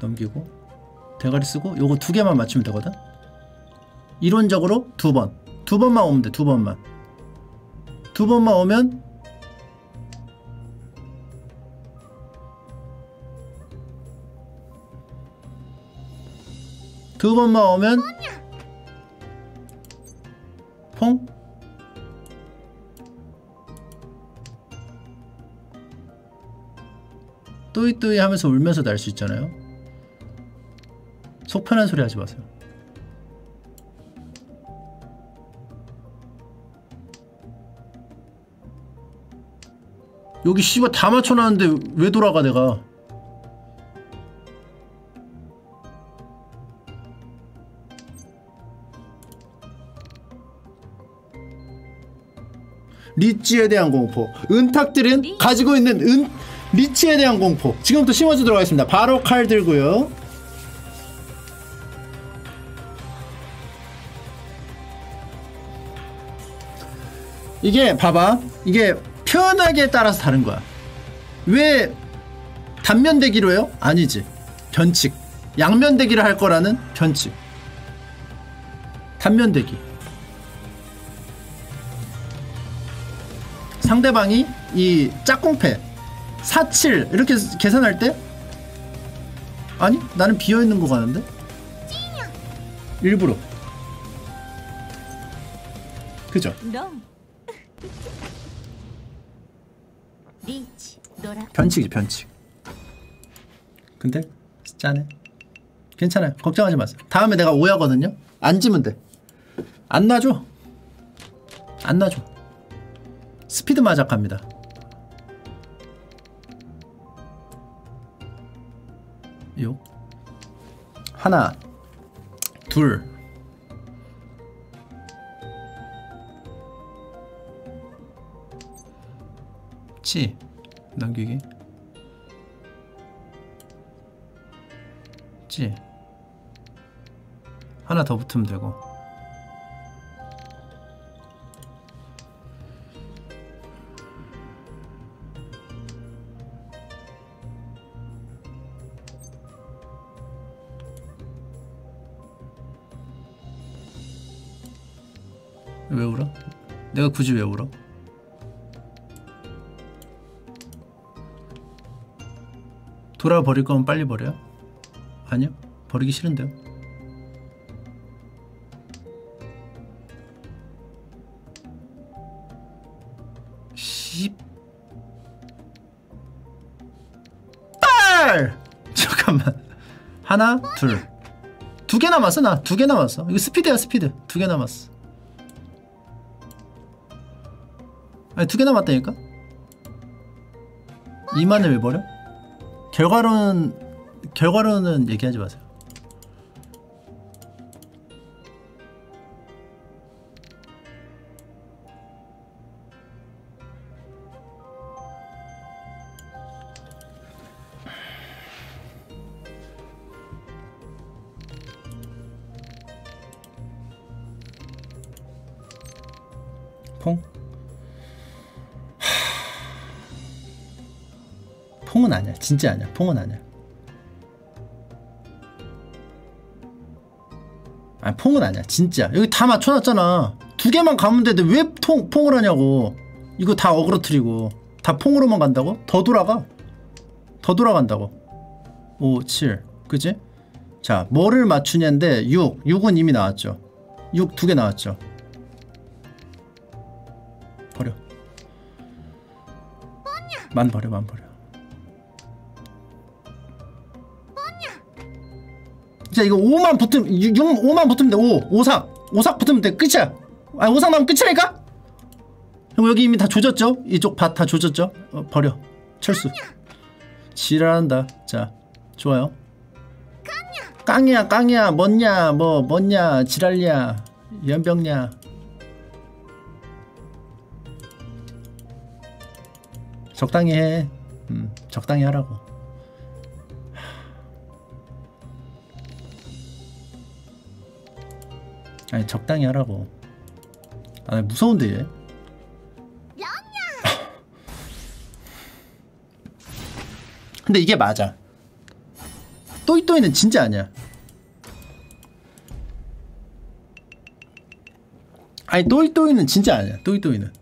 넘기고 대가리 쓰고 요거 두 개만 맞추면 되거든? 이론적으로 두 번. 두 번만 오면 돼두 번만. 두 번만 오면 두 번만 오면 퐁? 또이또이 하면서 울면서 날 수 있잖아요 속 편한 소리 하지 마세요. 여기 씨발 다 맞춰놨는데 왜 돌아가 내가? 리치에 대한 공포. 은탁들은 리- 가지고 있는 은 리치에 대한 공포. 지금부터 심어주도록 하겠습니다. 바로 칼 들고요 이게 봐봐. 이게 표현하기에 따라서 다른 거야. 왜 단면대기로 해요? 아니지. 변칙. 양면대기를 할 거라는 변칙. 단면대기. 상대방이 이 짝꿍패 47 이렇게 계산할 때? 아니 나는 비어있는 거 같는데? 일부러. 그죠 편칙이지 편칙. 근데 짠해 괜찮아요. 걱정하지 마세요. 다음에 내가 오야거든요? 앉으면 돼안 놔줘. 안 놔줘. 스피드 마작합니다. 요. 하나 둘. 치 넘기기 찌 하나 더 붙으면 되고 왜 울어? 내가 굳이 왜 울어? 돌아 버릴 거면 빨리 버려요? 아니요? 버리기 싫은데요? 십. 빨! 잠깐만. 하나 둘 두 개 남았어 나. 두 개 남았어. 이거 스피드야 스피드. 두 개 남았어. 아니 두 개 남았다니까? 2만을 왜 버려? 결과로는 결과로는 얘기하지 마세요. 진짜 아니야. 퐁은 아니야. 아, 퐁은 아니야. 진짜. 여기 다 맞춰놨잖아. 두 개만 가면 되는데 왜 통, 퐁을 하냐고. 이거 다 어그러뜨리고. 다 퐁으로만 간다고? 더 돌아가. 더 돌아간다고. 5, 7. 그지? 자, 뭐를 맞추냐인데 6. 6은 이미 나왔죠. 6 두 개 나왔죠. 버려. 만 버려, 만 버려. 자 이거 5만 붙으면 6, 5만 붙으면 돼 5. 5삭 5삭 붙으면 돼 끝이야. 아 5삭 나오면 끝이라니까? 형 여기 이미 다 조졌죠? 이쪽 밭 다 조졌죠? 어, 버려. 철수. 지랄한다. 자 좋아요. 깡이야 깡이야. 뭐냐 뭐 뭐냐 지랄이야. 연병냐 적당히 해. 음, 적당히 하라고 아니 적당히 하라고. 아 무서운데 얘? 근데 이게 맞아. 또이또이는 진짜 아니야. 아니 또이또이는 진짜 아니야 또이또이는.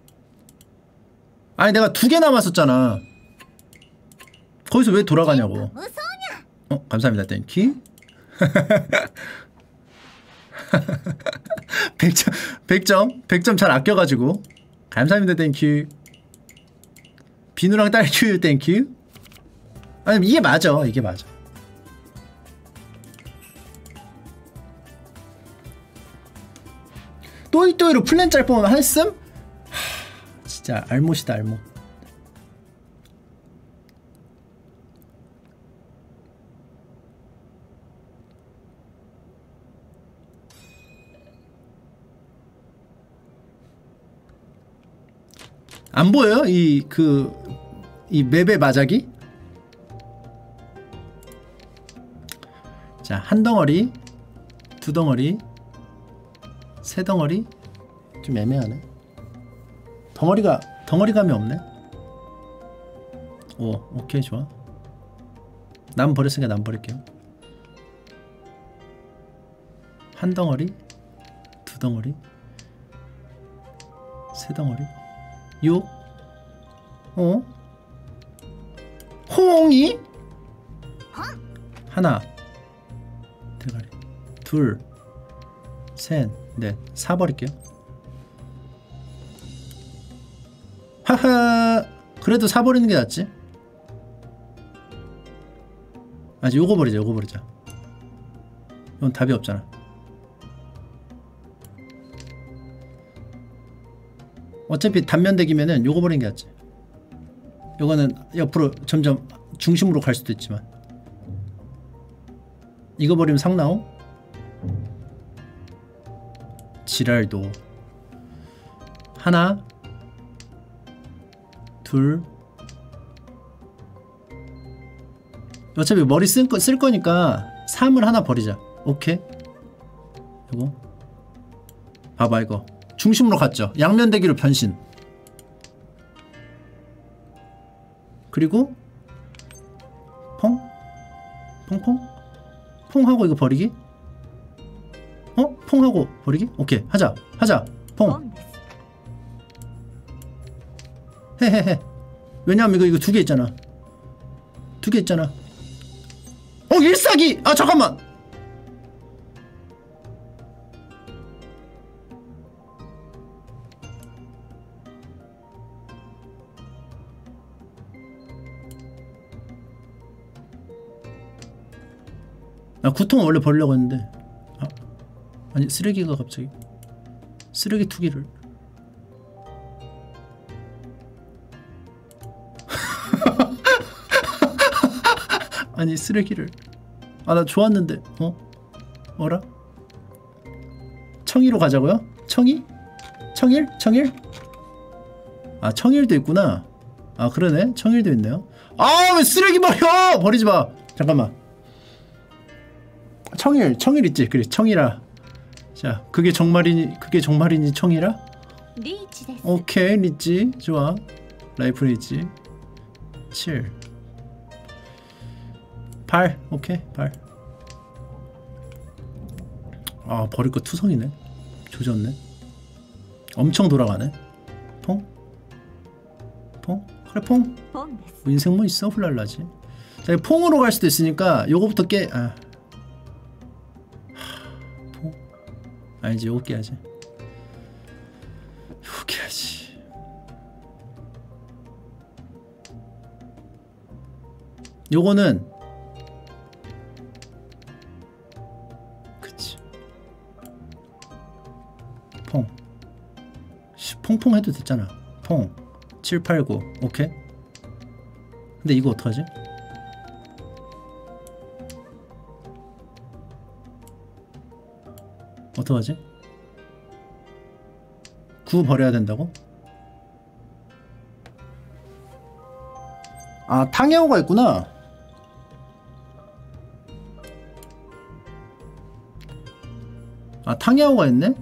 아니 내가 두 개 남았었잖아. 거기서 왜 돌아가냐고. 無双어 감사합니다 thank you 100점 100점 100점 잘 아껴가지고. 감사합니다 thank you 비누랑 딸큐 땡큐 아니 이게 맞아 이게 맞아. 또이또이로 플랜 짤 뽑으면 한씀? 하, 진짜 알못이다 알못 안 보여요? 이 그 이 맵의 마작이? 자, 한 덩어리, 두 덩어리, 세 덩어리. 좀 애매하네. 덩어리가 덩어리감이 없네. 오, 오케이 좋아. 남 버렸으니까 남 버릴게요. 한 덩어리, 두 덩어리, 세 덩어리. 6 어? 홍이? 하나. 대가리 둘셋넷. 사버릴게요. 하하. 그래도 사버리는 게 낫지? 아직 요거 버리자 요거 버리자. 이건 답이 없잖아 어차피 단면대기면은 요거 버리는 게 낫지. 요거는 옆으로 점점 중심으로 갈 수도 있지만. 이거 버리면 상나오? 지랄도. 하나 둘. 어차피 머리 쓸, 거, 쓸 거니까 3을 하나 버리자. 오케이. 이거. 봐봐 이거 중심으로 갔죠. 양면대기로 변신. 그리고 퐁? 퐁퐁? 퐁하고 이거 버리기? 어? 퐁하고 버리기? 오케이 하자 하자 퐁 헤헤헤 왜냐면 이거 이거 두 개 있잖아 두 개 있잖아 어! 일사기! 아 잠깐만! 나 구통 원래 버리려고 했는데 아, 아니 쓰레기가 갑자기 쓰레기 투기를 아니 쓰레기를 아 나 좋았는데 어? 어라? 청이로 가자고요? 청이? 청일? 청일? 아 청일도 있구나 아 그러네 청일도 있네요 아 왜 쓰레기 버려 버리지 마 잠깐만 청일, 청일 있지. 그래, 청이라. 자, 그게 정말이니, 그게 정말이니 청이라? 리치 오케이, 리치. 좋아. 라이프 리치. 7. 8. 오케이, 8. 아, 버릴 거 투성이네. 조졌네. 엄청 돌아가네. 퐁? 퐁? 그래, 퐁? 뭐 인생 뭐 있어? 훌랄라지. 자, 퐁으로 갈 수도 있으니까 요거부터 깨... 아. 알지 웃겨야지. 웃겨야지. 요거는 그치. 퐁. 퐁퐁 해도 됐잖아. 퐁 789 오케이? 근데 이거 어떡하지? 어떡하지? 9 버려야 된다고? 아, 탕야오가 있구나. 아, 탕야오가 있네?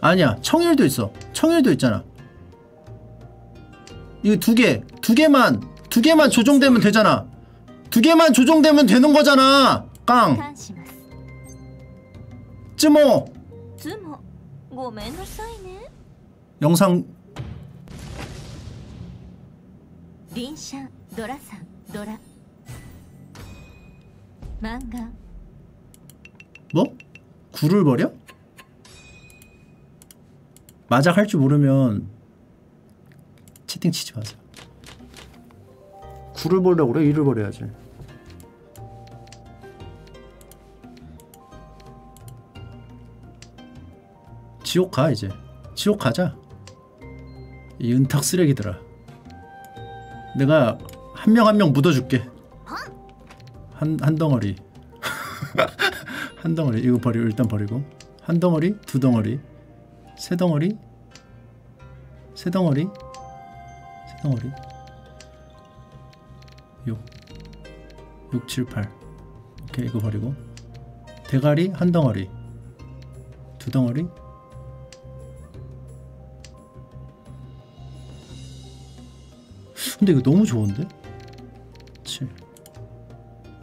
아니야, 청일도 있어. 청일도 있잖아. 이거 두 개, 두 개만, 두 개만 조정되면 되잖아. 두 개만 조정되면 되는 거잖아. 깡. 쯔모. 영상. 뭐? 굴을 버려? 마작 할 줄 모르면 채팅 치지 마세요. 구를 버려고 그래? 이를 버려야지. 지옥 가 이제. 지옥 가자. 이 은탁 쓰레기들아. 내가 한명 한 명 묻어줄게. 한 한 덩어리. 한 덩어리 이거 버리고 일단 버리고 한 덩어리 두 덩어리 세 덩어리 세 덩어리 세 덩어리 6 6 7 8 오케이 이거 버리고. 대가리 한 덩어리. 두 덩어리. 근데 이거 너무 좋은데? 7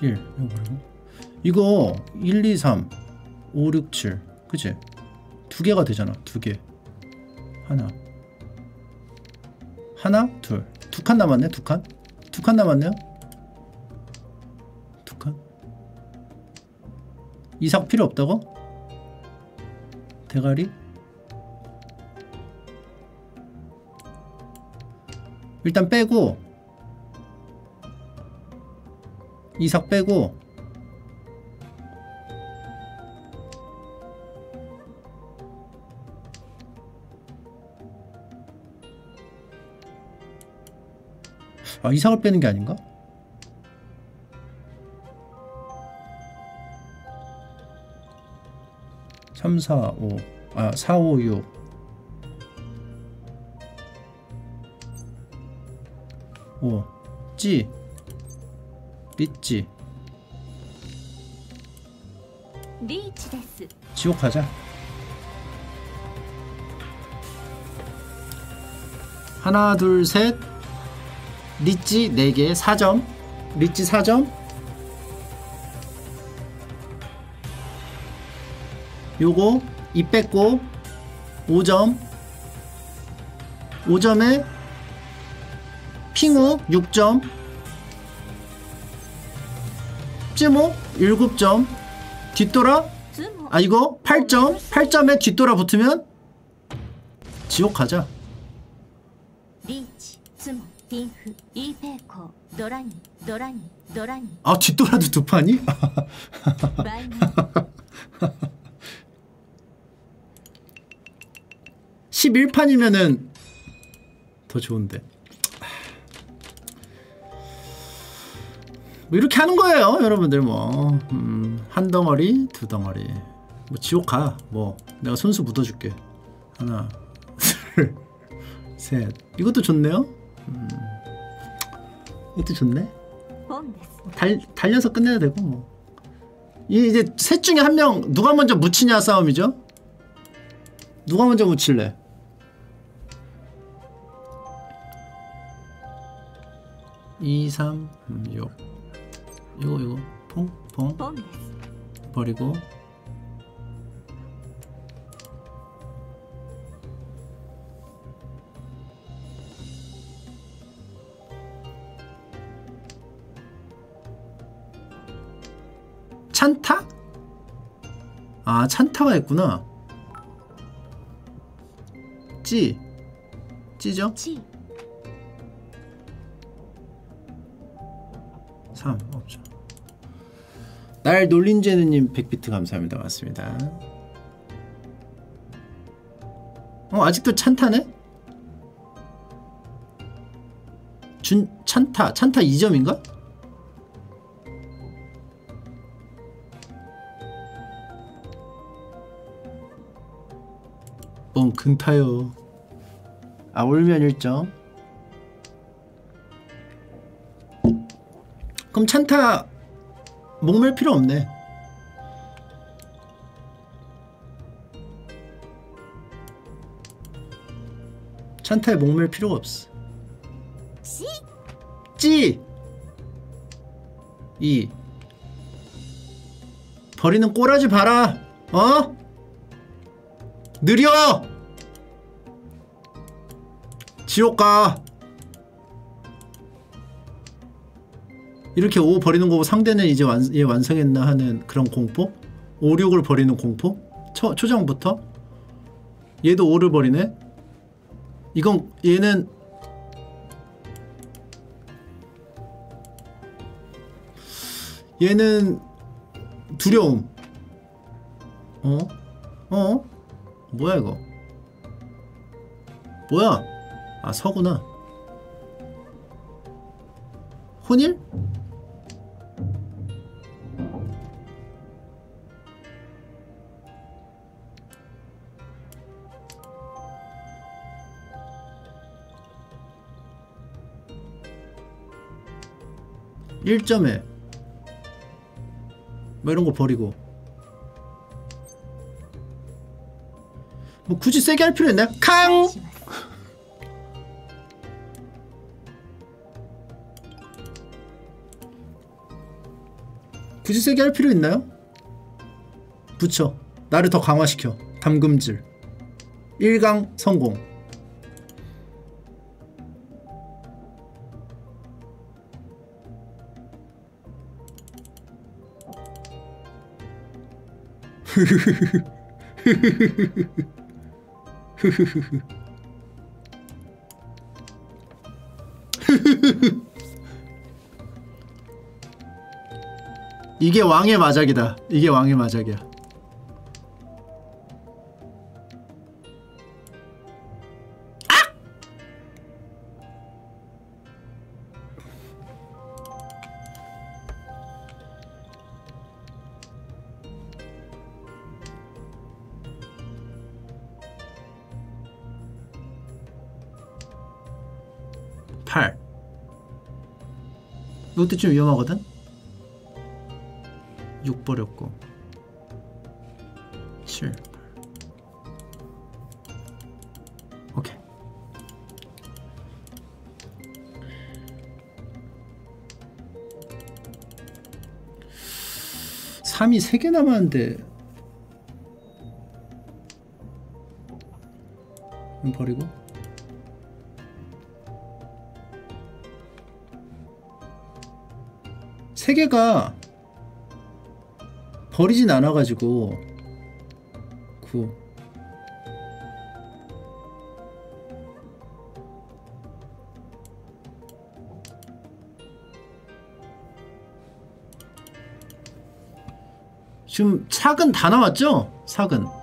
1 이거 버리고. 이거 1, 2, 3, 5, 6, 7 그치? 두 개가 되잖아. 두개. 하나. 하나 둘 두 칸 남았네 두칸두 칸 남았네요 이삭 필요 없다고? 대가리 일단 빼고 이삭 빼고 아 이삭을 빼는 게 아닌가? 345 아, 456 5 찌, 리찌. 지옥 가자. 하나 둘셋. 리찌 4개 4점. 리찌 4점. 요거 입 뺏고 5점 5점에 핑우 6점 쯔모 7점 뒤돌아 아 이거 8점 8점에 뒤돌아 붙으면 지옥 가자. 아 뒷돌아도 두 판이? 11판이면은 더 좋은데. 뭐 이렇게 하는 거예요 여러분들 뭐한 음, 덩어리 두 덩어리. 뭐 지옥 가뭐 내가 손수 묻어줄게. 하나 둘셋. 이것도 좋네요. 음, 이것도 좋네. 달, 달려서 끝내야 되고 뭐. 이제 셋 중에 한 명 누가 먼저 묻히냐 싸움이죠? 누가 먼저 묻힐래? 2, 3, 6 이거 이거. 퐁퐁. 버리고. 찬타? 아 찬타가 있구나. 찌. 찌죠? 찌. 3 없죠. 날 놀린 제느님 100비트 감사합니다. 맞습니다. 어 아직도 찬타네? 준 찬타 찬타 2점인가? 뻥 금타요? 아 울면 1점 그럼 찬타 목맬 필요 없네 찬타에 목맬 필요가 없어 시 찌! 2 버리는 꼬라지 봐라 어? 느려! 지옥 가 이렇게 5 버리는 거고 상대는 이제 완, 얘 완성했나 하는 그런 공포? 5, 6을 버리는 공포? 초, 초장부터? 얘도 5를 버리네? 이건 얘는 얘는 두려움 어? 어? 뭐야 이거 뭐야 아 서구나 혼일? 1점에 뭐 이런 거 버리고 뭐 굳이 세게 할 필요 있나요? 캉! 굳이 세게 할 필요 있나요? 붙여 나를 더 강화시켜 담금질 1강 성공 이게 왕의 마작이다. 이게 왕의 마작이야 이것도 좀 위험하거든? 6 버렸고. 7 8 오케이. 삼이 3개 남았는데. 이건 버리고 세 개가 버리진 않아가지고 9 지금 삭은 다 나왔죠? 삭은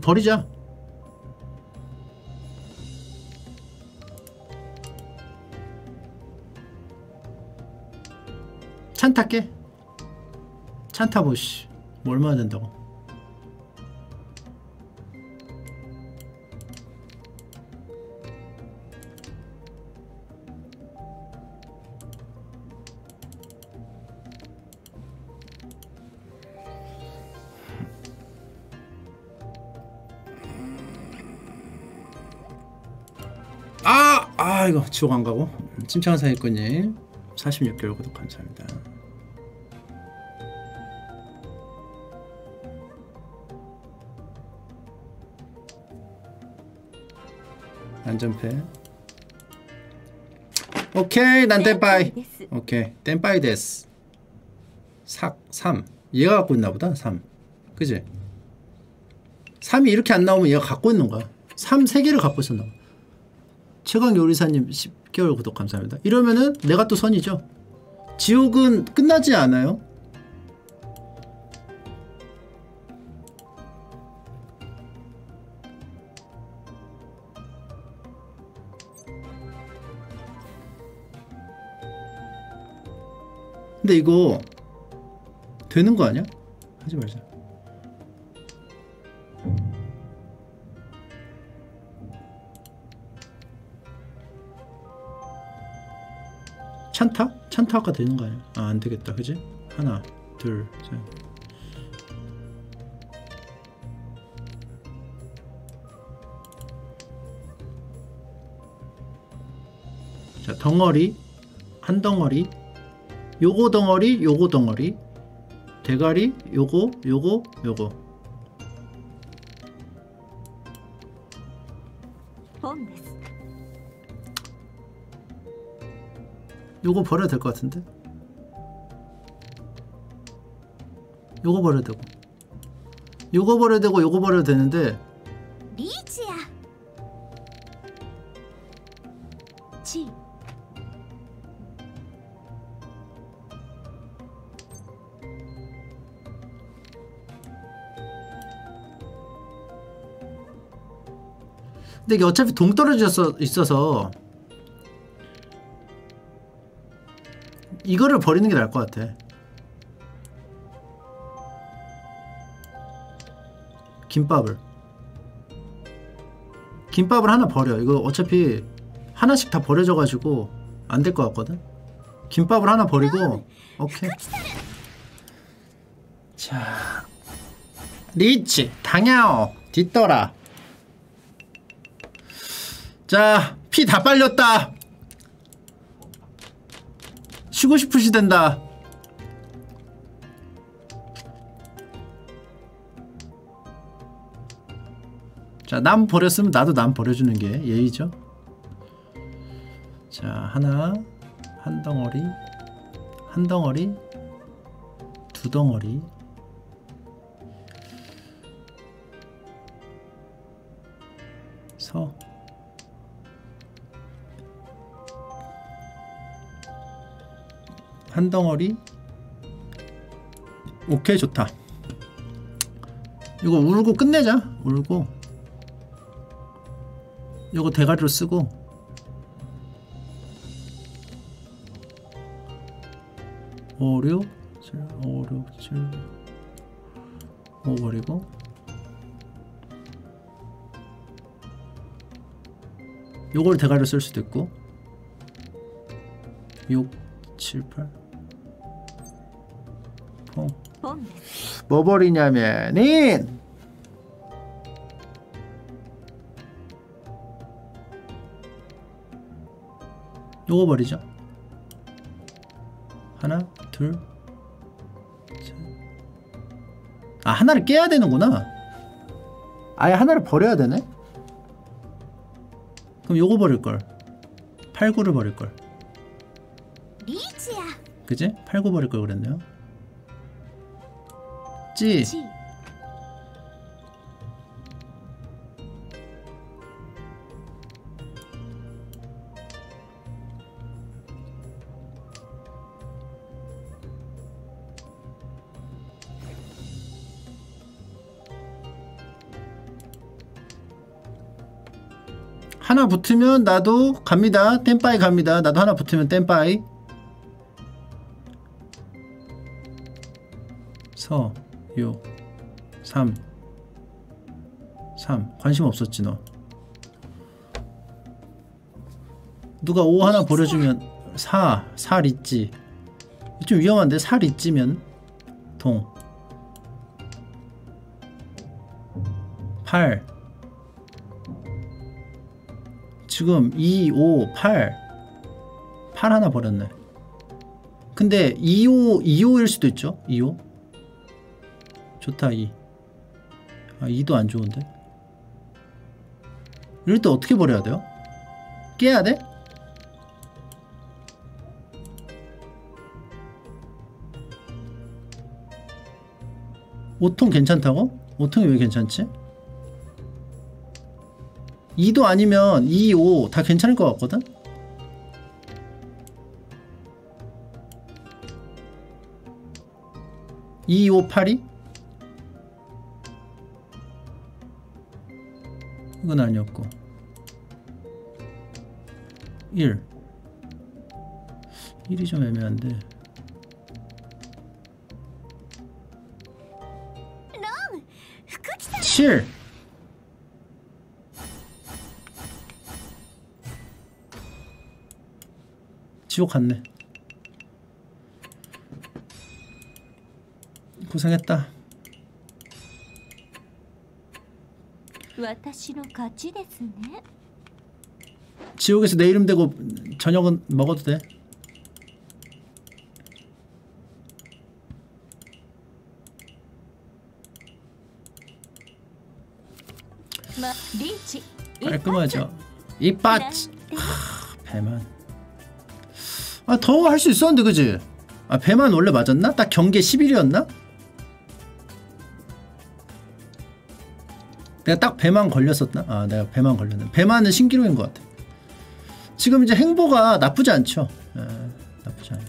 버리자. 찬 탈게. 찬 타보 씨뭐 얼마나 된다고 지옥 안 가고. 침착한 사기꾼님 46개월 구독 감사합니다. 안전패. 오케이 난 땜빠이. 오케이 땜빠이 데스 삭 3 얘가 갖고 있나 보다 3 그지? 3이 이렇게 안 나오면 얘가 갖고 있는 거야. 3 3개를 갖고 있었나 봐 최강 요리사님 10개월 구독 감사합니다 이러면은 내가 또 선이죠 지옥은 끝나지 않아요 근데 이거 되는 거 아니야? 하지 말자. 찬타? 찬타 아까 되는 거 아니야? 아, 안 되겠다. 그지? 하나, 둘, 셋. 자, 덩어리, 한 덩어리, 요거 덩어리, 요거 덩어리, 대가리, 요거, 요거, 요거. 요거 버려야 될 것 같은데? 요거 버려도 되고. 요거 버려도 되고 요거 버려도 되는데. 리치야. 지 근데 이게 어차피 동떨어져 있어서 이거를 버리는 게 나을 것 같아. 김밥을. 김밥을 하나 버려. 이거 어차피 하나씩 다 버려져가지고 안 될 것 같거든? 김밥을 하나 버리고 오케이. 자 리치 당야오 뒤떠라. 자, 피 다 빨렸다. 쉬고 싶으시댄다. 자, 남 버렸으면 나도 남 버려주는 게 예의죠. 자, 하나, 한 덩어리, 한 덩어리, 두 덩어리. 서. 한 덩어리? 오케이 좋다. 이거 울고 끝내자 울고. 이거 대가리로 쓰고. 오 6, 7, 5, 6, 7 5 버리고. 요걸 대가리로 쓸 수도 있고. 6, 7, 8 뭐 버리냐면은 요거 버리죠. 하나 둘셋아 하나를 깨야 되는구나. 아예 하나를 버려야 되네? 그럼 요거 버릴걸. 팔구를 버릴걸. 그지? 팔구 버릴걸 그랬네요. 찌チー 하나 붙으면 나도 갑니다. 땜빠이 갑니다. 나도 하나 붙으면 땜빠이. 서, 요, 삼, 삼. 관심 없었지 너. 누가 오 하나 버려주면 사, 살 있지. 좀 위험한데 살 있지면 동. 8 지금 2, 5, 8 8 하나 버렸네 근데 2, 5, 2, 5일 수도 있죠 2, 5 좋다 2 아, 2도 안 좋은데 이럴 때 어떻게 버려야 돼요? 깨야 돼? 5통 괜찮다고? 5통이 왜 괜찮지? 2도 아니면 2, 5 다 괜찮을 것 같거든? 이, 오, 팔이? 이건 아니었고. 1 1이 좀 애매한데. 롱! 7 지옥 갔네. 고생했다. 私の勝ちですね 지옥에서 내 이름 대고 저녁은 먹어도 돼まリーチ 깔끔하죠 이빠치 하, 배만 아 더 할 수 있었는데 그지 아 배만 원래 맞았나? 딱 경계 11이었나? 내가 딱 배만 걸렸었나? 아 내가 배만 걸렸네. 배만은 신기록인 것 같아. 지금 이제 행보가 나쁘지 않죠. 예, 나쁘지 않아요.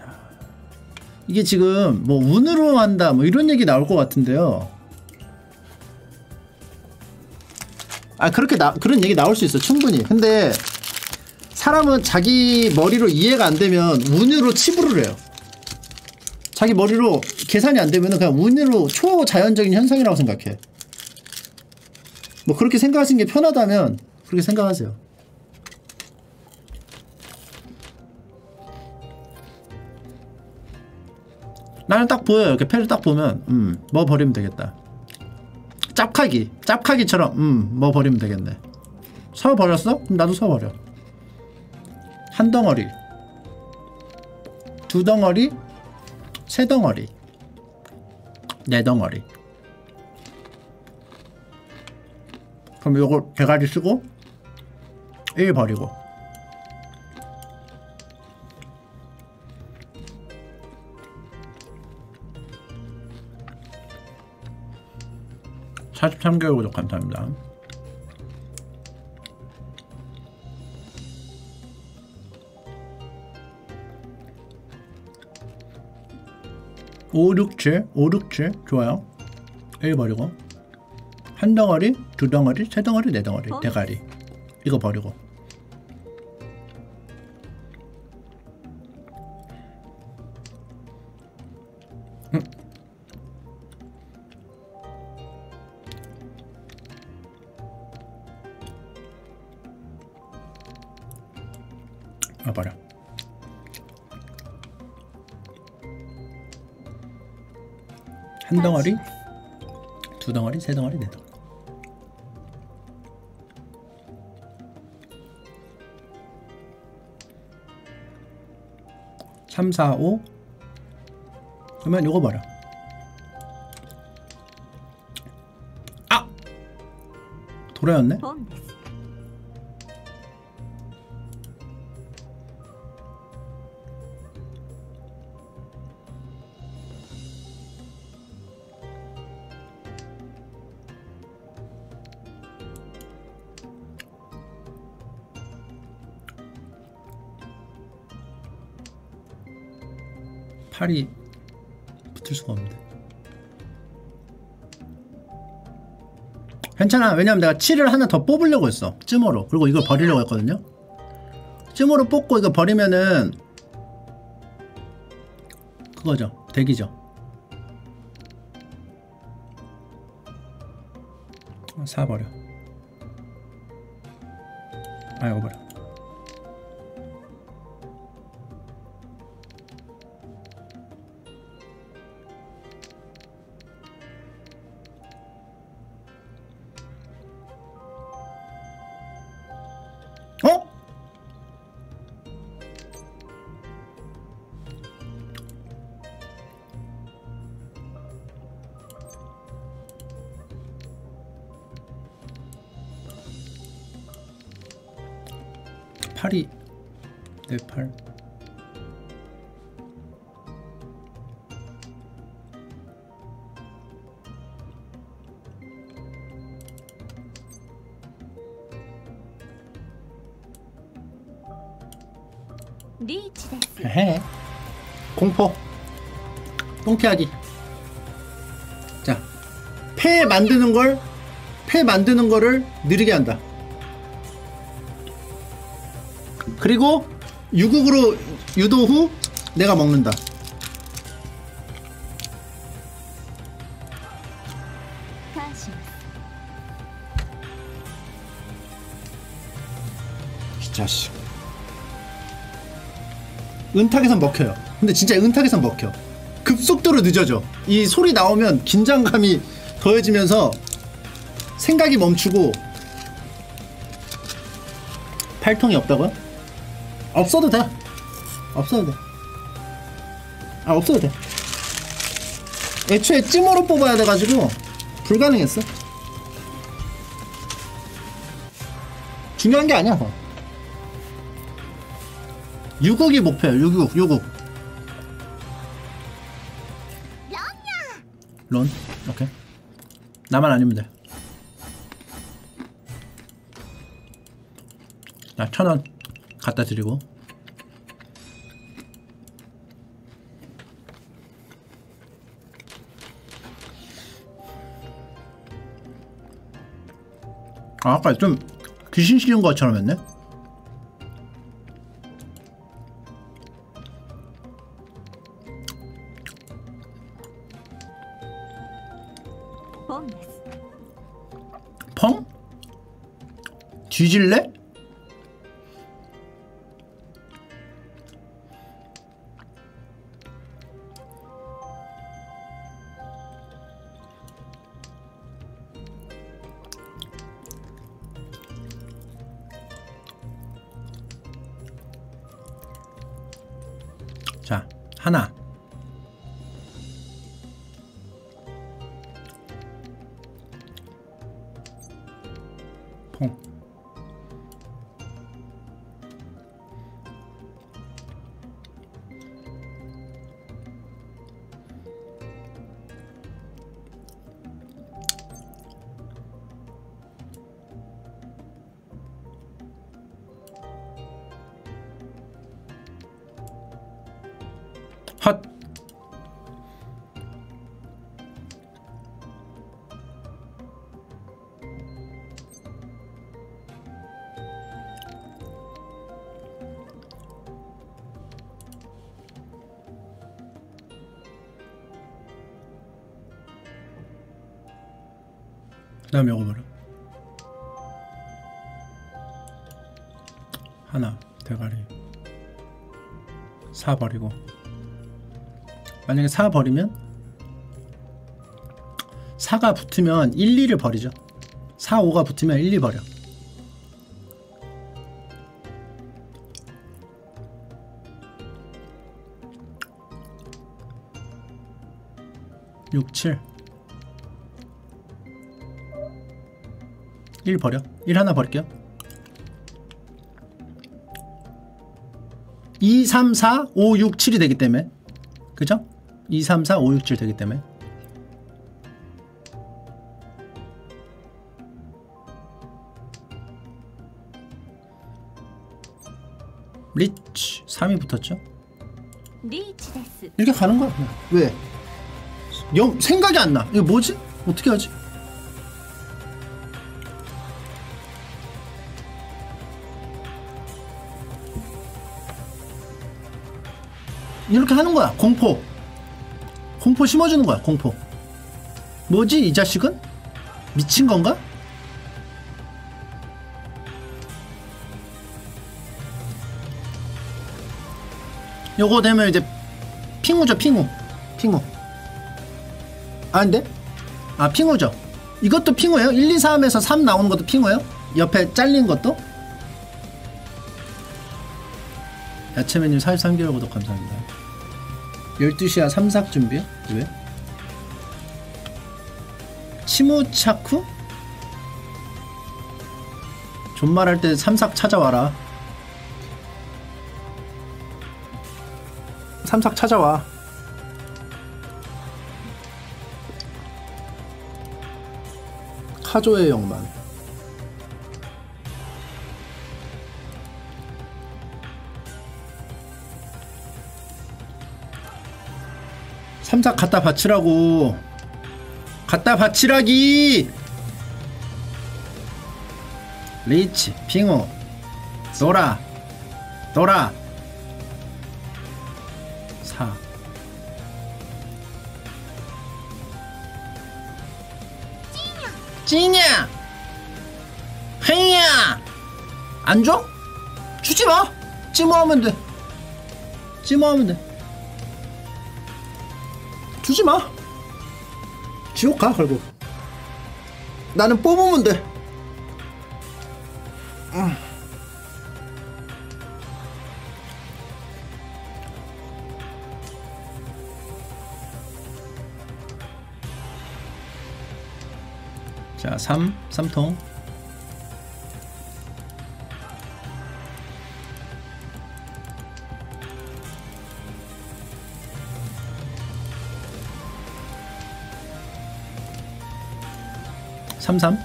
야, 이게 지금 뭐 운으로 한다 뭐 이런 얘기 나올 것 같은데요. 아 그렇게 나 그런 얘기 나올 수 있어 충분히. 근데 사람은 자기 머리로 이해가 안 되면 운으로 치부를 해요. 자기 머리로 계산이 안 되면 그냥 운으로 초자연적인 현상이라고 생각해 뭐 그렇게 생각하시는 게 편하다면 그렇게 생각하세요. 나는 딱 보여요. 이렇게 패를 딱 보면 음 뭐 버리면 되겠다. 짭카기 짭카기처럼 음 뭐 버리면 되겠네. 서 버렸어? 그럼 나도 서 버려. 한 덩어리. 두 덩어리? 세 덩어리. 네 덩어리 그럼 요걸 대가리 쓰고 1 버리고 사십삼 개월 구독 감사합니다. 오, 육, 칠, 오, 육, 칠 좋아요. 1 버리고 한 덩어리, 두 덩어리, 세 덩어리, 네 덩어리, 대가리. 이거 버리고. 음. 아 버려. 한 덩어리 두 덩어리 세 덩어리 네 덩어리 3, 4, 5 그러면 요거 버려 아! 돌아였네? 칼이 붙을 수가 없는데. 괜찮아. 왜냐면 내가 칠을 하나 더 뽑으려고 했어. 쯤으로. 그리고 이걸 버리려고 했거든요. 쯤으로 뽑고 이거 버리면은 그거죠. 대기죠. 아, 사버려. 아 이거 버려. 창피하기. 자, 폐 만드는 걸폐 만드는 거를 느리게 한다. 그리고 유국으로 유도 후 내가 먹는다. 이 자식. 은탁에선 먹혀요. 근데 진짜 은탁에선 먹혀. 급속도로 늦어져. 이 소리 나오면 긴장감이 더해지면서 생각이 멈추고 팔통이 없다고요? 없어도 돼. 없어도 돼. 아 없어도 돼. 애초에 찜으로 뽑아야 돼가지고 불가능했어. 중요한 게 아니야. 그거. 유국이 목표야. 유국, 유국. 런? 오케이. 나만 아니면 돼. 자, 천원 갖다 드리고. 아, 아까 좀 귀신 씌운 것처럼 했네? 뒤질래? 요거 뭐라? 하나 대가리 사 버리고 만약에 사 버리면 4가 붙으면 1, 2를 버리죠 4, 5가 붙으면 1, 2 버려 육, 칠. 1 버려 1 하나 버릴게요 2, 3, 4, 5, 6, 7이 되기 때문에 그죠? 2, 3, 4, 5, 6, 7 되기 때문에 리치 3이 붙었죠? 이렇게 가는 거야 왜? 영, 생각이 안 나. 이거 뭐지? 어떻게 하지? 이렇게 하는 거야. 공포. 공포 심어주는 거야. 공포. 뭐지 이 자식은? 미친 건가? 요거 되면 이제 핑우죠 핑우 핑우 아닌데? 아 핑우죠 이것도 핑우예요? 1, 2, 3에서 3 나오는 것도 핑우예요? 옆에 잘린 것도? 야채 메뉴 43개월 구독 감사합니다 12시야 삼삭 준비요? 왜? 치무차쿠? 존말할 때 삼삭 찾아와라 삼삭 찾아와. 카조의 영만. 삼사 갖다 바치라고. 갖다 바치라기. 리치 핑호. 노라. 노라. 4 찌냐 헤이야. 안 줘? 주지 마. 찜호하면 돼. 찜호하면 돼 주지 마 지옥 가 결국 나는 뽑으면 돼 음. 자, 3, 3통. 33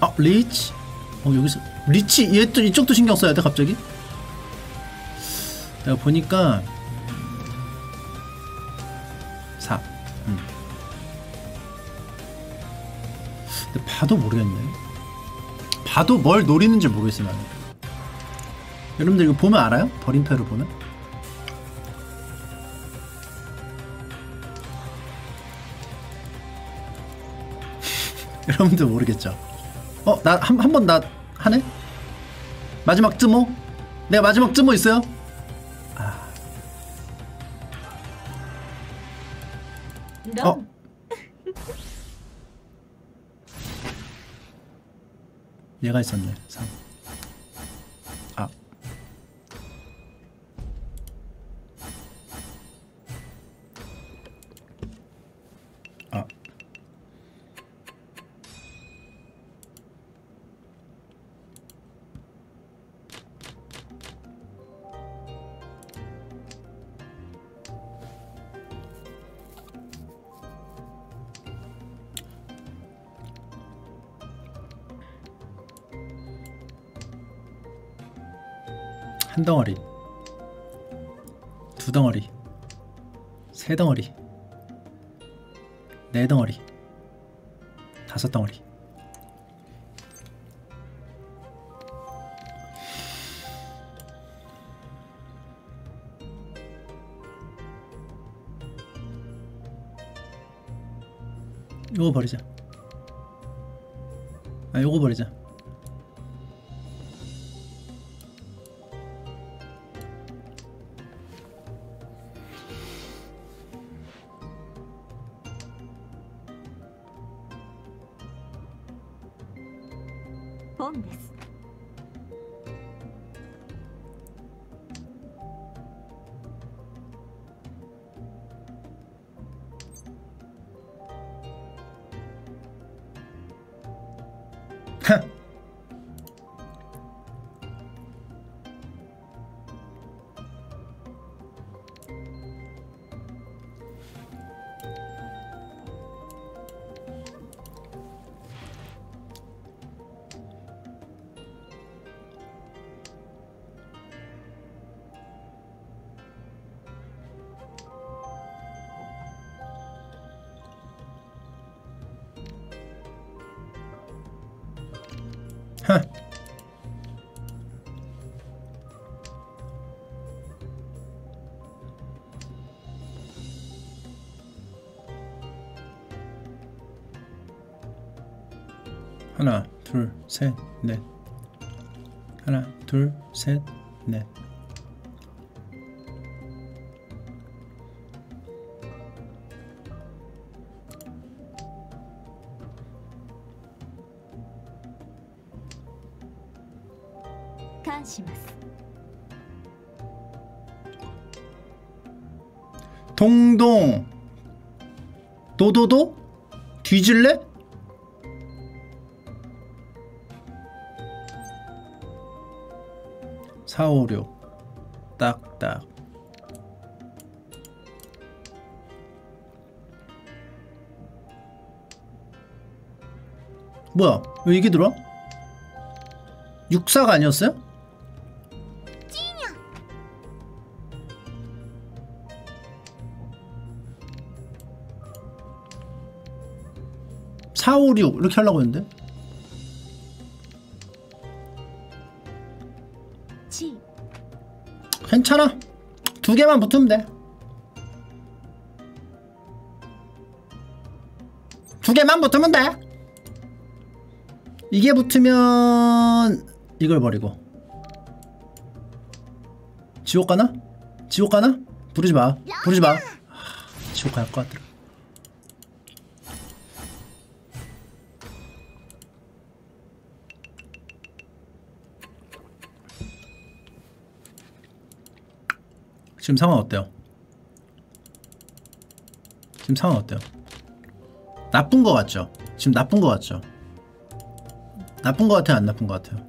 아 리치? 어 여기서. 리치 얘 또 이쪽도 신경 써야 돼 갑자기? 내가 보니까 4 음. 근데 봐도 모르겠네. 봐도 뭘 노리는지 모르겠어요 나는. 여러분들 이거 보면 알아요? 버림패로 보면? 여러분들 모르겠죠? 어, 나 한 한 번 나 하네? 마지막 쯔모? 내가 마지막 쯔모 있어요? 아, 어. 얘가 있었네. 3. 덩어리, 두 덩어리, 세 덩어리, 네 덩어리, 다섯 덩어리. 요거 버리자. 아, 요거 버리자. 셋, 넷. 하나, 둘, 셋, 넷. 456 딱딱. 뭐야? 왜 이게 들어? 육사가 아니었어요? (456) 이렇게 하려고 했는데? 괜찮아. 두 개만 붙으면 돼. 두 개만 붙으면 돼. 이게 붙으면 이걸 버리고. 지옥 가나? 지옥 가나? 부르지 마. 부르지 마. 하, 지옥 갈 것 같더라 지금 상황 어때요? 지금 상황 어때요? 나쁜 거 같죠? 지금 나쁜 거 같죠? 나쁜 거 같아요? 안 나쁜 거 같아요?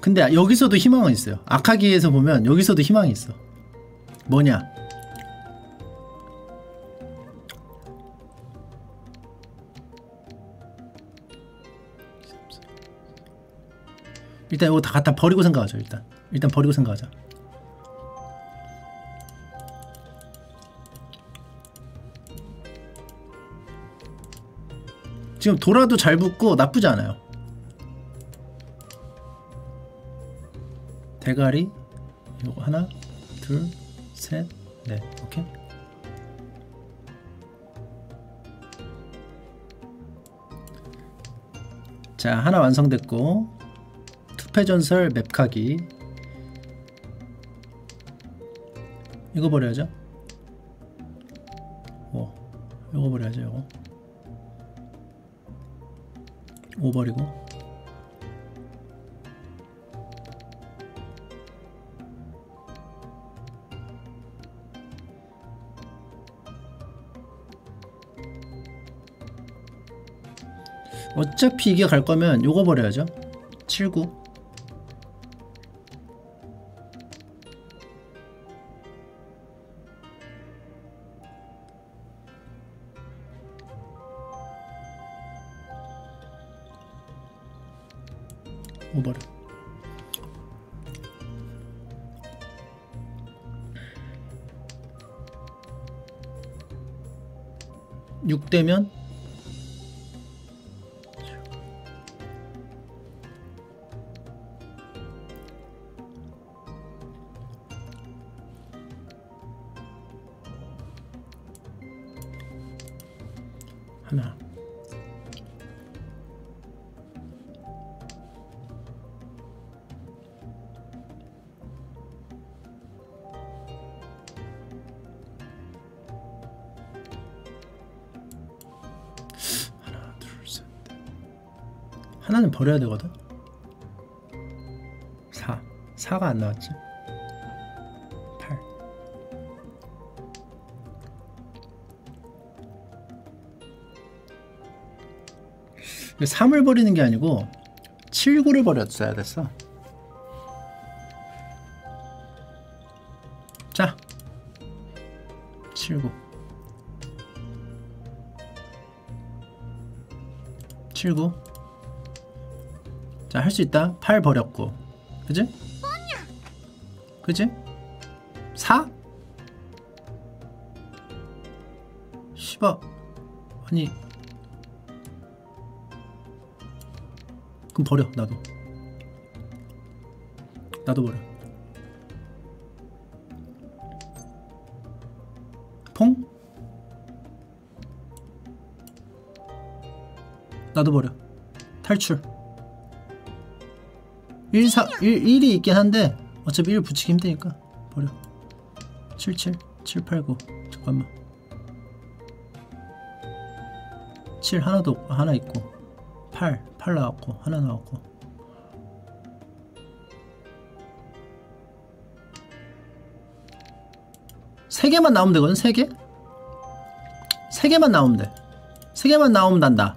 근데 여기서도 희망은 있어요. 악하기에서 보면 여기서도 희망이 있어. 뭐냐? 일단 이거 다 갖다 버리고 생각하죠. 일단 일단 버리고 생각하자. 지금 돌아도 잘 붙고 나쁘지 않아요. 대가리 이거 하나 둘셋넷 오케이 자 하나 완성됐고 투패전설 맵카기. 이거 버려야죠? 오 이거 버려야죠 이거. 오 버리고. 어차피 이게 갈 거면 요거 버려야죠. 79 육 되면 버려야 되거든 4 4가 안 나왔지 8 3을 버리는 게 아니고 7, 9를 버렸어야 됐어. 자, 7, 9. 7, 9. 자, 할수 있다. 8 버렸고. 그지? 그지? 4? 10어. 아니, 그럼 버려 나도 나도 버려 퐁 나도 버려 탈출 1, 4, 1, 1이 있긴 한데 어차피 1 붙이기 힘드니까 버려. 7, 7, 7, 8, 9 잠깐만. 7 하나도 하나 있고 8, 8 나왔고 하나 나왔고. 세 개만 나오면 되거든 세 개? 세 개만 나오면 돼세 개만 나오면 난다.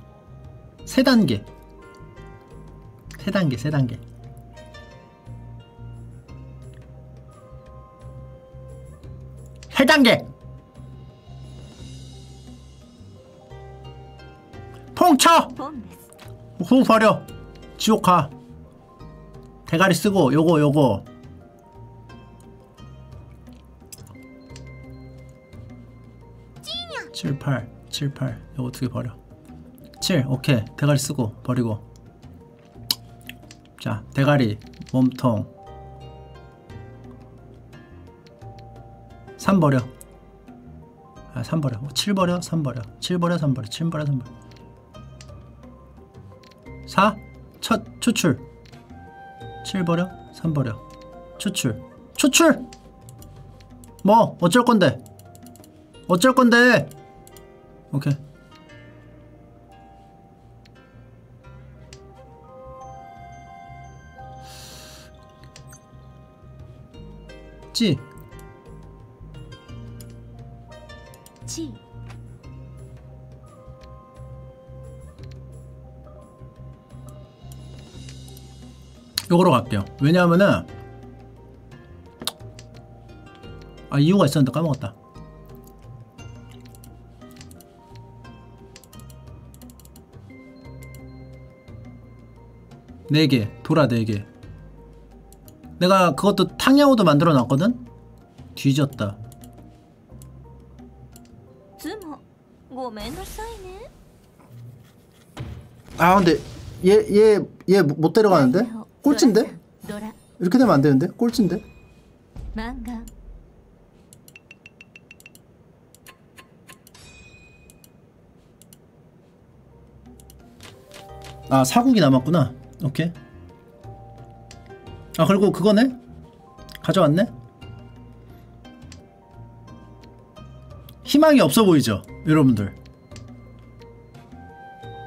세 단계. 세 단계 세 단계 3단계. 퐁쳐. 호흡 버려 지옥 가 대가리 쓰고 요거 요거. 7, 8 7, 8 요거 두 개 버려. 7 오케이. 대가리 쓰고 버리고. 자 대가리 몸통. 3 버려 아, 3 버려. 7 버려. 3 버려. 7 버려. 3 버려. 7 버려. 3 버려. 4. 첫 추출. 7 버려. 3 버려. 추출. 추출. 뭐 어쩔 건데? 어쩔 건데? 오케이. 찌. 요거로 갈게요. 왜냐하면은 아 이유가 있었는데 까먹었다. 네개 돌아 네개. 내가 그것도 탕야오도 만들어 놨거든? 뒤졌다. 아 근데 얘 얘 얘 못 데려가는데? 꼴찌인데? 이렇게 되면 안 되는데? 꼴찌인데? 아, 사국이 남았구나. 오케이. 아, 그리고 그거네? 가져왔네? 희망이 없어 보이죠? 여러분들.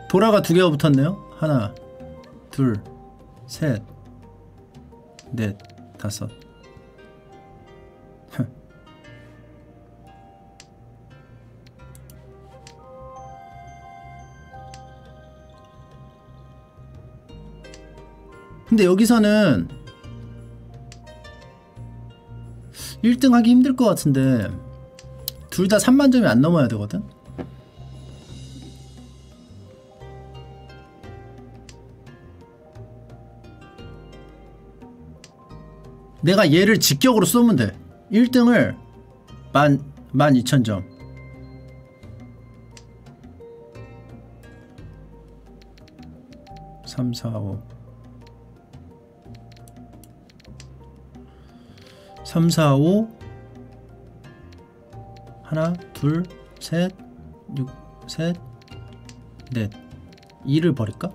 돌아가 두 개가 붙었네요? 하나, 둘, 셋 넷 다섯 근데 여기서는 1등 하기 힘들 것 같은데 둘 다 3만 점이 안 넘어야 되거든? 내가 얘를 직격으로 쏘면 돼. 1등을 만, 12,000점. 3, 4, 5 3, 4, 5 하나, 둘, 셋, 6, 셋, 넷. 2를 버릴까?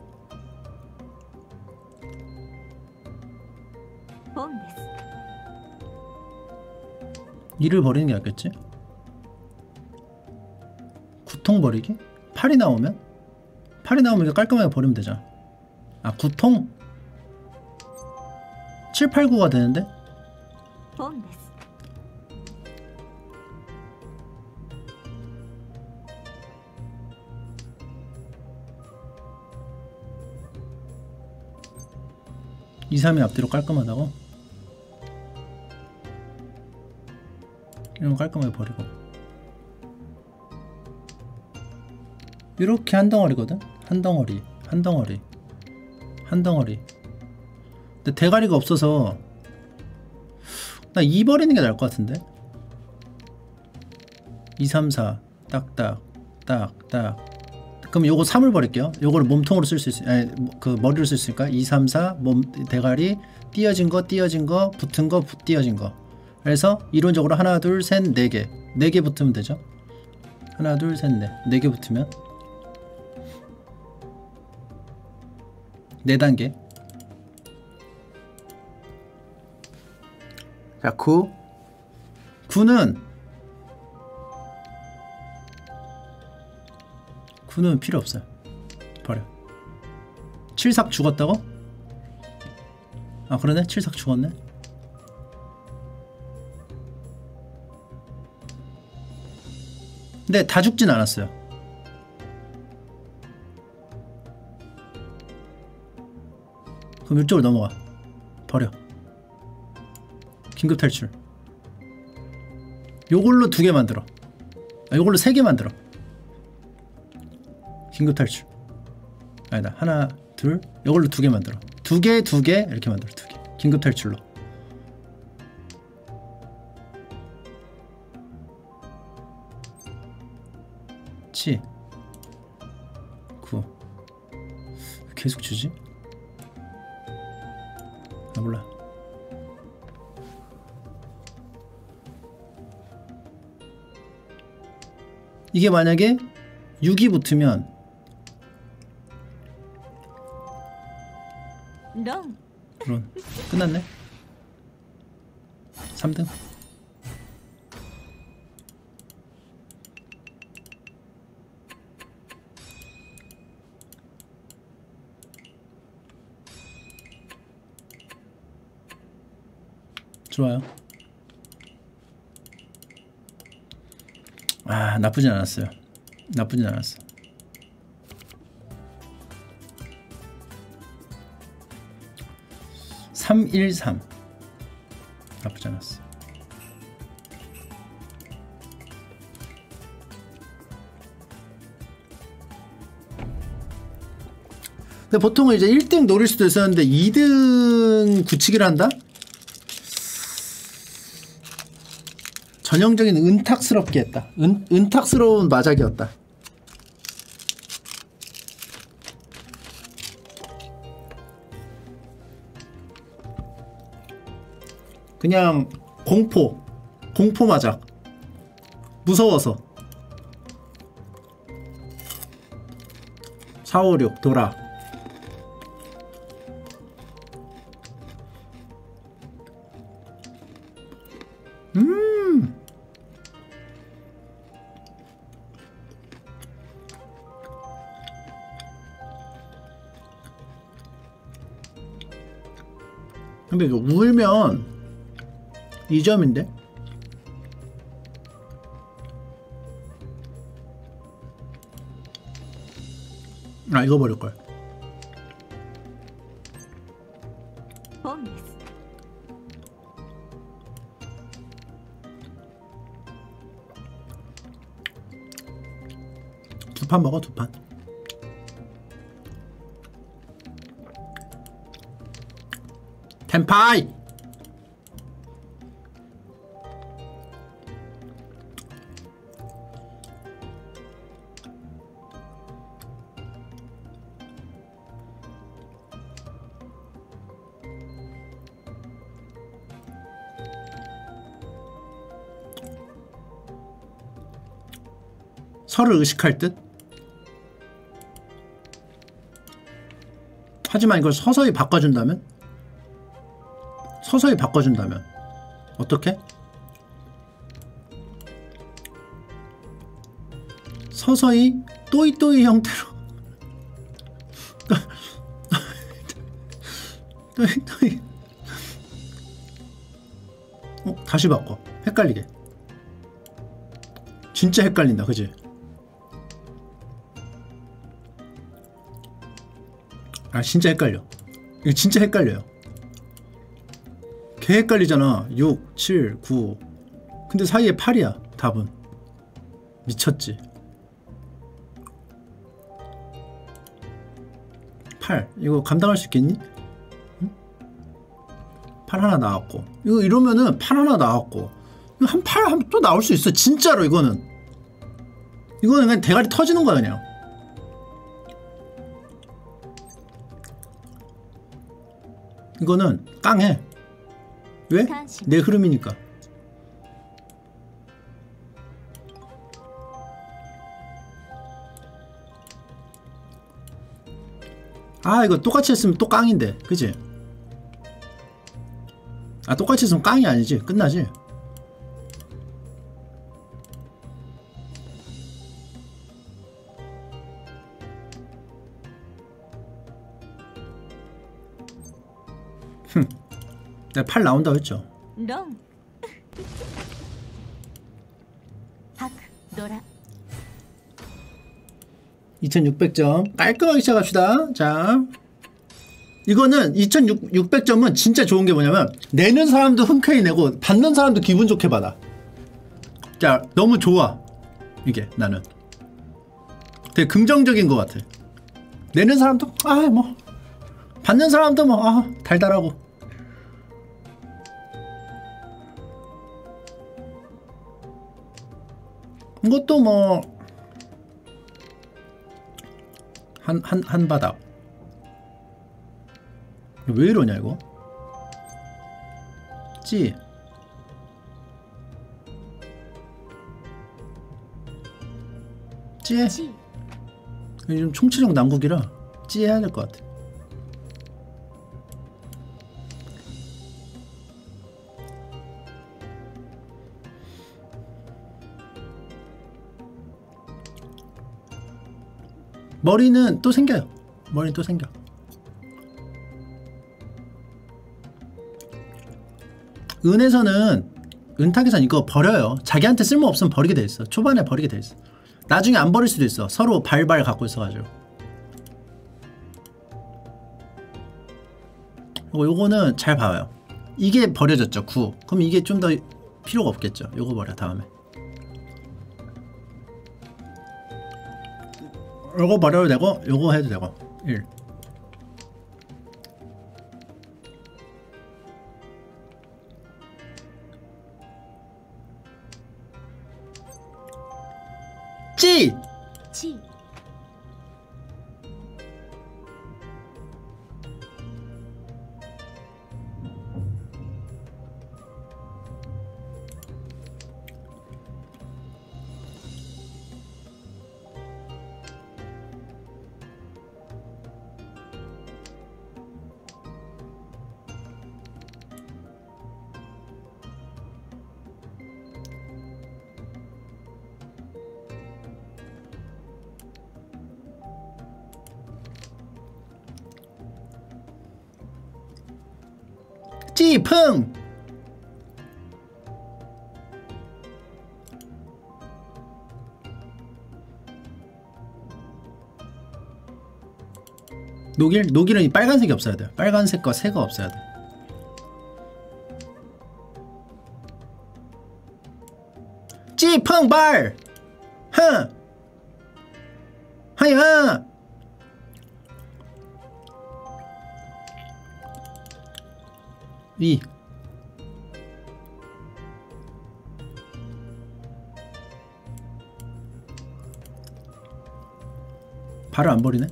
일을 버리는 게 낫겠지? 구통 버리기? 팔이 나오면? 팔이 나오면 이게 깔끔하게 버리면 되잖아 아 구통? 7, 8, 9가 되는데? 이삼이 앞뒤로 깔끔하다고? 이런 거 깔끔하게 버리고 이렇게 한 덩어리거든? 한 덩어리 한 덩어리 한 덩어리 근데 대가리가 없어서 나 2 버리는 게 나을 것 같은데 2, 3, 4 딱딱 딱딱 그럼 요거 3을 버릴게요. 요거를 몸통으로 쓸 수 있, 아니, 그 머리로 쓸 수 있으니까 2, 3, 4, 몸, 대가리, 띄어진 거, 띄어진 거, 붙은 거, 부, 띄어진 거. 그래서 이론적으로 하나, 둘, 셋, 네 개. 네 개 붙으면 되죠. 하나, 둘, 셋, 넷. 네 개 붙으면 네 단계. 자, 9. 9는 9는 필요 없어요. 버려. 7삭 죽었다고? 아 그러네 7삭 죽었네. 근데 다 죽진 않았어요. 그럼 이쪽으로 넘어가. 버려. 긴급 탈출. 요걸로 두 개 만들어. 아, 요걸로 세 개 만들어. 긴급 탈출. 아니다. 하나, 둘. 이걸로 두 개 만들어. 두 개, 두 개 이렇게 만들어. 두 개. 긴급 탈출로. 치. 구. 계속 주지? 아 몰라. 이게 만약에 6이 붙으면 론 끝났네 3등 좋아요. 아 나쁘진 않았어요. 나쁘진 않았어 313 나쁘지 않았어 근데 보통은 이제 1등 노릴 수도 있었는데 2등 굳히기를 한다? 전형적인 은탁스럽게 했다. 은, 은탁스러운 마작이었다. 그냥 공포 공포 마작. 무서워서. 456 돌아 근데 이거 울면 2점인데? 아 이거 버릴걸 두 판 먹어 두판. 템파이 서로 의식할 듯? 하지만 이걸 서서히 바꿔준다면? 서서히 바꿔준다면 어떻게? 서서히 또이또이 형태로 또이또이 어? 다시 바꿔 헷갈리게 진짜 헷갈린다 그지? 아 진짜 헷갈려 이거 진짜 헷갈려요 개 헷갈리잖아. 6, 7, 9 근데 사이에 8이야 답은. 미쳤지. 8 이거 감당할 수 있겠니? 응? 8 하나 나왔고. 이거 이러면은 8 하나 나왔고. 한8 하면 또 나올 수 있어 진짜로 이거는. 이거는 그냥 대가리 터지는 거야 그냥. 이거는 깡해 왜? 내 흐름이니까 아 이거 똑같이 했으면 또 깡인데 그지? 아 똑같이 했으면 깡이 아니지 끝나지? 내가 팔 나온다고 했죠. 2600점 깔끔하게 시작합시다. 자. 이거는 2600점은 진짜 좋은 게 뭐냐면 내는 사람도 흔쾌히 내고 받는 사람도 기분 좋게 받아. 자, 너무 좋아. 이게 나는. 되게 긍정적인 것 같아. 내는 사람도 아, 뭐 받는 사람도 뭐 아, 달달하고 이것도 뭐 한, 한, 한 바닥. 왜 이러냐 이거? 찌. 찌? 요즘 총체적 난국이라 찌해야 될 것 같아. 머리는 또 생겨요. 머리는 또 생겨. 은에서는 은탁에선 이거 버려요. 자기한테 쓸모 없으면 버리게 돼 있어. 초반에 버리게 돼 있어. 나중에 안 버릴 수도 있어. 서로 발발 갖고 있어가지고. 요거, 요거는 잘 봐요. 이게 버려졌죠. 9 그럼 이게 좀 더 필요가 없겠죠. 요거 버려 다음에 요거 버려도 되고 요거 해도 되고. 1 찌! 지찌 녹일? 녹일은 빨간색이 없어야 돼요 빨간색과 새가 없어야 돼 찌펑발! 흥! 하야! 위 바로 안 버리네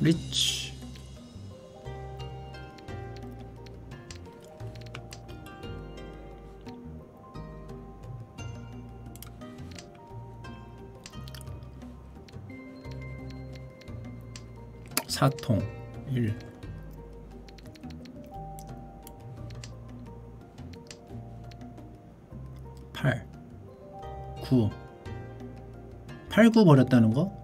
리치 사통 1 8 9 8, 9 버렸다는 거?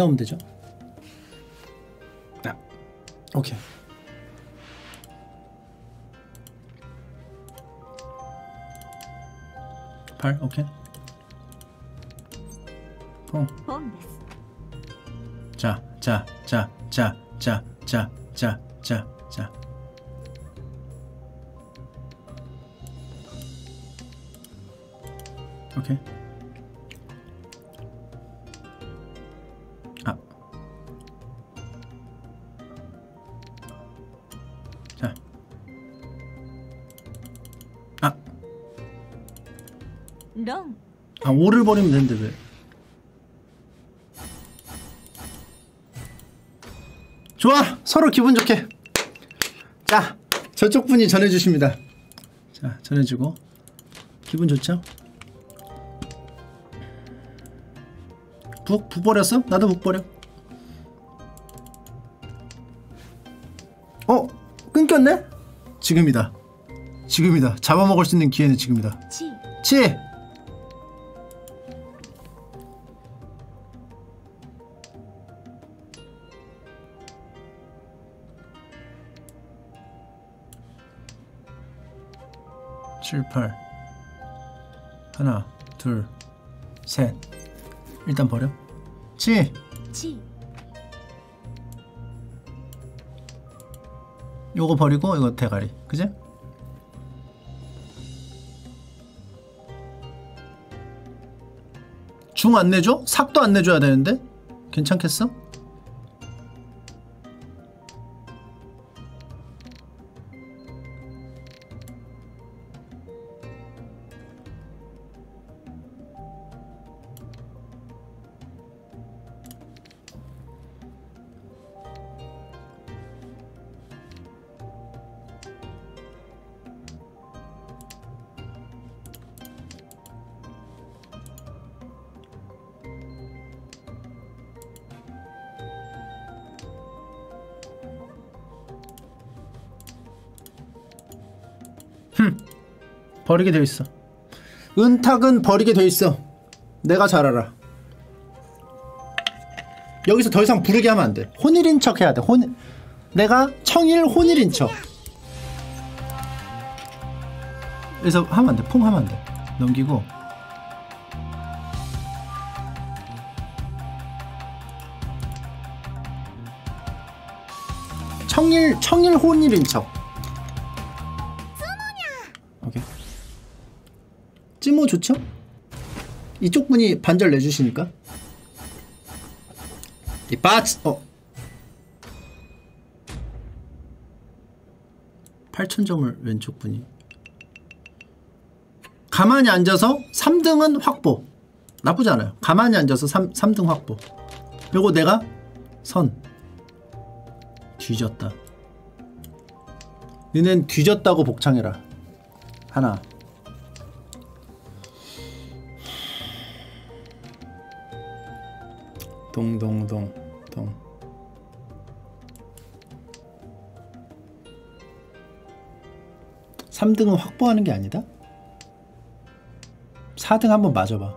나오면 되죠? 아, 오케이. 팔, 오케이. 자, 자, 자, 자, 자, 자, 자, 자, 자. 오케이. 버리면 되는데 왜? 좋아! 서로 기분 좋게. 자, 저쪽 분이 전해주십니다. 자, 전해주고. 기분 좋죠? 북, 북 버렸어? 나도 북 버려. 어? 끊겼네? 지금이다. 지금이다. 잡아먹을 수 있는 기회는 지금이다. チ 치! 칠, 팔 하나, 둘, 셋 일단 버려 치! チ 요거 버리고 이거 대가리 그지? 중 안 내줘? 삭도 안 내줘야 되는데? 괜찮겠어? 버리게 돼 있어. 은탁은 버리게 돼 있어. 내가 잘 알아. 여기서 더 이상 부르게 하면 안 돼. 혼일인 척 해야 돼. 혼 내가 청일 혼일인 척. 그래서 하면 안 돼. 퐁 하면 안 돼. 넘기고 청일 청일 혼일인 척. 찌모 좋죠? 이쪽 분이 반절 내주시니까. 이 바츠 어. 8,000점을 왼쪽 분이. 가만히 앉아서 3등은 확보. 나쁘지 않아요. 가만히 앉아서 3, 3등 확보. 요거 내가 선. 뒤졌다. 너넨 뒤졌다고 복창해라. 하나. 동동동 동. 삼등은 확보하는 게 아니다? 4등 한번 맞아봐.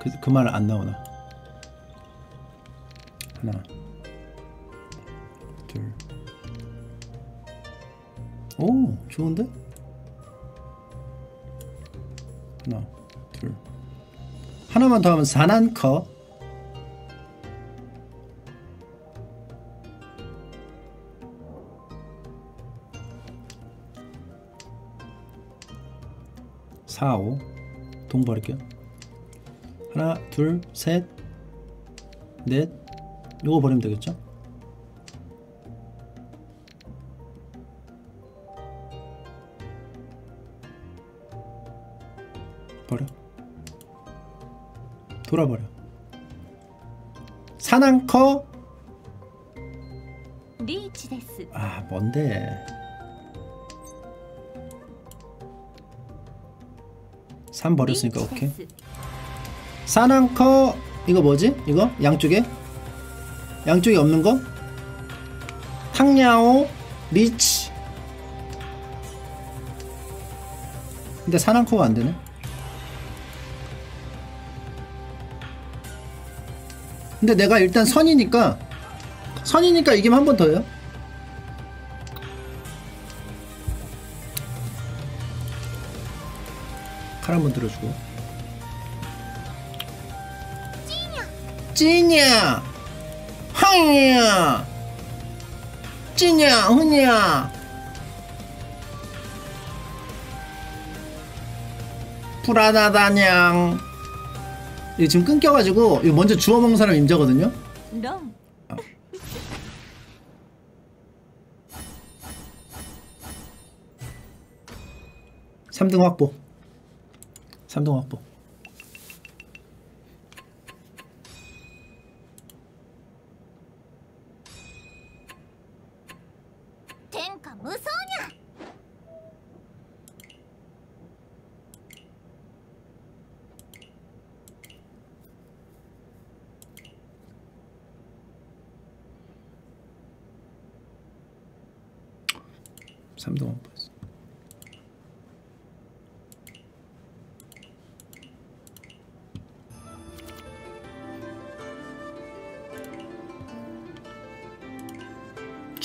그, 그 말 안 나오나. 하나. 둘. 오, 좋은데? 하나, 둘. 하나만 더 하면 4난커. 4, 5 동부할게요. 하나 둘셋넷. 요거 버리면 되겠죠? 버려. 돌아버려. 사낭커. 리치 데스. 아 뭔데? 3 버렸으니까 오케이 사랑커 이거 뭐지? 이거? 양쪽에? 양쪽에 없는 거? 탕야오 리치 근데 사랑커가 안되네 근데 내가 일단 선이니까 선이니까 이기면 한 번 더요 칼한번 들어주고. 찌냐 황이야. 찌냐 훈이야. 불안하다냥. 이거 지금 끊겨가지고 이거 먼저 주워 먹는 사람 임자거든요. ロン 3등 확보 3등 확보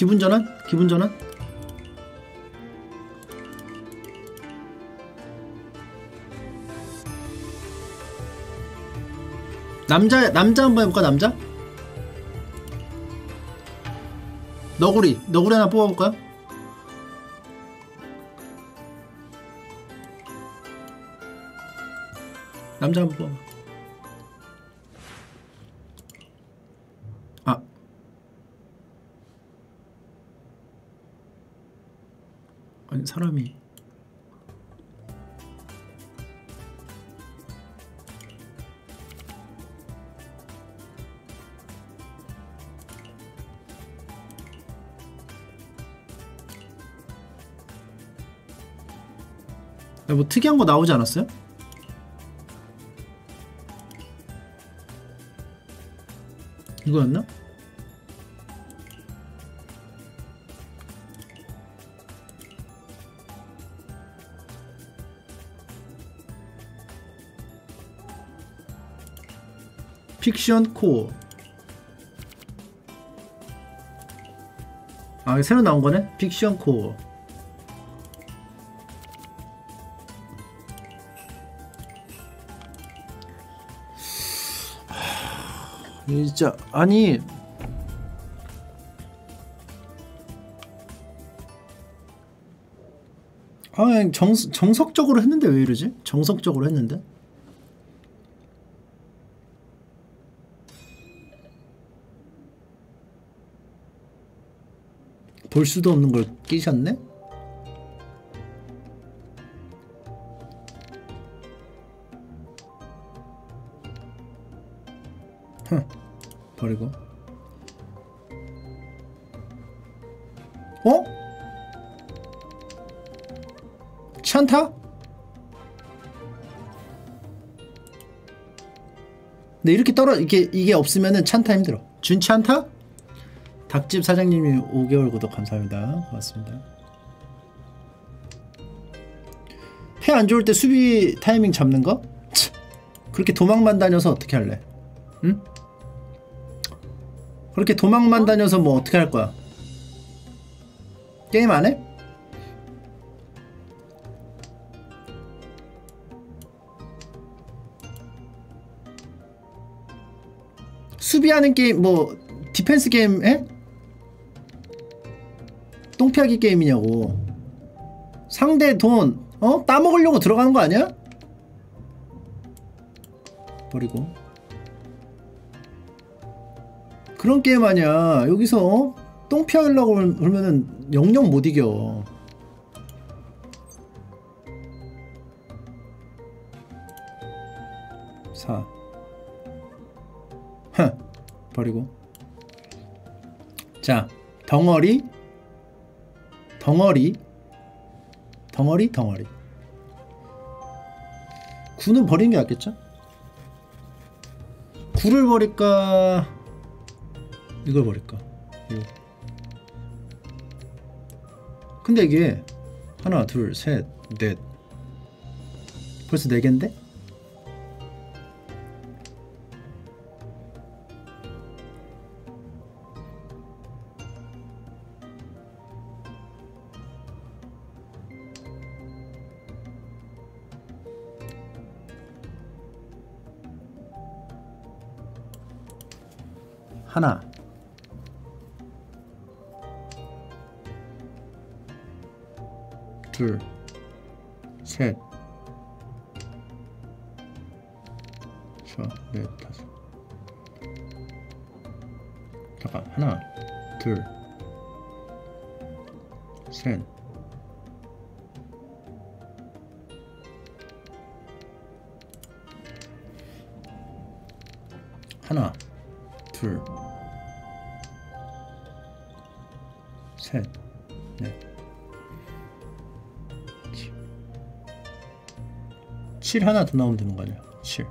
기분 전환? 기분 전환? 남자 남자 한번 해볼까 남자? 너구리 너구리 하나 뽑아볼까요? 남자 한번 뽑아 뭐 특이한 거 나오지 않았어요? 이거였나? 픽션 코어 아 새로 나온 거네? 픽션 코어 진짜 아니 아 정, 정석적으로 했는데 왜 이러지? 정석적으로 했는데 볼 수도 없는 걸 끼셨네? 네 이렇게 떨어 이게 이게 없으면은 찬타 힘들어 준치 않다? 닭집 사장님이 5개월 구독 감사합니다 고맙습니다 패 안 좋을 때 수비 타이밍 잡는 거? 치, 그렇게 도망만 다녀서 어떻게 할래? 응? 그렇게 도망만 다녀서 뭐 어떻게 할 거야? 게임 안 해? 수비하는 게임 뭐 디펜스 게임 해? 똥피하기 게임이냐고 상대 돈 어? 따먹으려고 들어가는 거 아니야? 버리고 그런 게임 아니야 여기서 어? 똥 피하려고 그러면은 영영 못 이겨 버리고. 자 덩어리 덩어리 덩어리 덩어리. 구는 버리는 게 낫겠죠? 구를 버릴까? 이걸 버릴까? 이거. 근데 이게 하나 둘셋넷. 벌써 네 개인데? 하나. 둘셋 하나 더 나오면 되는 거 아니야? 칠.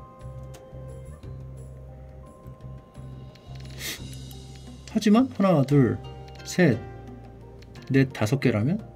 하지만 하나, 둘, 셋, 넷, 다섯 개라면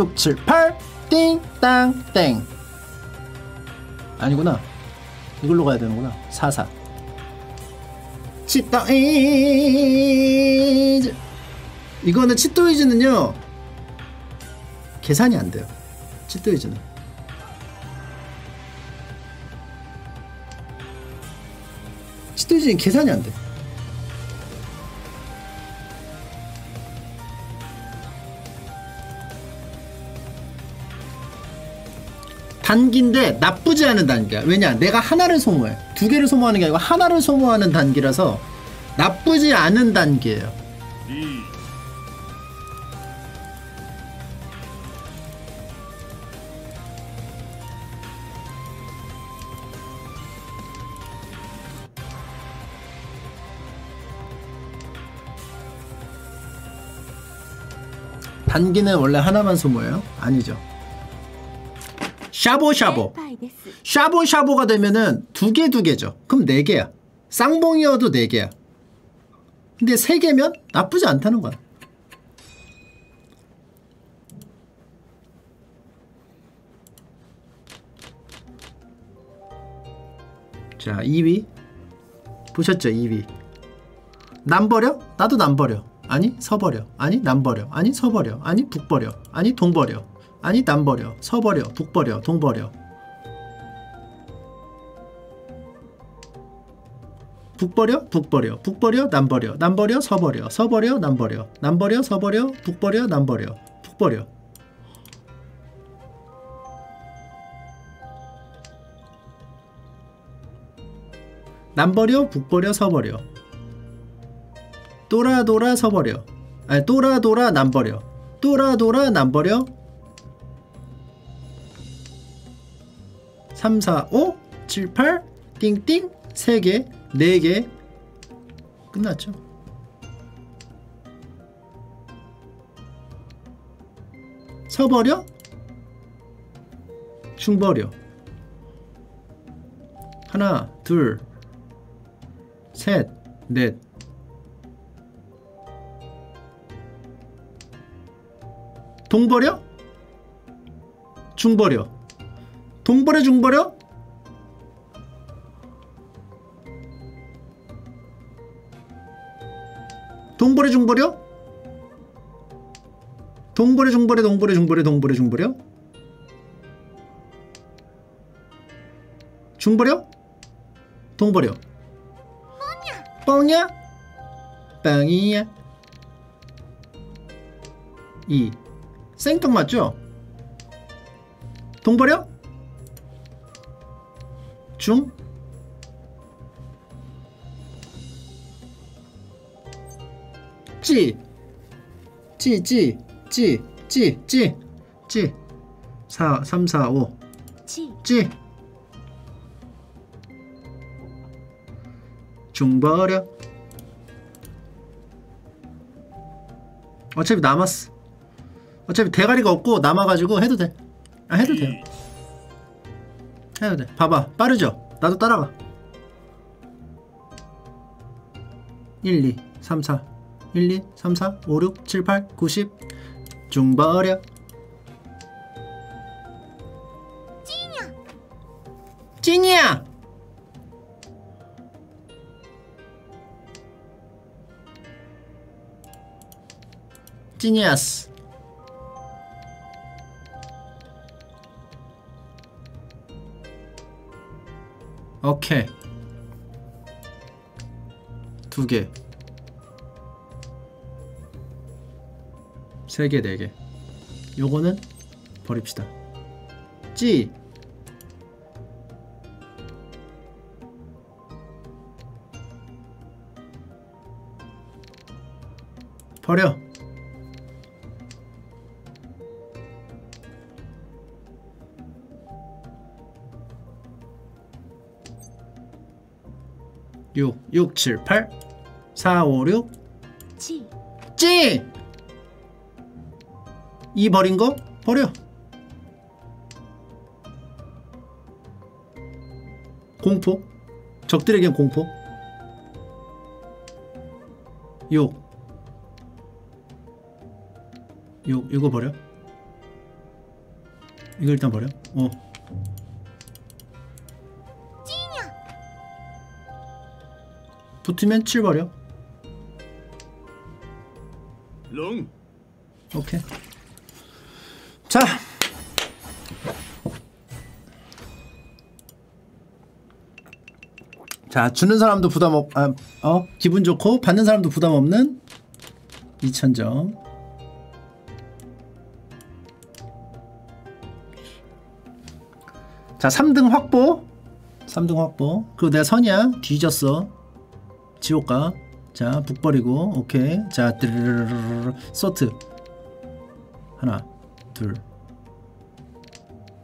8 6, 7, 8 띵땅 땡. 아니구나. 이걸로 가야 되는구나. 4, 4 치또이즈. 이거는 치또이즈는요 계산이 안 돼요. 치또이즈는. 치또이즈는 계산이 안 돼. 단기인데 나쁘지 않은 단계야. 왜냐? 내가 하나를 소모해. 두 개를 소모하는 게 아니고 하나를 소모하는 단계라서 나쁘지 않은 단계예요. 단기는 원래 하나만 소모해요? 아니죠. 샤보샤보. 샤보샤보가 되면은 두 개 두 개죠. 그럼 네 개야. 쌍봉이어도 네 개야. 근데 세 개면 나쁘지 않다는 거야. 자 2위. 보셨죠 2위? 남 버려? 나도 남 버려. 아니 서 버려. 아니 남 버려. 아니 서 버려. 아니 북 버려. 아니 동 버려. 아니, 남 버려. 서 버려. 북 버려. 동 버려. 북 버려, 북 버려, 북 버려, 남 버려, 남 버려, 서 버려, 서 버려, 남 버려, 남 버려, 서 버려, 북 버려, 남 버려, 북 버려. 남 버려, 북 버려, 서 버려. 돌아 돌아 서 버려. 아니 돌아 돌아 남 버려. 돌아 돌아 남 버려. 3 4 5 7 8 띵띵 3개 4개 끝났죠. 서버려? 중버려. 하나, 둘, 셋, 넷. 동버려? 중버려. 동버려 중버려? 동버려 중버려? 동버려 중버려 동버려 중버려 동버려 중버려? 중버려? 동버려 뻥이야? 뻥이야? 이 생떡 맞죠? 동버 려? 중? 찌, 찌, 찌, 찌, 찌, 찌, 찌, 4, 3, 4, 5, チ 찌. 중버려. 어차피 남았어. 어차피 대가리가 없고 남아가지고 해도 돼. 아 해도 돼요. 해도 돼. 봐봐, 빠르죠? 나도 따라가. 1, 2, 3, 4, 1, 2, 3, 4, 5, 6, 7, 8, 9, 10. 중버려. 찐이야! 찐이야스. 오케이. 두 개. 세 개, 네 개. 요거는 버립시다. 찌. 버려. 육, 육, 칠, 팔, 사, 오, 육, チ 찌! 이 버린 거 버려. 공포 적들에겐 공포. 욕. 욕 이거 버려. 이거 일단 버려. 어. 붙으면 7 버려. 龙， 오케이. 자. 자, 주는 사람도 부담 없, 아, 어, 기분 좋고, 받는 사람도 부담 없는 2000점. 자, 3등 확보. 3등 확보. 그리고 내가 선이야. 뒤졌어. 지옥가. 자, 북 버리고. 오케이. 자, 드르르르르 소트. 하나, 둘,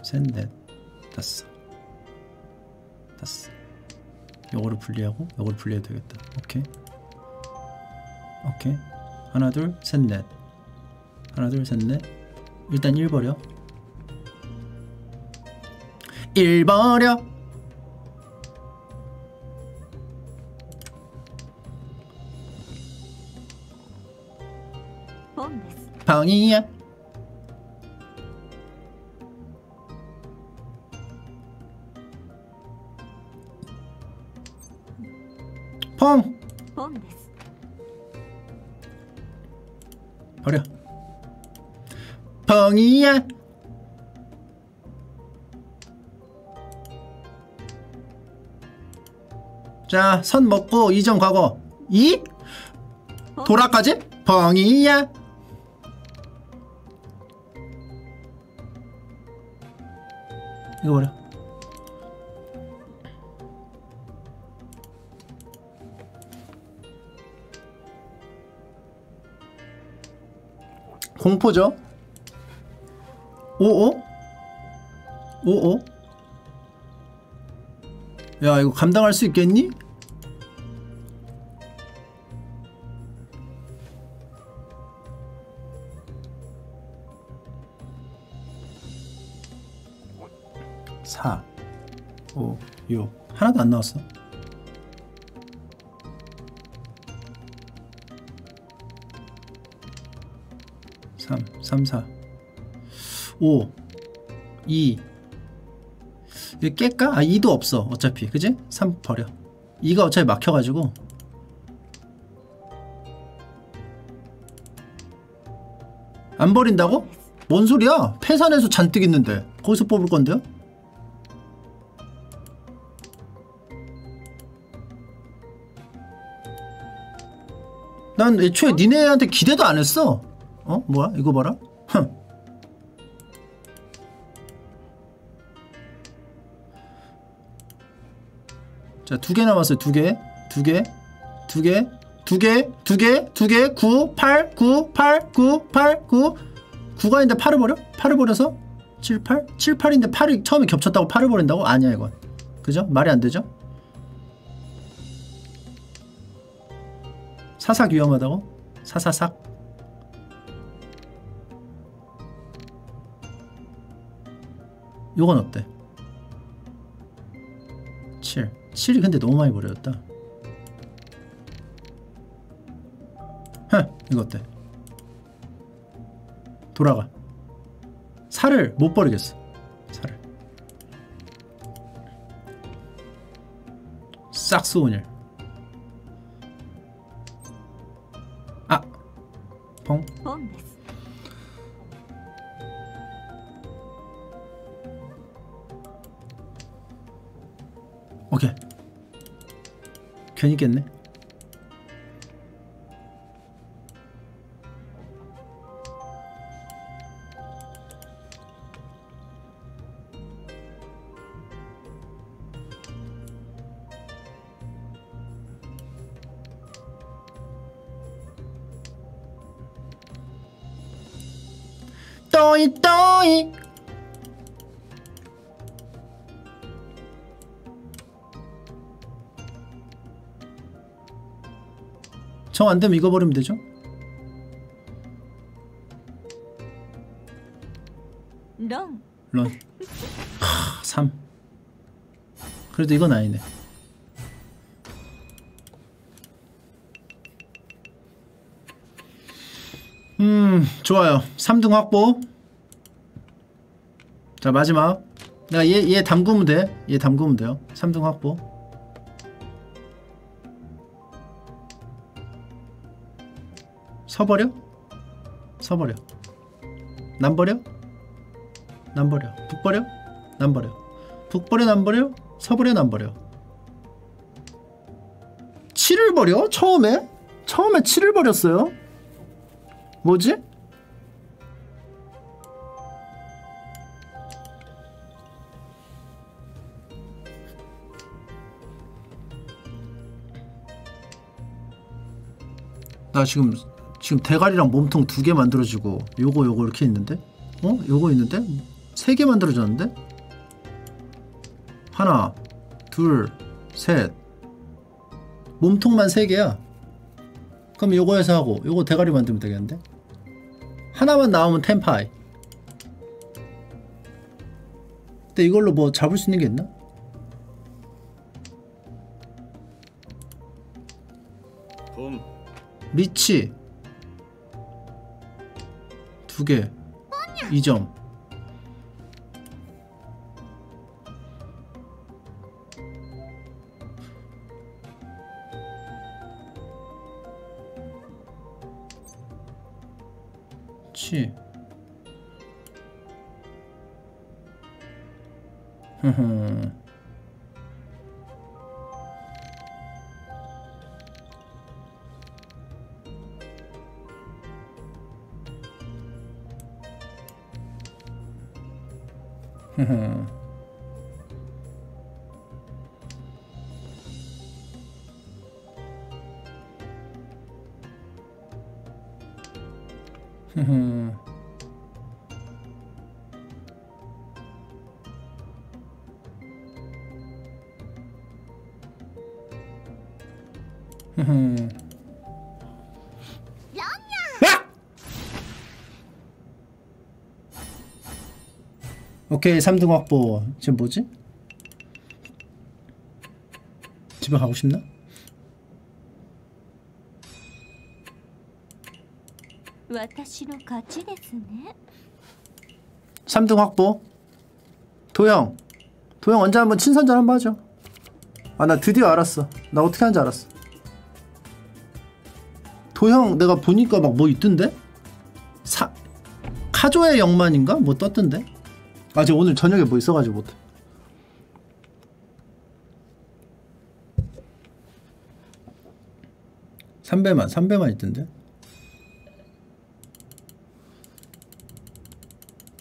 셋, 넷, 다섯. 다섯. 요거를 분리하고 요거를 분리해도 되겠다. 오케이. 오케이. 하나, 둘, 셋, 넷. 하나, 둘, 셋, 넷. 일단 1 버려. 1 버려. 아니야 펑! 버려 펑이야 자, 선 먹고 2점 과거 2? 돌아까지? 펑이야 이거 버려. 공포죠? 오오? 오오? 야 이거 감당할 수 있겠니? 오, 육 하나도 안 나왔어. 삼, 삼, 사, 오, 이. 이거 깰까? 아 2도 없어 어차피 그지? 3 버려 2가 어차피 막혀가지고 안 버린다고? 뭔 소리야? 폐산에서 잔뜩 있는데 거기서 뽑을 건데요? 난 애초에 니네한테 기대도 안 했어 어? 뭐야? 이거 봐라 흥. 자, 두 개 남았어요. 두 개. 두 개. 두 개. 두 개. 두 개. 두 개. 9, 8, 9, 8, 9, 8, 9. 9가 있는데 8을 버려? 8을 버려서 7, 8? 7, 8인데 8이 처음에 겹쳤다고 8을 버린다고? 아니야, 이건. 그죠? 말이 안 되죠? 사삭 위험하다고? 사사삭. 요건 어때? 7. 7이 근데 너무 많이 버렸다. 흥, 이거 어때? 돌아가. 살을 못 버리겠어. 살을. 싹스온일. 오케이. 괜히 깼네. 작동 안 되면 이거 버리면 되죠? 런. 런. 하, 3. 그래도 이건 아니네. 음, 좋아요. 3등 확보. 자, 마지막. 내가 얘, 얘 담그면 돼. 얘 담그면 돼요. 3등 확보. 서버려? 서버려 남버려? 남버려 북버려? 남버려 북버려 남버려? 서버려 남버려 7을 버려? 처음에? 처음에 7을 버렸어요? 뭐지? 나 지금 지금 대가리랑 몸통 두 개 만들어지고 요거 요거 이렇게 있는데? 어? 요거 있는데? 세 개 만들어졌는데? 하나 둘셋. 몸통만 세 개야. 그럼 요거에서 하고 요거 대가리 만들면 되겠는데? 하나만 나오면 템파이. 근데 이걸로 뭐 잡을 수 있는 게 있나? 봄. 리치 두개. 2점. 치 국회 3등 확보 지금 뭐지? 집에 가고 싶나? 3등 확보 도영 도영 언제 한번 친선전 한번 하죠 아 나 드디어 알았어 나 어떻게 하는지 알았어 도형 내가 보니까 막 뭐 있던데? 사 카조의 영만인가? 뭐 떴던데? 아저 오늘 저녁에 뭐 있어가지고 못해 삼배만 삼배만 있던데?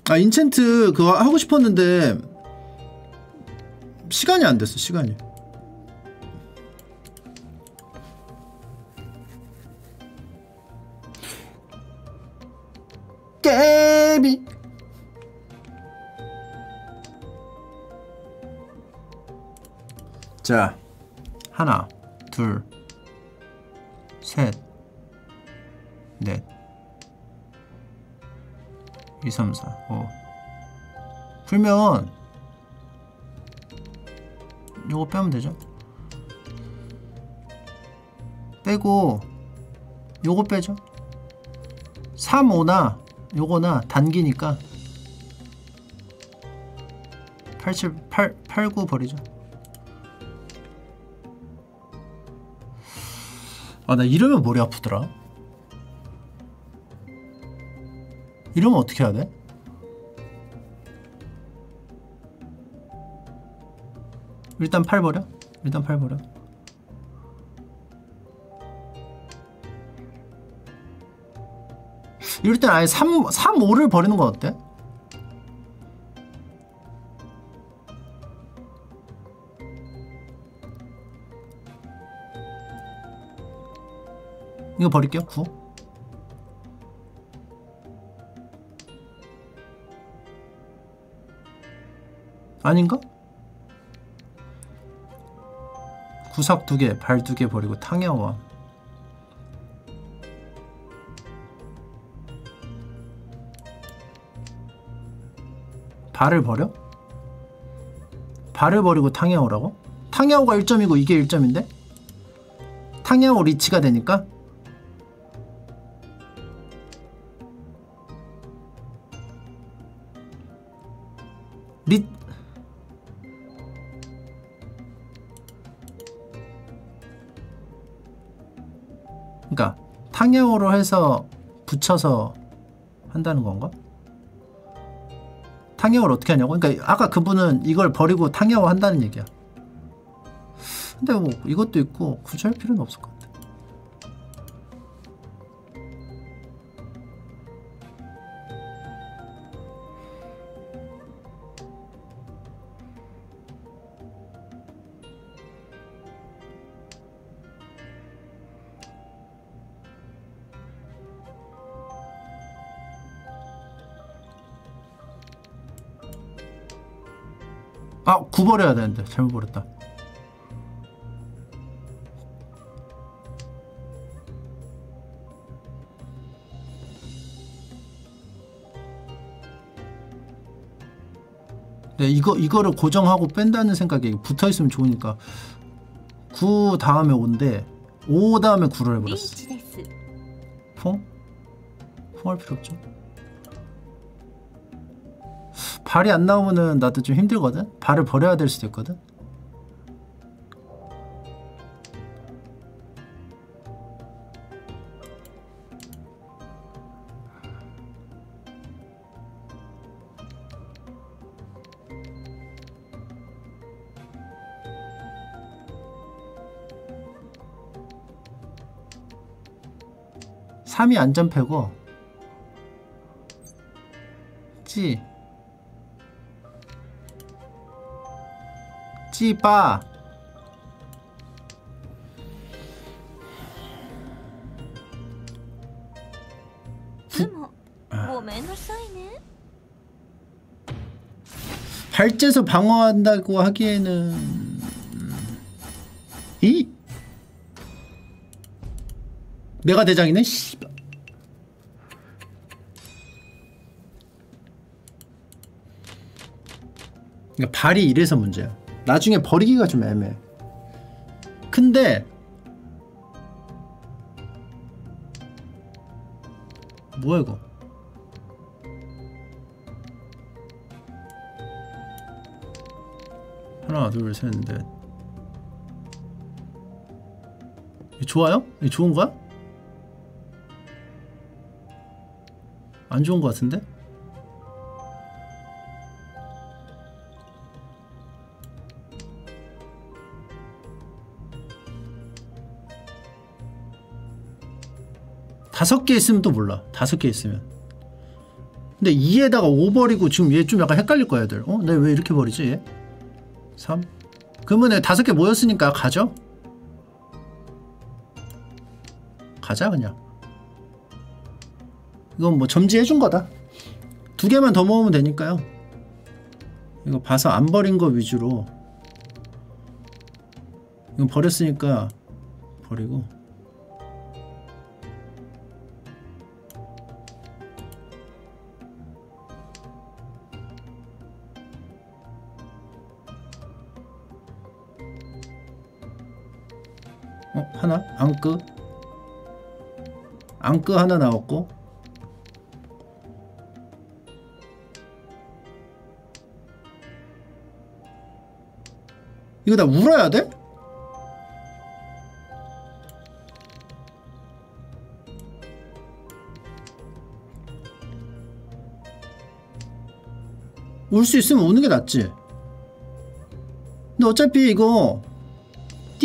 아 인챈트 그거 하고 싶었는데 시간이 안 됐어 시간이 자 하나 둘 셋 넷 2, 3, 4, 5 풀면 요거 빼면 되죠? 빼고 요거 빼죠? 3, 5나 요거나 단기니까 8, 7, 8, 8, 9 버리죠 아 나 이러면 머리 아프더라 이러면 어떻게 해야 돼? 일단 팔 버려? 일단 팔 버려 이럴 땐 아예 3, 3, 5를 버리는 건 어때? 이거 버릴게요 9 아닌가? 구석 두 개, 발 두 개 버리고 탕야와 발을 버려? 발을 버리고 탕야오라고? 탕야오가 1점이고 이게 1점인데? 탕야오 리치가 되니까? 해서 붙여서 한다는 건가? 탕야오를 어떻게 하냐고? 그러니까 아까 그분은 이걸 버리고 탕야오 한다는 얘기야. 근데 뭐 이것도 있고 굳이 할 필요는 없을 것 구버려야 되는데 잘못 버렸다. 네, 이거, 이거를 고정하고 뺀다는 생각에 붙어있으면 좋으니까 9 다음에 5인데 5 다음에 9를 해버렸어. 퐁? 퐁할 필요 없죠? 발이 안 나오면은 나도 좀 힘들거든. 발을 버려야 될 수도 있거든. 삼이 안전패고 찌 찌빠 발제서 그 뭐, 뭐 방어한다고 하기에는 이? 내가 대장이네? 씨발. 그러니까 발이 이래서 문제야. 나중에 버리기가 좀 애매해 근데 뭐야 이거 하나 둘셋넷 이 좋아요? 이 좋은 거야? 안 좋은 거 같은데? 다섯 개 있으면 또 몰라. 다섯 개 있으면. 근데 2에다가 5 버리고 지금 얘 좀 약간 헷갈릴 거야, 애들. 어? 내가 왜 이렇게 버리지, 얘? 3. 그러면 은 다섯 개 모였으니까 가죠? 가자, 그냥. 이건 뭐 점지해준 거다. 두 개만 더 모으면 되니까요. 이거 봐서 안 버린 거 위주로. 이건 버렸으니까 버리고. 하나 앙끄 앙끄 하나 나왔고 이거 다 울어야 돼? 울 수 있으면 우는 게 낫지. 근데 어차피 이거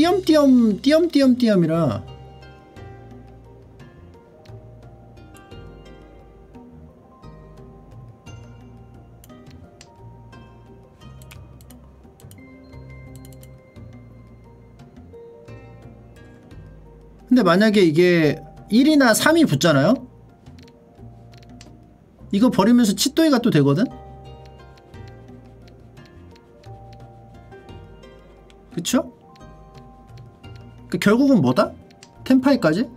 띄엄띄엄 띄엄띄엄띄엄이라 근데 만약에 이게 1이나 3이 붙잖아요? 이거 버리면서 치또이가 또 되거든? 그쵸? 그 결국은 뭐다? 템파이까지?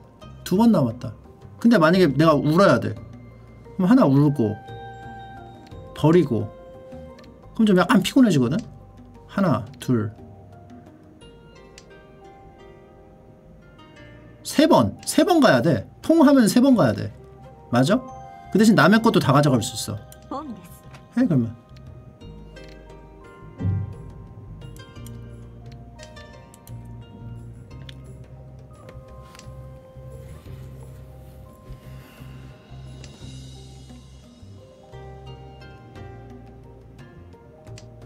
두 번 남았다 근데 만약에 내가 울어야 돼 그럼 하나 울고 버리고 그럼 좀 약간 피곤해지거든? 하나, 둘, 세 번! 세 번 가야 돼! 통하면 세 번 가야 돼 맞아? 그 대신 남의 것도 다 가져갈 수 있어 어, 해 그러면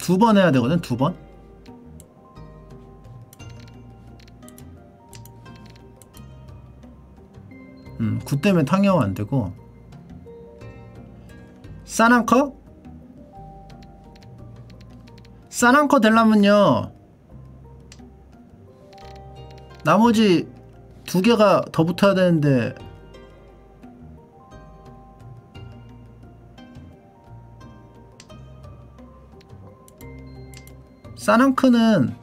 두 번 해야 되거든 두 번. 음, 9 때문에 탕형 안 되고. 싸난커? 싸난커 되려면요. 나머지 두 개가 더 붙어야 되는데 사낭크는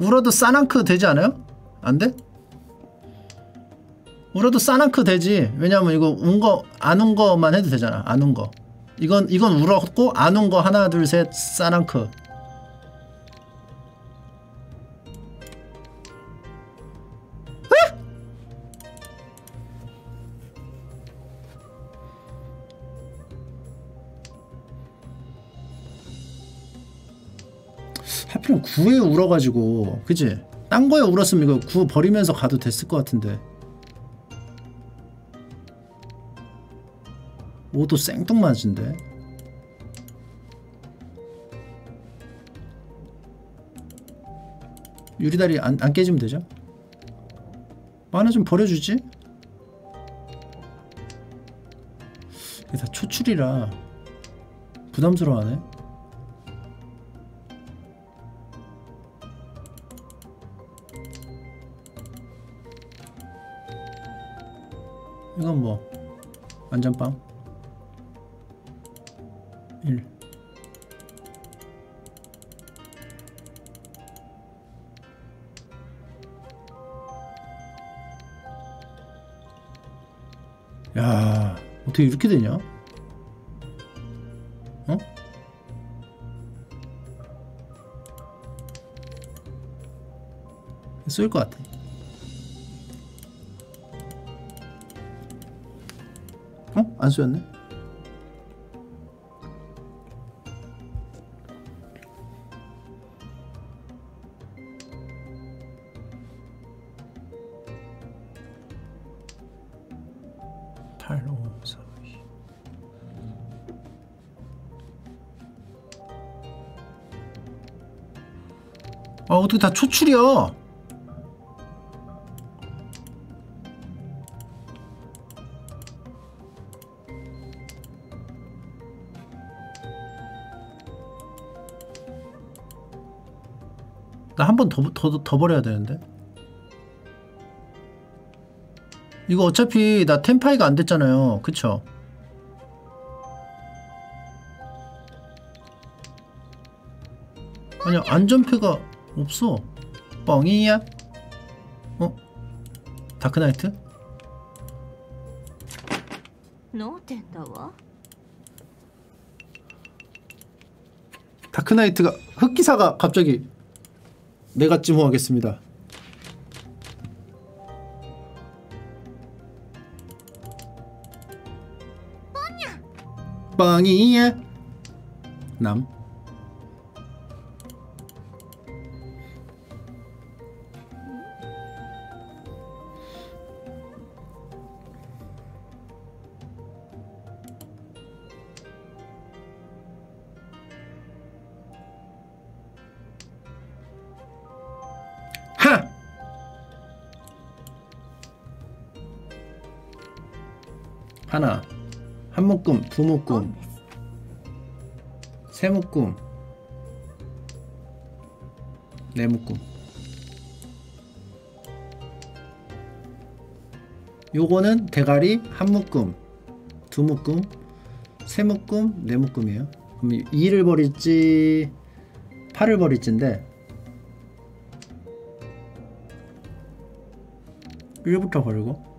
울어도 사낭크 되지 않아요? 안 돼? 울어도 사낭크 되지. 왜냐면 이거 운 거 안 운 거만 해도 되잖아. 안 운 거. 이건 이건 울었고 안 운 거 하나 둘 셋 사낭크. 9에 울어가지고 그지? 딴 거에 울었으면 이거 9 버리면서 가도 됐을 것 같은데 5도 생뚱맞은데 유리다리 안, 안 깨지면 되죠? 뭐 하나 좀 버려주지? 이게 다 초출이라 부담스러워하네 이건 뭐 완전빵 1 야, 어떻게 이렇게 되냐? 어? 쏠것 같아. 안 이. 아 어떻게 다 초출이야? 한 번 더 더 더 버려야 되는데 이거 어차피 나 템파이가 안 됐잖아요 그쵸? 아니 안전패가 없어 뻥이야? 어? 다크나이트? 다크나이트가 흑기사가 갑자기 내가 찜호하겠습니다. 빵이야. 남. 한 묶음 두 묶음 です세 묶음 네 묶음 요거는 대가리 한 묶음 두 묶음 세 묶음 네 묶음이에요. 그럼 2를 버릴지 8을 버릴지인데 1부터 버리고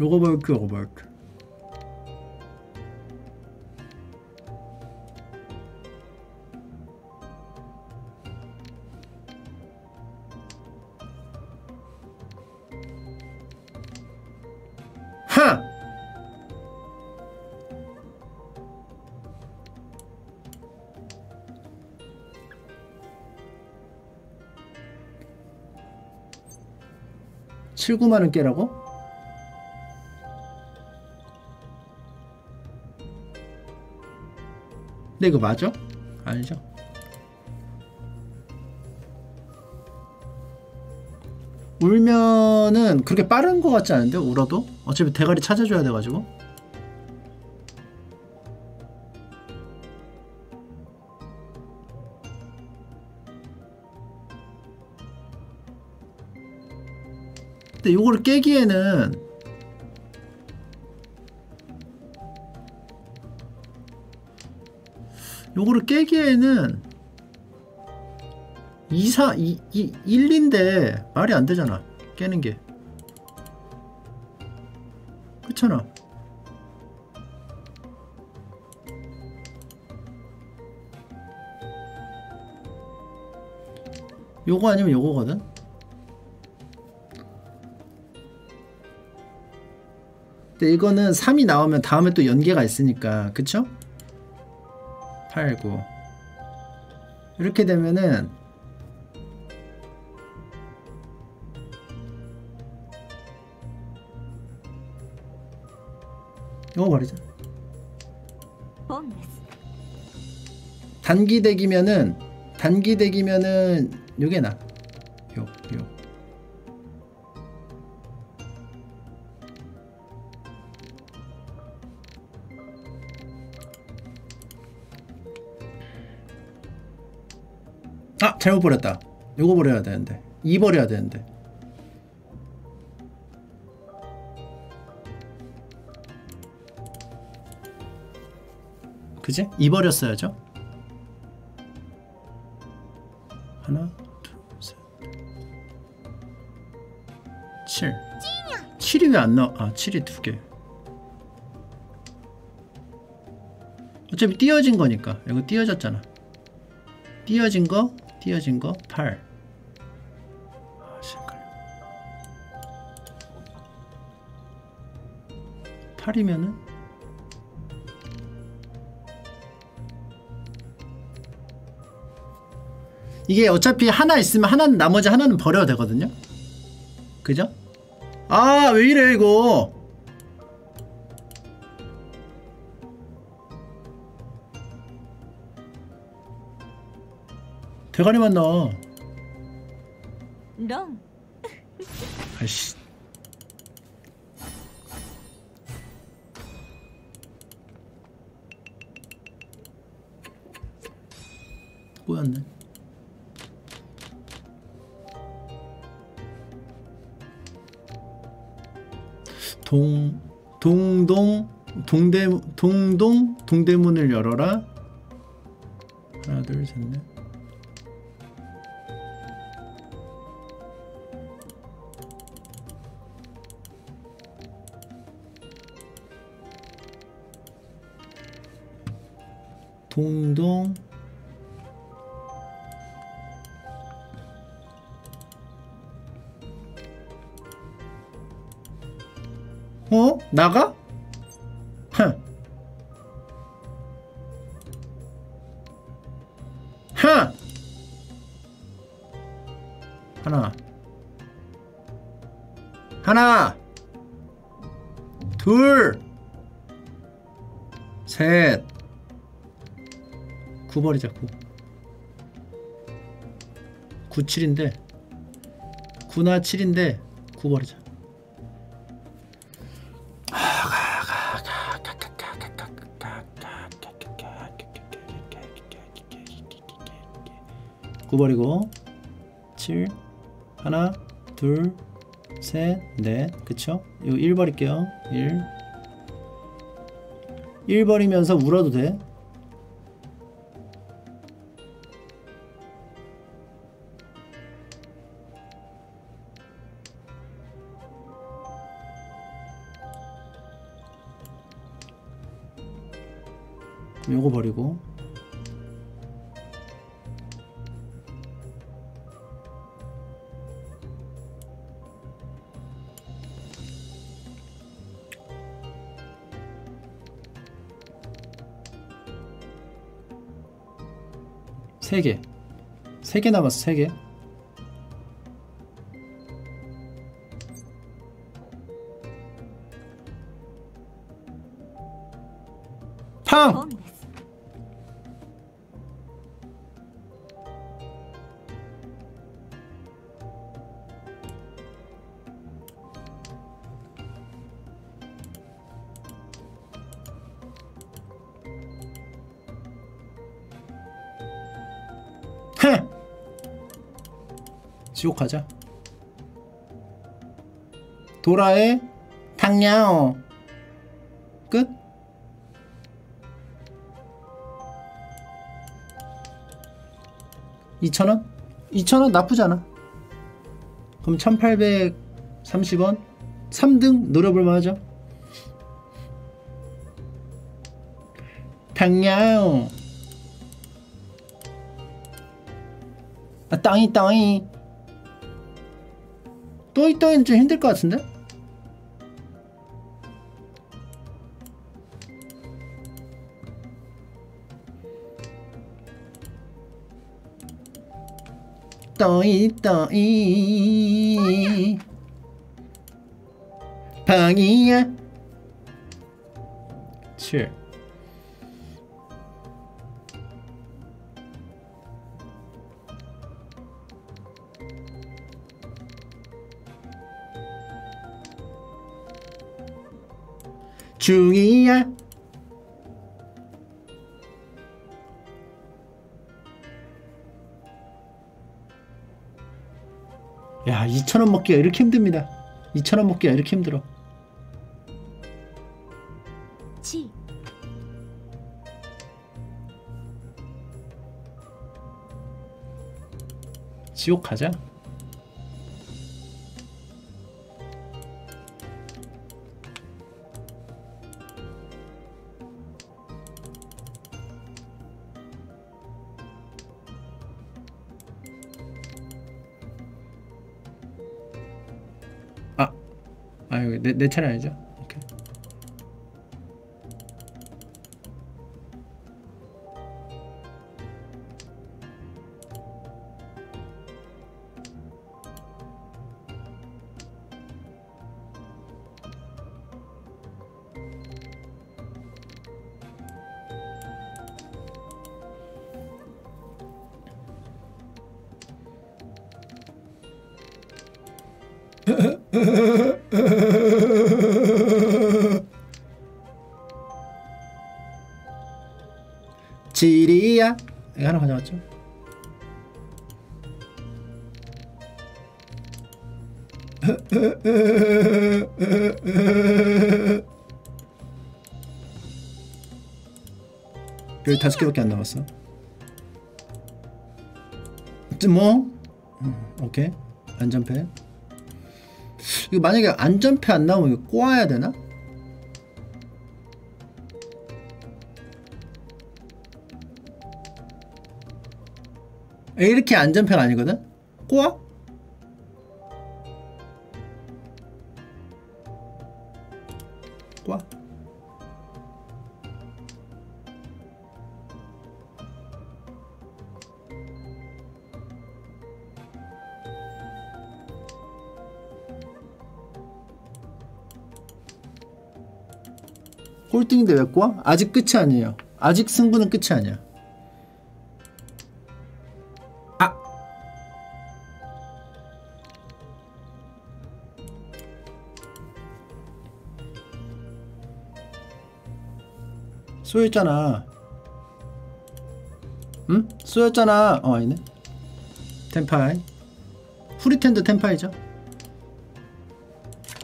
요거 버릴게 요거 버릴게 하! 칠구만원 깨라고? 근데 이거 맞아? 아니죠? 울면은 그렇게 빠른 거 같지 않은데 울어도 어차피 대가리 찾아줘야 돼가지고 근데 요거를 깨기에는 요거를 깨기에는 2, 4, 2, 2, 1인데 말이 안 되잖아 깨는 게. 그렇잖아. 요거 아니면 요거거든? 근데 이거는 3이 나오면 다음에 또 연계가 있으니까 그쵸? 8, 9 이렇게 되면은 이거 버리자. 단기 덱이면은 단기 덱이면은 요게 나. 아 잘못 버렸다. 요거 버려야 되는데. 2 버려야 되는데. 그지? 2 버렸어야죠. 하나, 둘, 셋. 7. 7이 왜 안 나와? 아, 7이 두 개. 어차피 띄어진 거니까. 이거 띄어졌잖아. 띄어진 거, 띄어진 거, 8. 아, 씨, 헷갈려. 8이면은 이게 어차피 하나 있으면 하나는 나머지 하나는 버려도 되거든요. 그죠? 아, 왜 이래 이거? 대가리 만 나와. ロン 아이씨. 꼬였네. 동 동동 동대 동동 동대문을 열어라. 하나 둘셋 넷. 동동 어? 나가? 하나. 하나. 둘. 셋. 9 버리자 9 9 7인데 9나 7인데 9 버리자 구 버리고 7 하나 둘셋넷. 그쵸? 이거 1 버릴게요. 1 1 버리면서 울어도 돼 3개 남았어 3개. 가자. 도라의 탕야오 끝. 2,000원? 2,000원 나쁘지 않아. 그럼 1,830원? 3등 노려볼 만 하죠? 탕야오 아 땅이 땅이 또이 또이는 좀 힘들 것 같은데? 또이 또이 방이야 중이야. 야 2천원 먹기가 이렇게 힘듭니다. 2천원 먹기가 이렇게 힘들어. 地 지옥 가자 내, 내 차례 아니죠? 15개밖에 안 남았어 뭐 음, 오케이 안전패 이거 만약에 안전패 안 나오면 이거 꼬아야 되나? 이렇게 안전패가 아니거든? 꼬아? 1등이 되었고 아직 끝이 아니에요. 아직 승부는 끝이 아니야. 아! 쏘였잖아. 응? 쏘였잖아. 어, 아니네. 텐파이. 후리텐드 텐파이죠?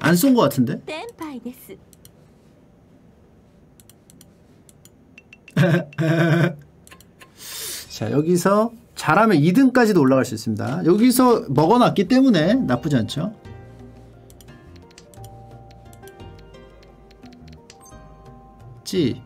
안 쏜 거 같은데? 텐파이です. 자 여기서 잘하면 2등까지도 올라갈 수 있습니다. 여기서 먹어놨기 때문에 나쁘지 않죠? 찌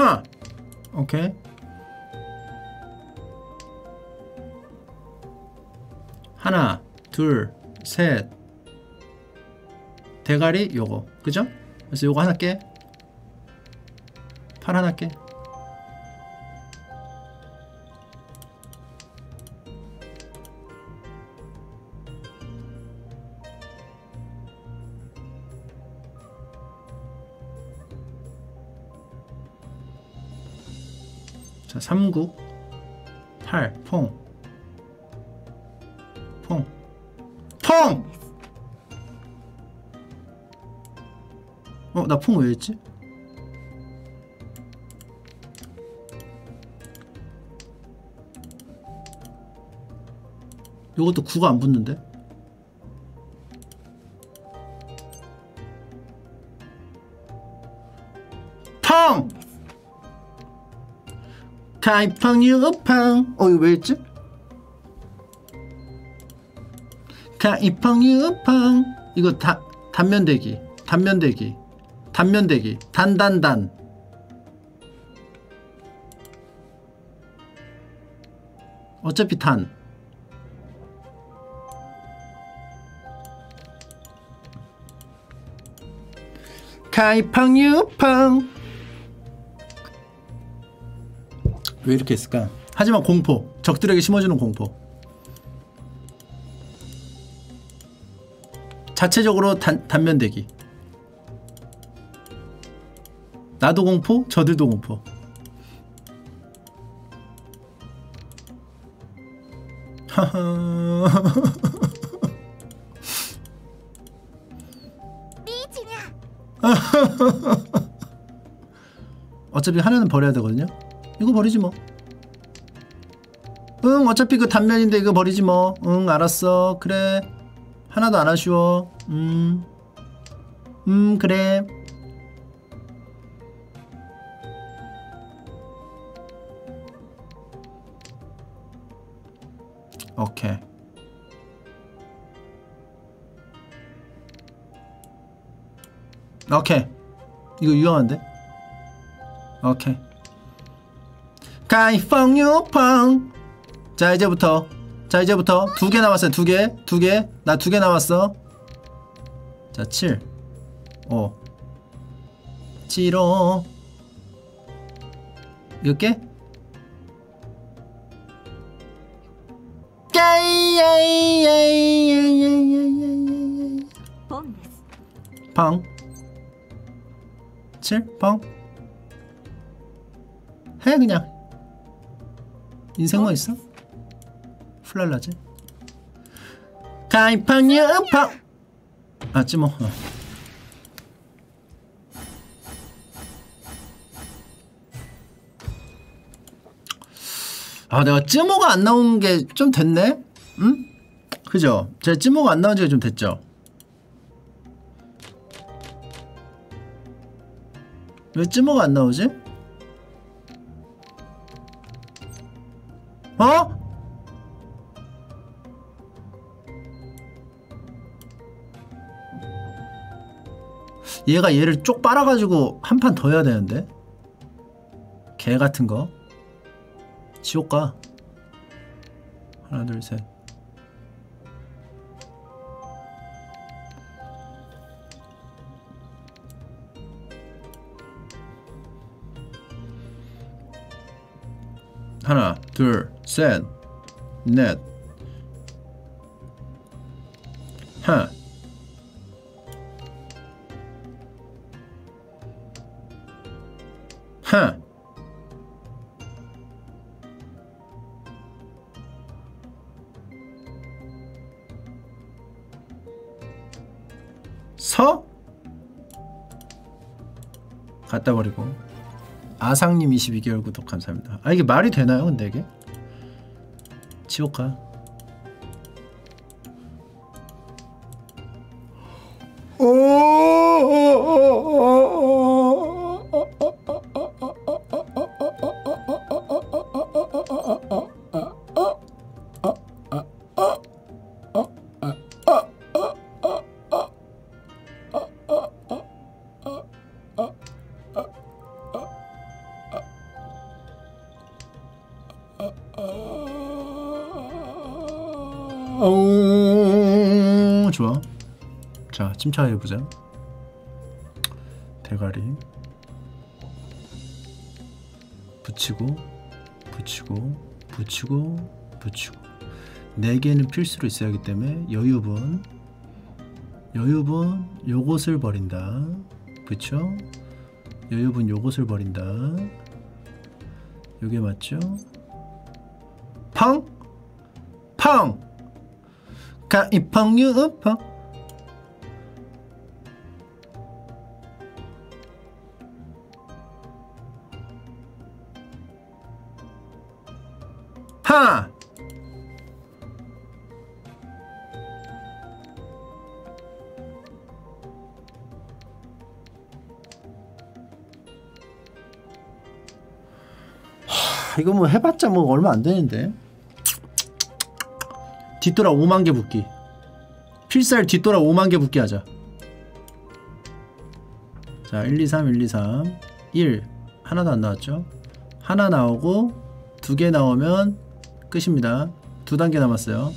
하 오케이 하나 둘 셋 대가리 요거 그죠? 그래서 요거 하나 깨. 팔 하나 깨. 자, 3구 8 퐁. 퐁. 퐁! 어, 나 퐁 왜 했지? 요것도 9가 안 붙는데? 가이펑 유팡. 어 이거 왜 했지? 가이펑 유팡. 이거 다 단면대기 단면대기 단면대기 단단단. 어차피 단. 가이팡 유팡 왜 이렇게 했을까? 하지만 공포 적들에게 심어주는 공포. 자체적으로 단, 단면대기. 나도 공포 저들도 공포. 어차피 하나는 버려야 되거든요 이거 버리지 뭐. 응 어차피 그 단면인데 이거 버리지 뭐 응 알았어. 그래. 하나도 안 아쉬워. 음, 음 그래. 오케이. 오케이. 이거 유용한데? 오케이 가이펑 유펑. 자 이제부터. 자 이제부터. 두 개 남았어요. 두 개 두 개 나 두 개 남았어. 자 7 5 7호 몇 개? 펑. 7? 펑? 해 그냥. 인생만 있어? 플랄라지 가이팡이야 팡 아, 찌모 어. 아 내가 찌모가 안 나온 게 좀 됐네? 응? 그죠? 제가 찌모가 안 나온 지가 좀 됐죠? 왜 찌모가 안 나오지? 어? 얘가 얘를 쪽 빨아가지고 한 판 더 해야 되는데? 개 같은 거? 지옥 가. 하나 둘셋. 하나 둘 셋넷 하 하. 서? 갖다 버리고 아상님 22개월 구독 감사합니다 아 이게 말이 되나요 근데 이게? الثقة 침착해보자. 대가리. 붙이고, 붙이고, 붙이고, 붙이고. 네 개는 필수로 있어야 하기 때문에 여유분. 여유분, 요것을 버린다. 그쵸? 여유분, 요것을 버린다. 요게 맞죠? 팡! 팡! 가이팡유 팡! 이거 뭐 해봤자 뭐 얼마 안 되는데. 뒷돌아 5만 개 붙기. 필살 뒷돌아 5만 개 붙기 하자. 자 1, 2, 3, 1, 2, 3 1 하나도 안 나왔죠? 하나 나오고 두 개 나오면 끝입니다. 두 단계 남았어요.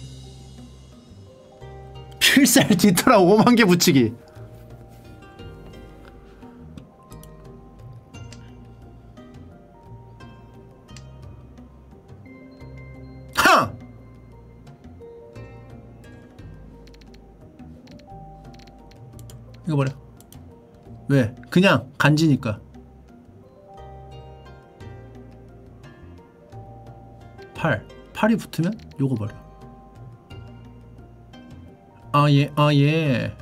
필살 뒷돌아 5만 개 붙이기 그냥 간지니까. 팔. 8이 붙으면 요거 버려 아예 아예.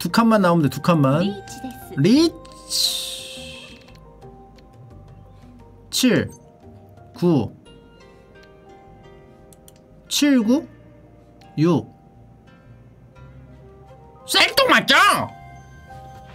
두 칸만 나오면 돼두 칸만. 리치 7 9 7 9 6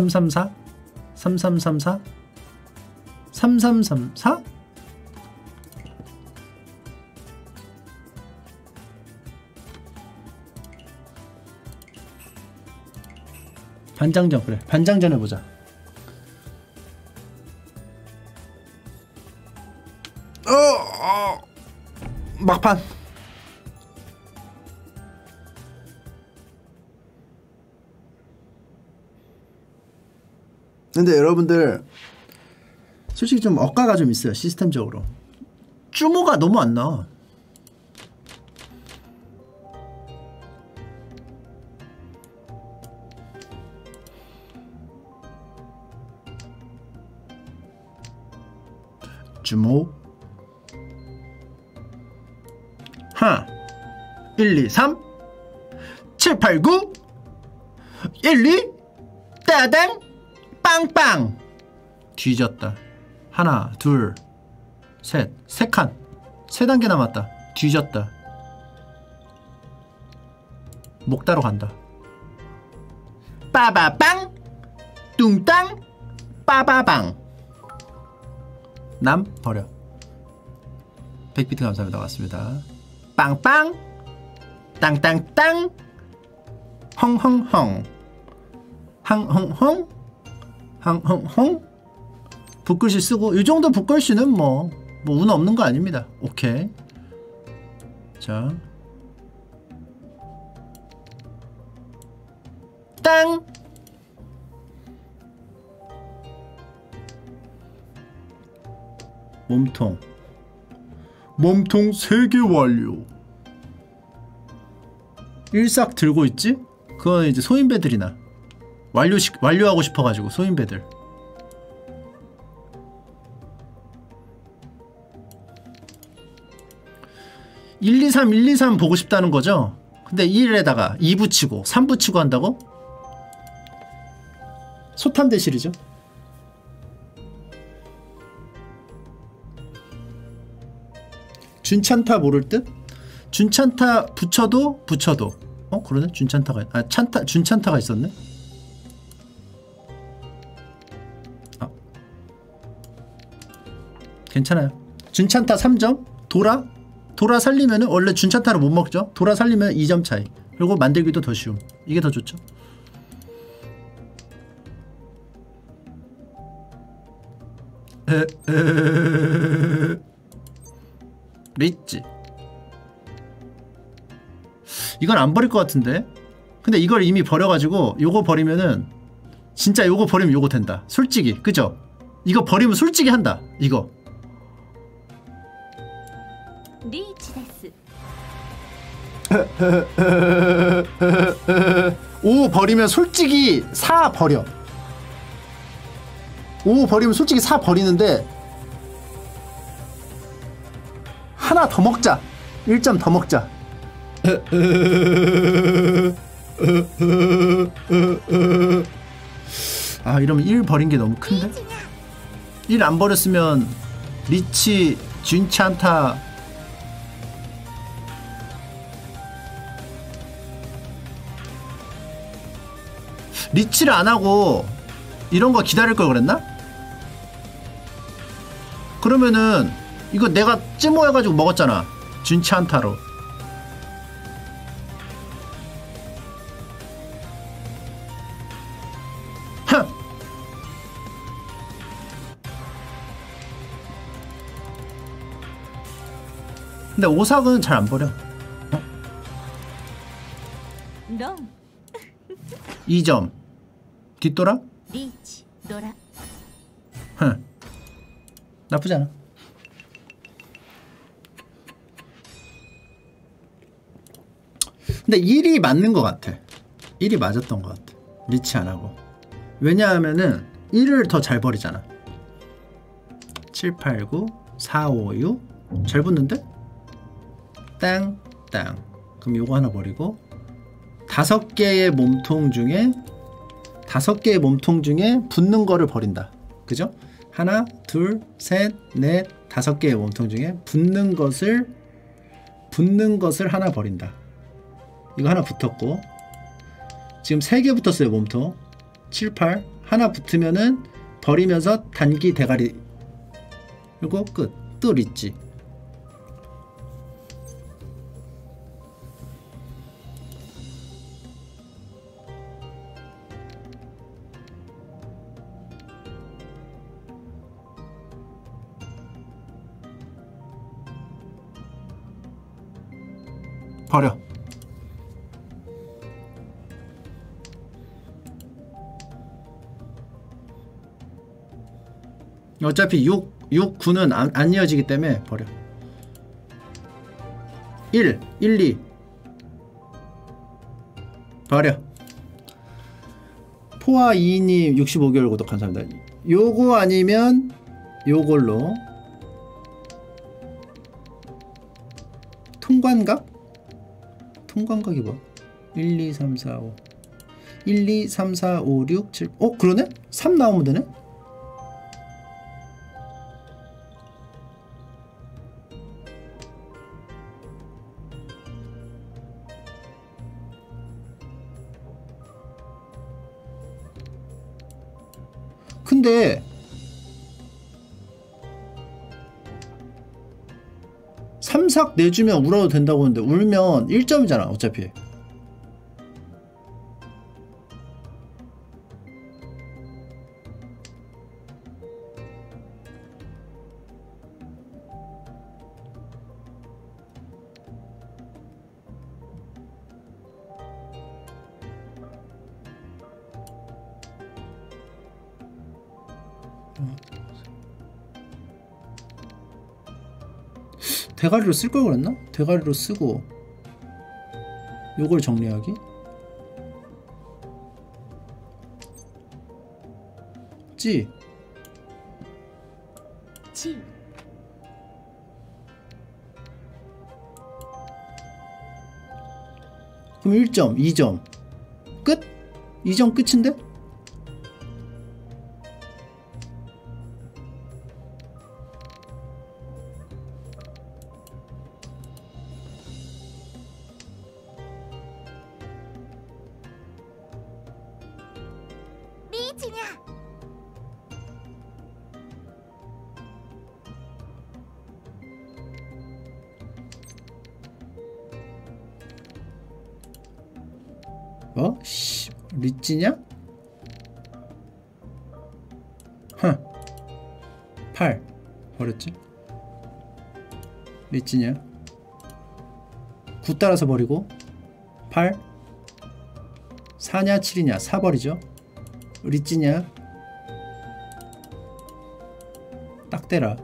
334 3334 3334 반장전 그래. 반장전 해보자. 어, 어 막판 근데 여러분들 솔직히 좀 억가가 좀 있어요 시스템적으로. 쭈모가 너무 안 나와. 주모? 하 1, 2, 3 7, 8, 9 1, 2 따당 빵빵! 뒤졌다. 하나 둘셋세 단계 남았다. 뒤졌다. 목 따러 간다. 빠바빵! 뚱땅! 빠바방 남 버려. 100비트 감사합니다. 왔습니다. 빵빵! 땅땅땅! 헝헝헝 항헝헝 항헝헝 붓글씨 쓰고 이 정도 붓글씨는 뭐 뭐 운 없는 거 아닙니다. 오케이. 자. 땅! 몸통. 몸통 3개 완료. 일삭 들고 있지? 그건 이제 소인배들이나 완료 완료하고 싶어가지고 소인배들 (1, 2, 3) (1, 2, 3) 보고 싶다는 거죠 근데 1에다가 2 붙이고 3 붙이고 한다고? 탑탐 대실이죠. 준찬타 모를 듯? 준찬타 붙여도 붙여도 어 그러네 준찬타가 아 찬타 준찬타가 있었네 괜찮아요. 준찬타 3점 도라? 도라 살리면은 원래 준찬타를 못 먹죠. 도라 살리면 2점 차이. 그리고 만들기도 더 쉬움. 이게 더 좋죠. 리치. 이건 안 버릴 것 같은데? 근데 이걸 이미 버려가지고 요거 버리면은 진짜 요거 버리면 요거 된다. 솔직히. 그죠? 이거 버리면 솔직히 한다. 이거 5 버리면 솔직히 4 버려. 5 버리면 솔직히 4 버리는데 하나 더 먹자. 1점 더 먹자. 아 이러면 1 버린 게 너무 큰데? 1 안 버렸으면 리치 준찬타 리치를 안 하고 이런 거 기다릴 걸 그랬나? 그러면은 이거 내가 찜모해가지고 먹었잖아. 흠! 근데 오삭은 잘 안 버려. ロン 2점 뒷돌아? 리치 돌아. 흠. 나쁘지 않아. 근데 일이 맞는 것 같아. 일이 맞았던 것 같아. 리치 안 하고. 왜냐하면은 일을 더 잘 버리잖아. 7, 8, 9, 4, 5, 6. 잘 붙는데? 땅, 땅. 그럼 요거 하나 버리고 다섯 개의 몸통 중에 다섯 개의 몸통 중에 붙는 거를 버린다. 그죠? 하나, 둘, 셋, 넷, 다섯 개의 몸통 중에 붙는 것을 붙는 것을 하나 버린다. 이거 하나 붙었고 지금 세 개 붙었어요 몸통 7, 8 하나 붙으면은 버리면서 단기 대가리 그리고 끝. 뜰 있지. 버려. 어차피 6, 6, 9는 안, 안 이어지기 때문에 버려. 1, 1, 2. 버려. 포화 2님 65개월 구독 감사합니다. 요거 아니면 요걸로 통관각? 통관각이 뭐야? 1, 2, 3, 4, 5 1, 2, 3, 4, 5, 6, 7 어? 그러네? 3 나오면 되네? 근데 삼삭 내주면 울어도 된다고 하는데 울면 1점이잖아 어차피 대가리로 쓸 걸 그랬나? 대가리로 쓰고 요걸 정리하기 찌 그럼 1점 2점 끝? 2점 끝인데? 리찌냐? 흥8 버렸지? 리찌냐? 9 따라서 버리고 8 4냐 7이냐 4 버리죠 리찌냐 딱 대라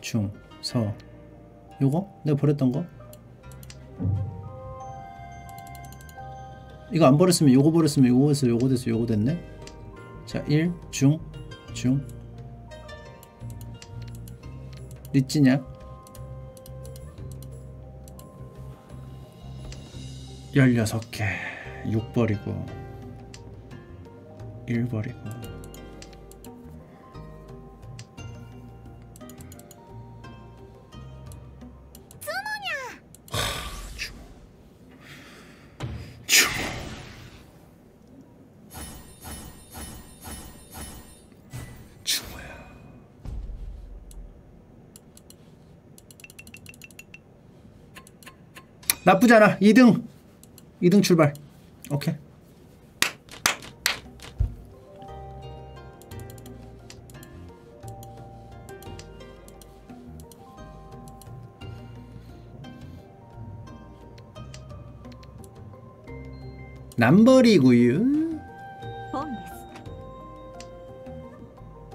중, 서 요거? 내가 버렸던 거? 이거 안 버렸으면 요거 버렸으면 요거 됐어 요거 됐어 요거 됐네. 자 1, 중, 중. 리찌냐? 16개. 6 버리고 1 버리고 나쁘지 않아. 2등. 2등 출발. 오케이. 남벌이구요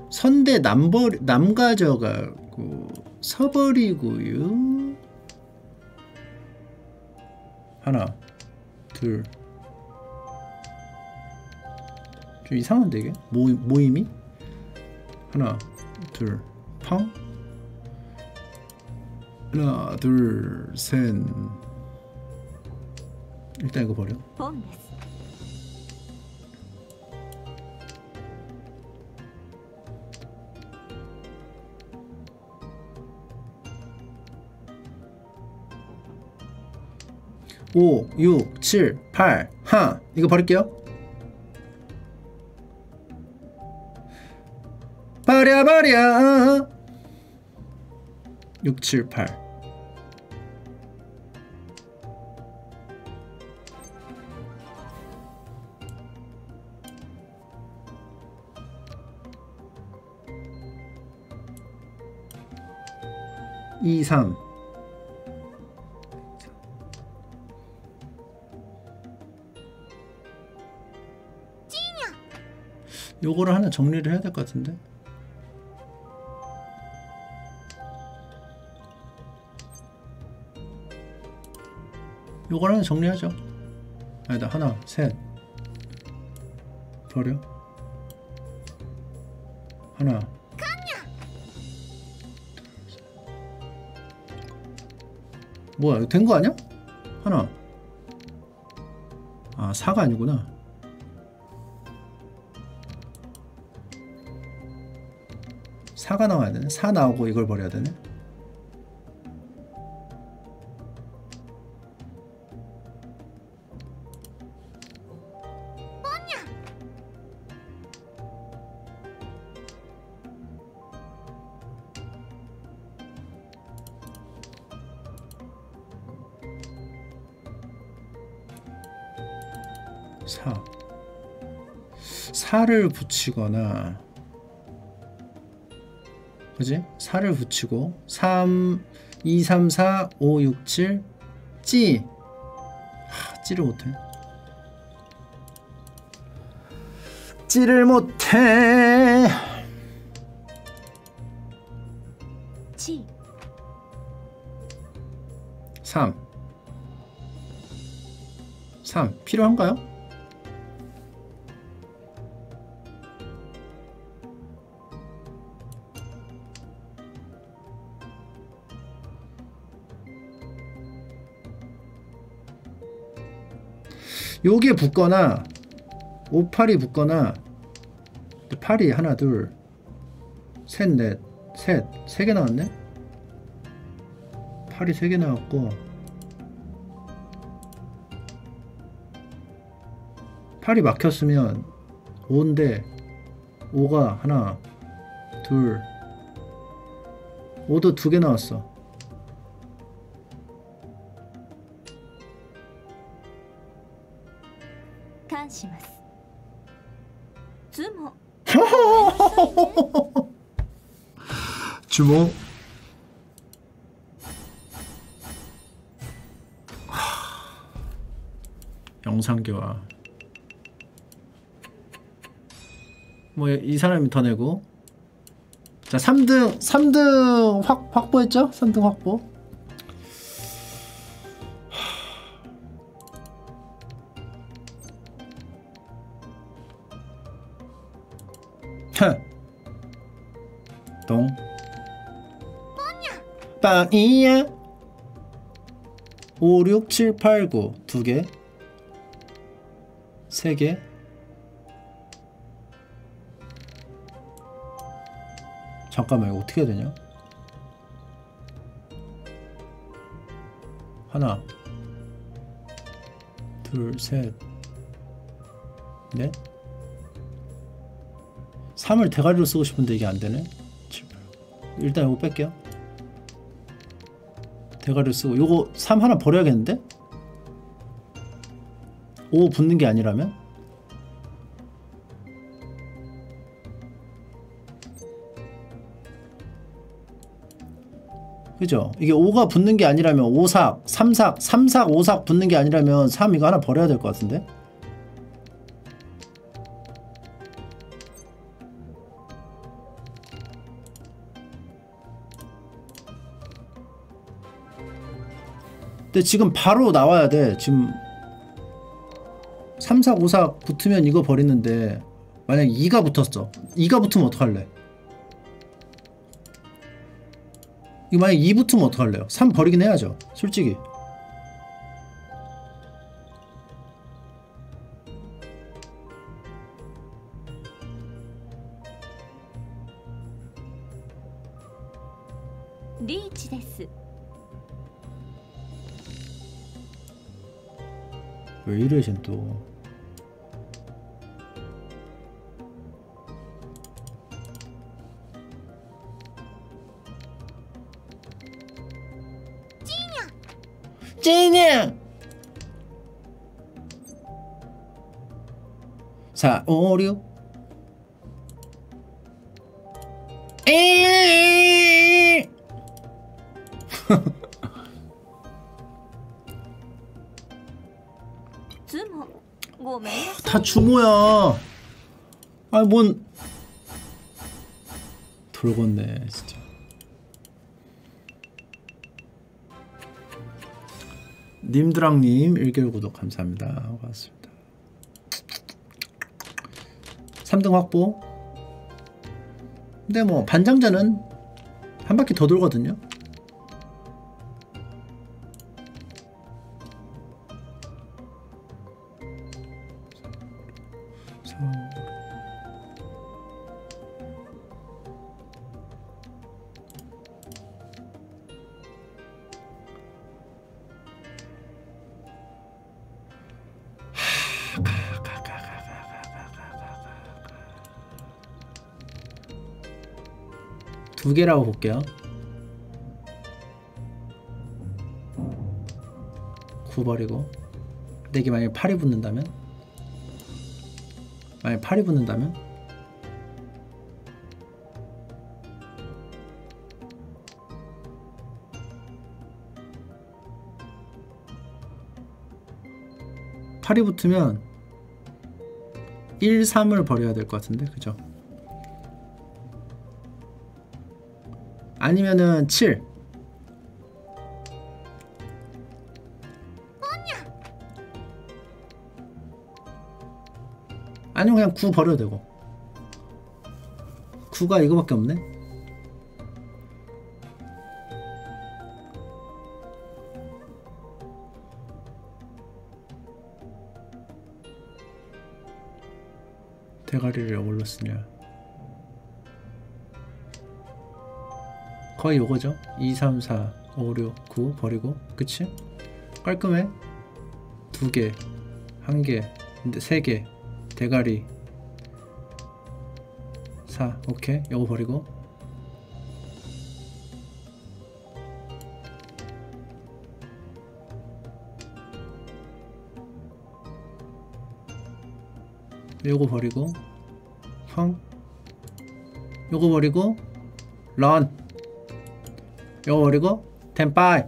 선대 남벌 남가져가고 서벌이구요 둘. 좀 이상한데 이게? 모, 모임이? 하나, 둘, 팡. 하나, 둘, 셋. 일단 이거 버려. 5, 6, 7, 8, 하 이거 버릴게요. 버려 버려. 6, 7, 8. 이, 삼. 요거를 하나 정리를 해야 될 것 같은데. 요걸 하나 정리하죠. 아니다 하나 셋 버려. 하나. 뭐야 된 거 아니야? 하나. 아 4가 아니구나. 사가 나와야 되네. 사 나오고 이걸 버려야 되네. 사. 사를 붙이거나 그지? 4를 붙이고 3 2 3 4 5 6 7 찌. 하, 찌를 못해. 찌를 못해. チ3 3 필요한가요? 요게 붙거나 58이 붙거나 8이 하나 둘 셋 넷 셋 세 개 나왔네? 8이 3개 나왔고 8이 막혔으면 5인데 5가 하나 둘 5도 두 개 나왔어 주모. 영상교화. 뭐 이 사람이 더 내고. 자, 3등 3등 확 확보했죠? 3등 확보. 빵이야. 5, 6, 7, 8, 9 2개? 3개? 잠깐만 이거 어떻게 해야 되냐? 하나. 둘셋넷 3을 대가리로 쓰고 싶은데 이게 안되네? 7, 8. 일단 이거 뺄게요 대가리를 쓰고 요거 3 하나 버려야겠는데? 5 붙는 게 아니라면? 그죠? 이게 5가 붙는 게 아니라면 5삭, 3삭, 3삭, 5삭 붙는 게 아니라면 3 이거 하나 버려야 될 것 같은데? 근데 지금 바로 나와야 돼. 지금 3, 4, 5, 4 붙으면 이거 버리는데 만약 2가 붙었어. 2가 붙으면 어떡할래? 이거 만약 2 붙으면 어떡할래요? 3 버리긴 해야죠. 솔직히. 왜 이래 쟨 또. 찌냐! 4, 5, 6 에이! 다 주모야. 아니 뭔 돌겠네 진짜. 님드랑님 1개월 구독 감사합니다. 고맙습니다. 3등 확보. 근데 뭐 반장자는 한 바퀴 더 돌거든요. 개라고 볼게요. 9 버리고 4개 만약에 8이 붙는다면 만약에 8이 붙는다면 팔이 붙으면 1, 3을 버려야 될 것 같은데 그죠? 아니면은 7 아니면 그냥 9 버려도 되고. 9가 이거밖에 없네. 대가리를 뭘로 쓰냐 거의 요거죠. 2, 3, 4, 5, 6, 9 버리고 그치? 깔끔해? 두개 한개 근데 세개 대가리. 4 오케이. 요거 버리고. 요거 버리고. 펑. 요거 버리고. 런 요거 버리고 텐파이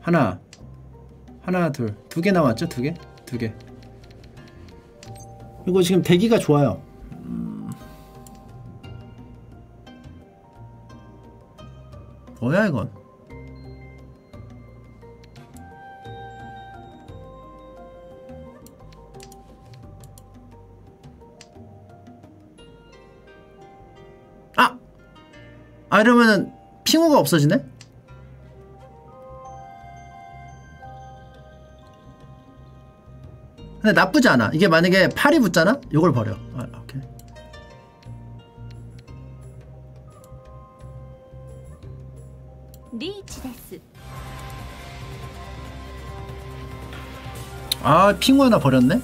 하나. 하나 둘. 두 개 남았죠? 두 개? 두 개. 이거 지금 대기가 좋아요. 음. 뭐야 이건 없어지네? 근데 나쁘지 않아 이게 만약에 팔이 붙잖아? 이걸 버려 아, 오케이 です아 핑우 하나 버렸네?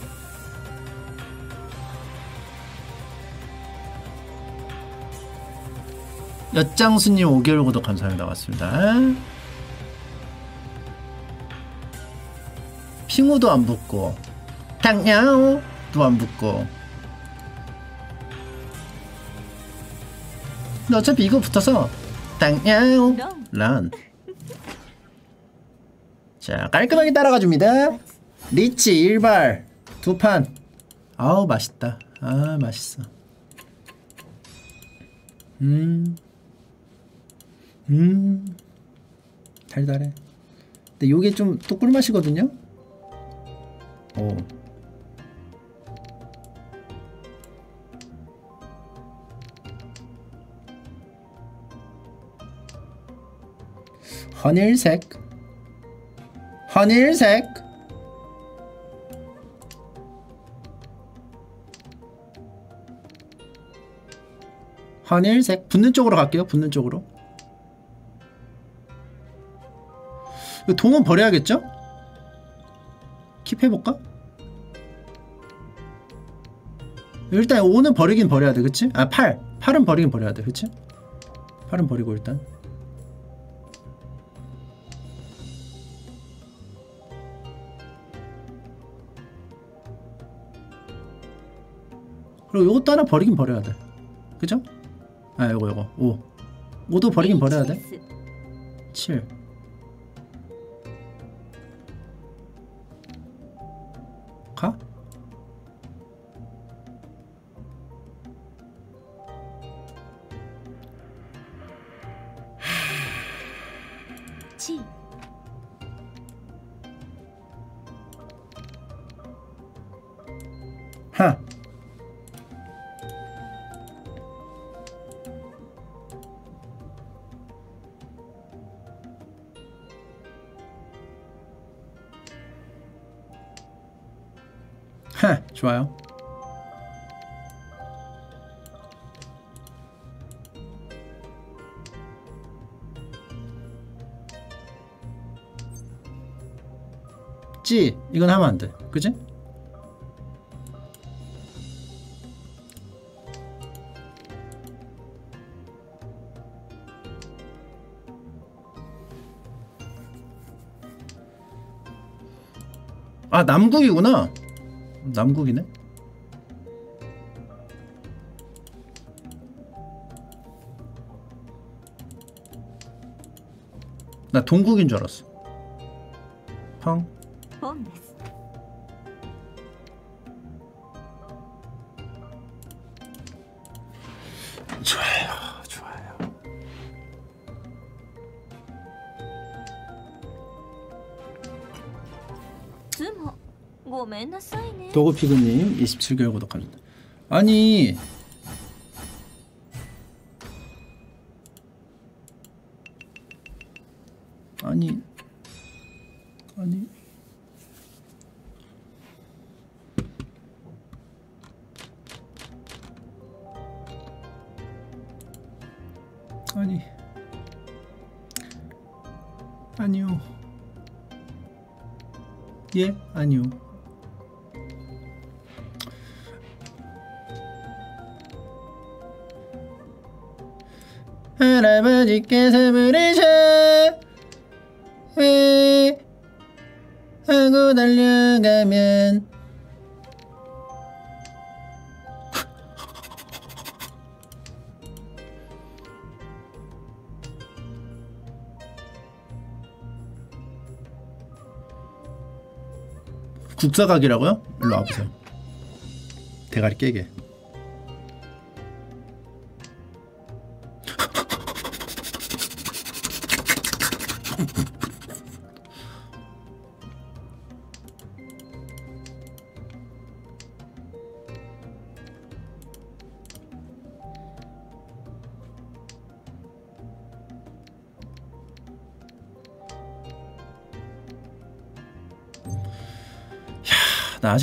엿장수님 5개월 구독 감사합니다 왔습니다 핑우도 안 붙고 당야오도 안 붙고 근데 어차피 이거 붙어서 당야오 런 란. 자, 깔끔하게 따라가 줍니다. 리치 일발 두 판. 아우 맛있다. 아 맛있어. 음, 음, 달달해. 근데 요게 좀 또 꿀맛이거든요. 오. 하늘색 하늘색 하늘색 붙는 쪽으로 갈게요 붙는 쪽으로 동원 버려야겠죠? 킵해볼까? 일단 5는 버리긴 버려야 돼 그치? 아 8! 8은 버리긴 버려야 돼 그치? 8은 버리고 일단 그리고 요것도 하나 버리긴 버려야 돼 그죠? 아 요거 요거 5 5도 버리긴 네, 버려야 돼 7 아 남국이구나. 남국이네? 나 동국인 줄 알았어. 펑 도그피그님 27개월 구독합니다. 아니 국사각이라고요? 일로 와보세요. 대가리 깨게.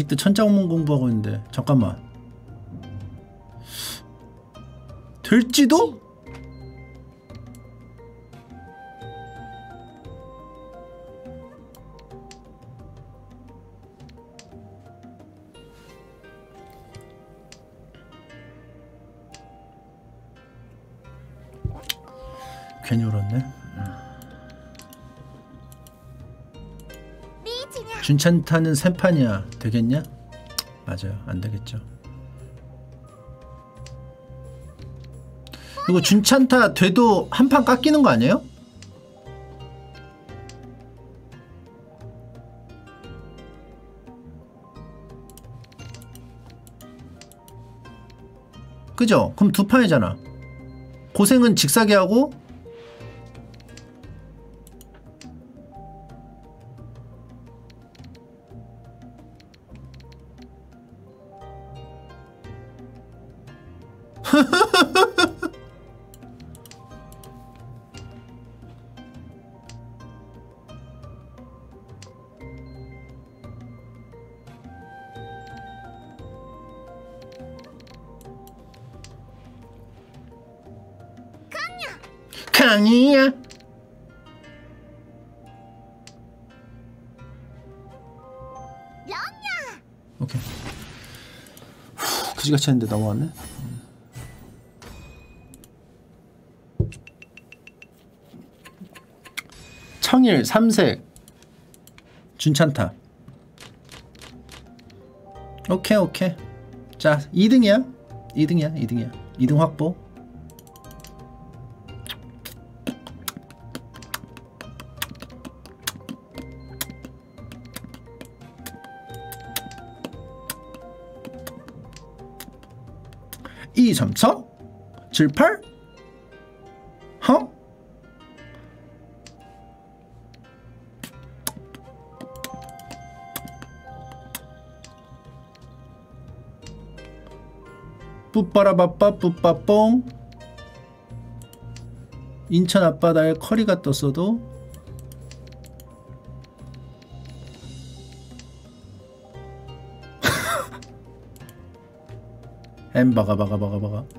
아직도 천자문문 공부하고 있는데 잠깐만 될지도? 준찬타는 세 판이야 되겠냐? 맞아요 안 되겠죠 이거 준찬타 돼도 한 판 깎이는 거 아니에요? 그죠? 그럼 두 판이잖아 고생은 직사게 하고 지같이 했는데 넘어왔네? 음. 청일 삼색 준찬타. 오케이 오케이. 자 2등이야? 2등이야? 2등이야. 2등 확보 7 8 허? 뿌빠라바빠 뿌빠뽕. 인천 앞바다에 커리가 떴어도. 햄버거 버거 버거 버거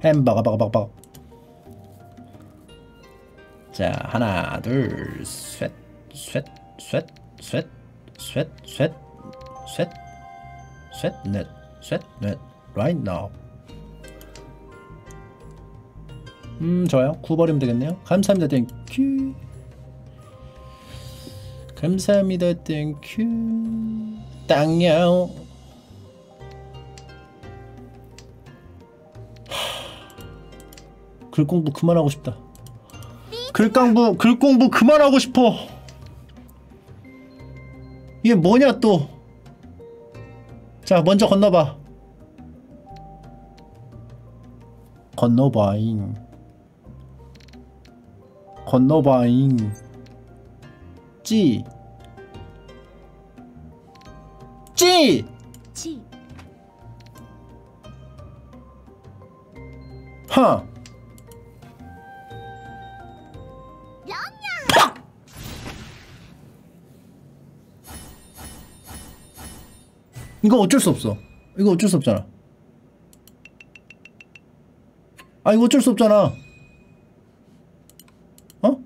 빠빠빠빠빠빠빠빠빠빠 하나 둘셋셋셋셋셋셋셋셋넷셋넷 right now. 음 좋아요. 구버리면 되겠네요. 감사합니다. 땡큐 감사합니다. 땡큐 땅야 글 공부 그만하고 싶다. 글 공부 글 공부 그만하고 싶어. 이게 뭐냐 또? 자 먼저 건너봐. 건너봐잉. 건너봐잉. 찌. 찌! チ 하! 이거 어쩔 수 없어. 이거 어쩔 수 없잖아. 아 이거 어쩔 수 없잖아. 어?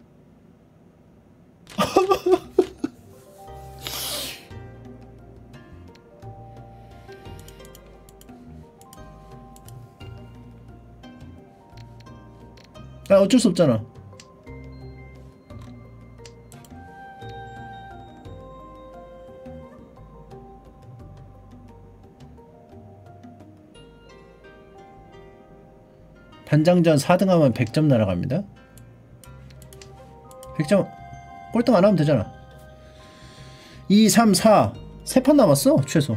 아 어쩔 수 없잖아. 단장전 4등하면 100점 날아갑니다. 100점 꼴등 안 하면 되잖아. 2, 3, 4. 세 판 남았어, 최소.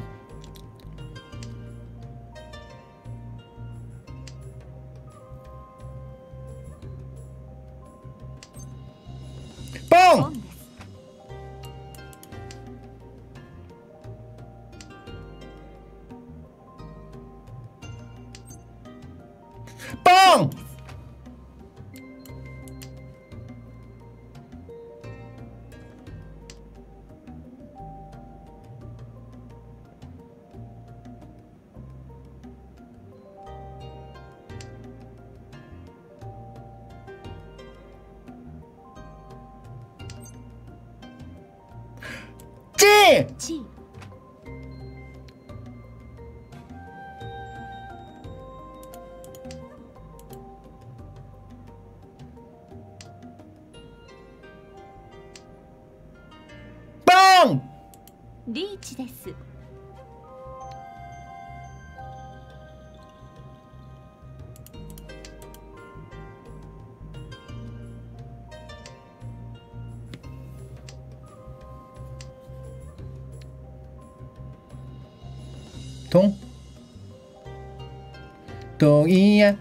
동이야.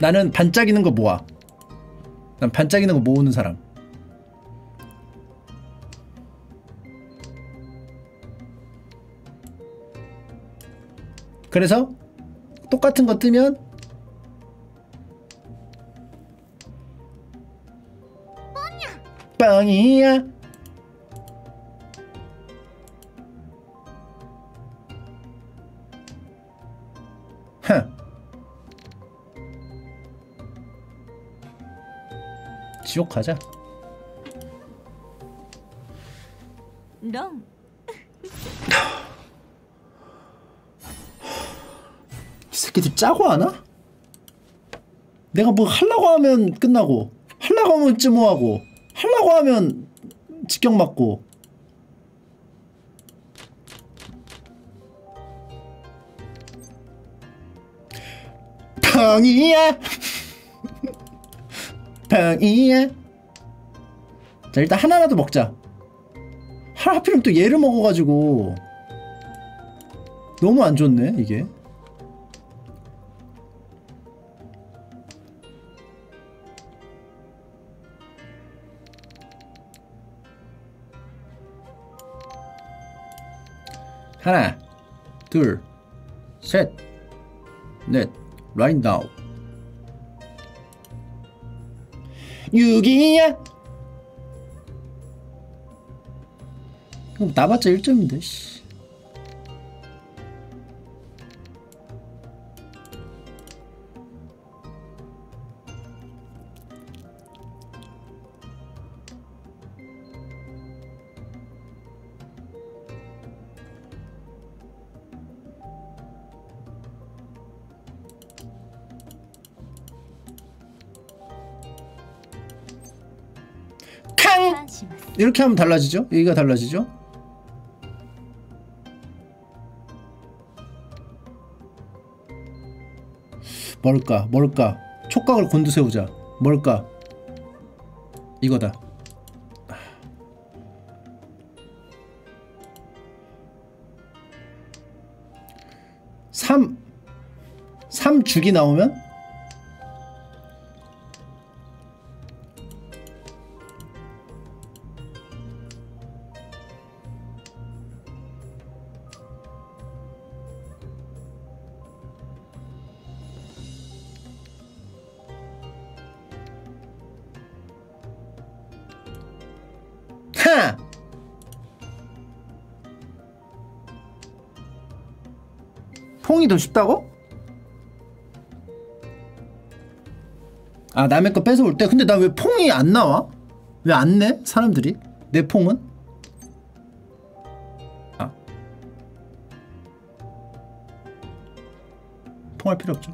나는 반짝이는 거 모아. 난 반짝이는 거 모으는 사람. 그래서 똑같은 거 뜨면 뻥이야 지옥 가자. 이 새끼들 짜고 하나? 내가 뭐 하려고 하면 끝나고 하려고 하면 찜호하고 하려고 하면 직격 맞고 펑이야 펑이야 자 일단 하나라도 먹자. 하- 하필이면 또 얘를 먹어가지고. 너무 안 좋네 이게. 하나, 둘, 셋, 넷, 라인 다운. 유기야. 그럼 나봤자 1점인데. 씨. 이렇게 하면 달라지죠? 여기가 달라지죠? 뭘까? 뭘까? 촉각을 곤두세우자. 뭘까? 이거다. 3 3죽이 나오면 퐁이 더 쉽다고? 아 남의 거 뺏어올 때 근데 나 왜 퐁이 안 나와? 왜 안 내? 사람들이? 내 퐁은? 아 퐁할 필요 없죠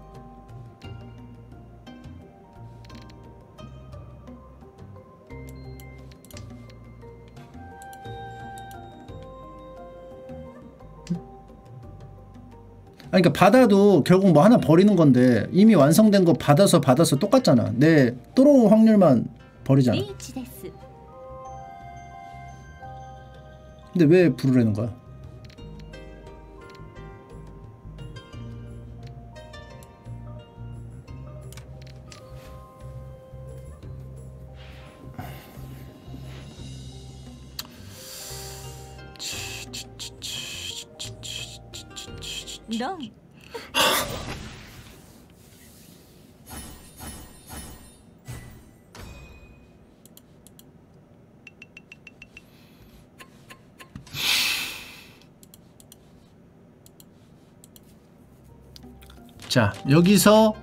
그러니까 받아도 결국 뭐 하나 버리는 건데 이미 완성된 거 받아서 받아서 똑같잖아. 내 또로 확률만 버리잖아. 네, 근데 왜 부르라는 거야? 자 여기서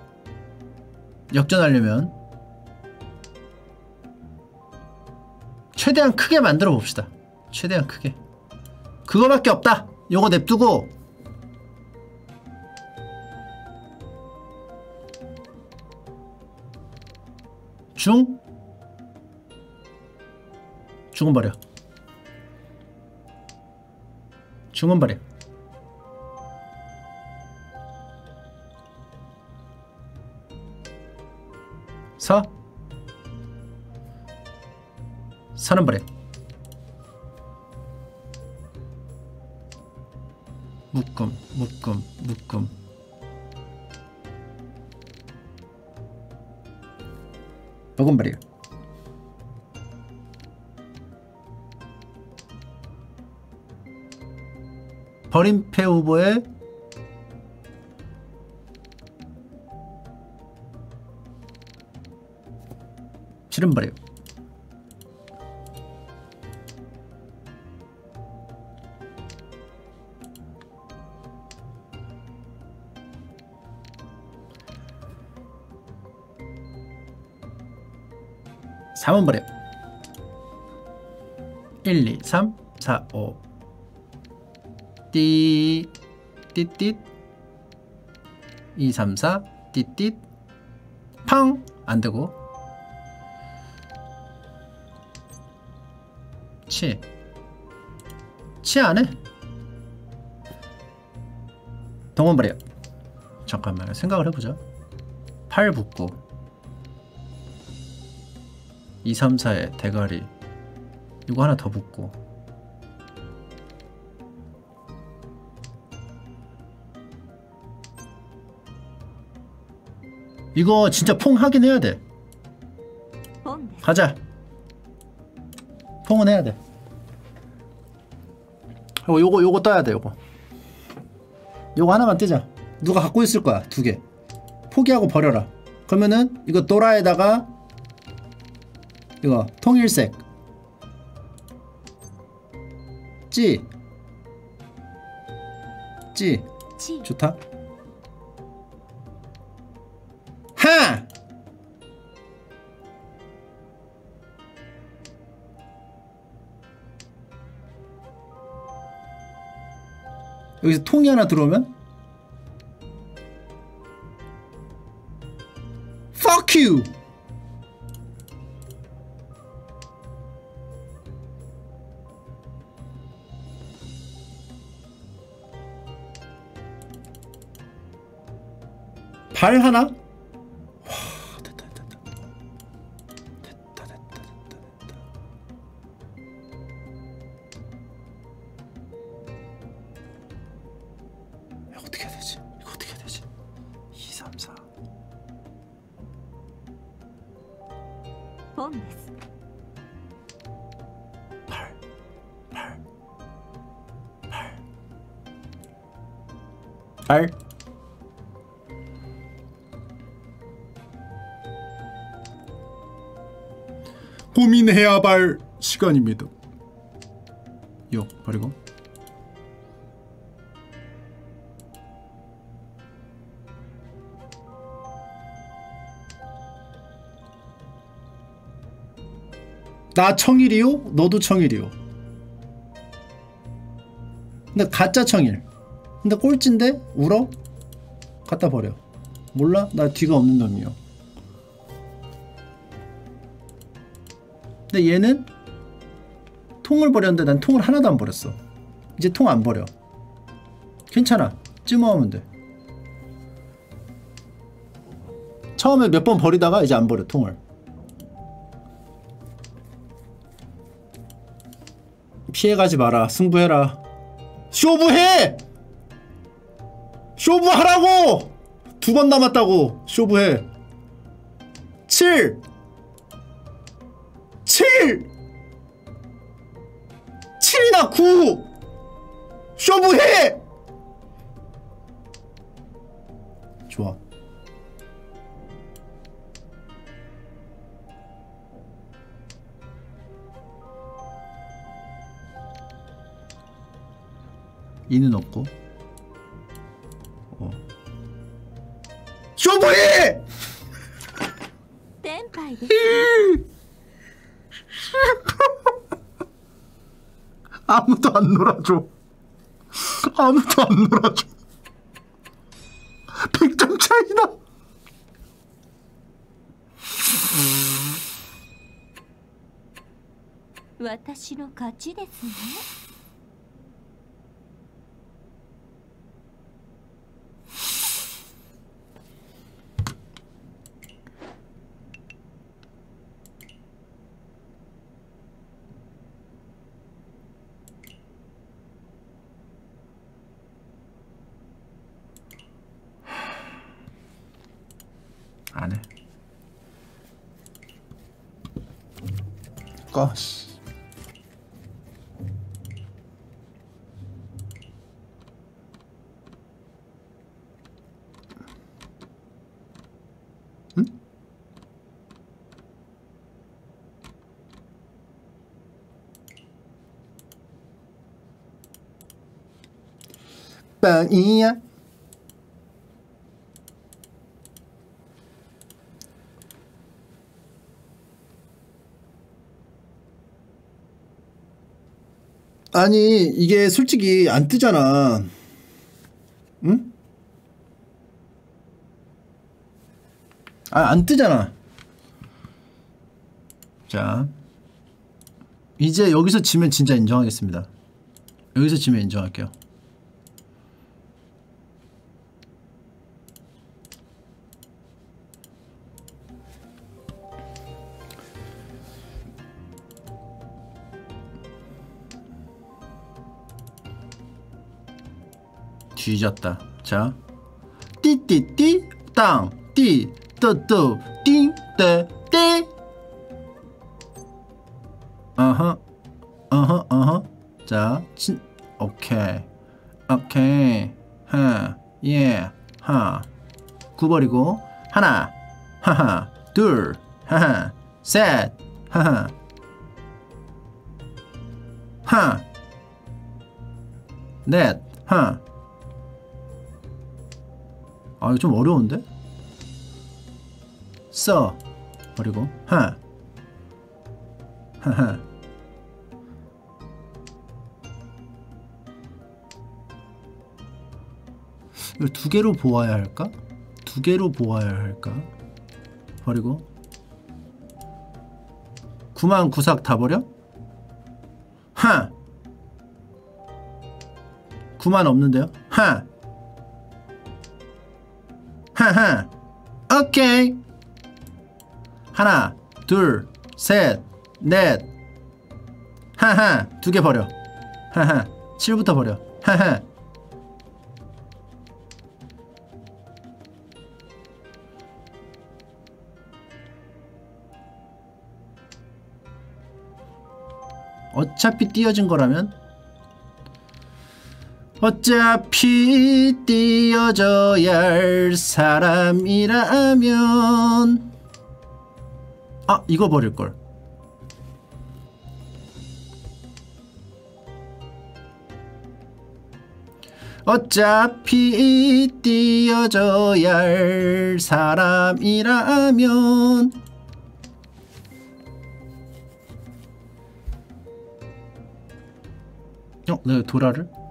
역전하려면 최대한 크게 만들어 봅시다. 최대한 크게. 그거밖에 없다. 요거 냅두고 중 중은 버려. 중은 버려. 사는 버려. 띠띠. 2, 3, 4, 띠띠. 팡! 안 되고. 치. 치안 해. 동원 버려. 잠깐만요. 생각을 해보자. 8 붙고 2, 3, 4에 대가리 이거 하나 더 붙고 이거 진짜 퐁 하긴 해야 돼. 가자. 퐁은 해야 돼. 요거 요거 요거 떠야 돼 요거. 요거 하나만 뜨자. 누가 갖고 있을 거야 두 개. 포기하고 버려라. 그러면은 이거 도라에다가 이거 통일색. 찌. 찌. 좋다. 여기서 통이 하나 들어오면 Fuck you! 발 하나? 고민해야 할 시간입니다. 요, 버리고. 나 청일이요? 너도 청일이요. 근데 가짜 청일. 근데 꼴찌인데? 울어? 갖다 버려. 몰라? 나 뒤가 없는 놈이요. 근데 얘는 통을 버렸는데 난 통을 하나도 안 버렸어. 이제 통 안 버려. 괜찮아. 찜어하면 돼. 처음에 몇 번 버리다가 이제 안 버려 통을. 피해가지 마라. 승부해라. 쇼부해! 쇼부하라고! 두 번 남았다고. 쇼부해. 7! 7! 7이나 9! 쇼부해! 좋아. 이는 없고. 어. 쇼부해! 아무도 안 놀아줘. 아무도 안 놀아줘. 100점 차이다. 私 빵이야. 아니 이게 솔직히 안 뜨잖아. 응? 아 안 뜨잖아. 자 이제 여기서 지면 진짜 인정하겠습니다. 여기서 지면 인정할게요. 뒤졌다. 자, 띠띠띠 땅, 띠, 뜨뜨, 띵, 떼, 띠. 어허, 어허, 어허. 자, 친, 오케이, 오케이, 하, 예, 하. 구버리고 하나, 하하, 둘, 하하, 셋, 하하, 하, 넷, 하. 아 이거 좀 어려운데? 써 그리고 하 하하 이거 두 개로 보아야 할까? 두 개로 보아야 할까? 버리고 9만 9삭 다 버려? 하 9만 없는데요? 하 하하. 오케이. 하나 둘 셋 넷. 하하. 두 개 버려. 하하. 7부터 버려. 하하. 어차피 띄어진 거라면 어차피 띄어져야 할 사람이라면 아 이거 버릴걸 어차피 띄어져야 할 사람이라면 어? 내가 도라를?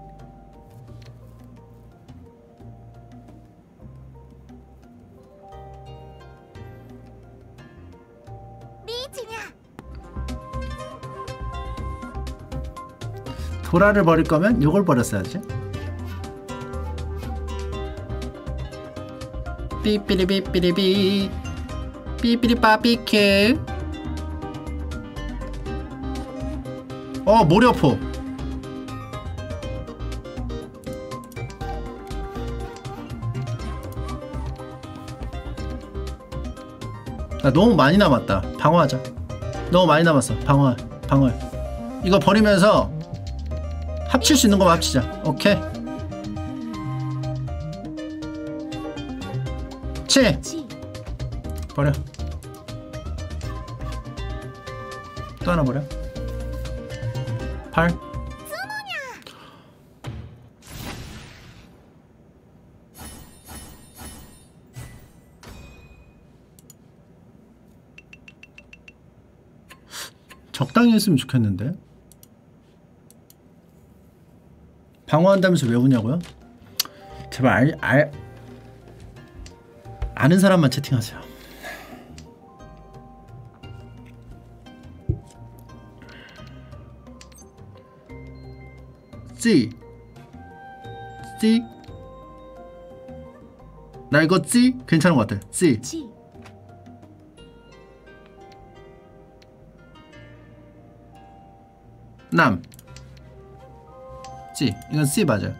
도라를 버릴 거면 요걸 버렸어야지. 삐삐리삐삐리삐. 삐삐리빠삐케 어 머리 아파. 나 너무 많이 남았다. 방어하자. 너무 많이 남았어. 방어 방어 이거 버리면서 합칠 수 있는 거만 합치자. 오케이. 7지 버려. 또 하나 버려. 8 적당히 했으면 좋겠는데 방어한다면서 왜 우냐고요? 제발 알, 알 아는 사람만 채팅하세요. C C 나 이거 C 괜찮은 것 같아. C 지남 C 이건 C 맞아요.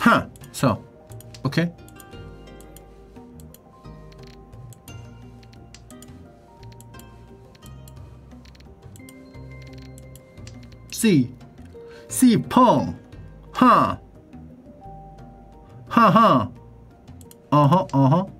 하! 서 오케이 C C 펑. 하! 하하. 어허 어허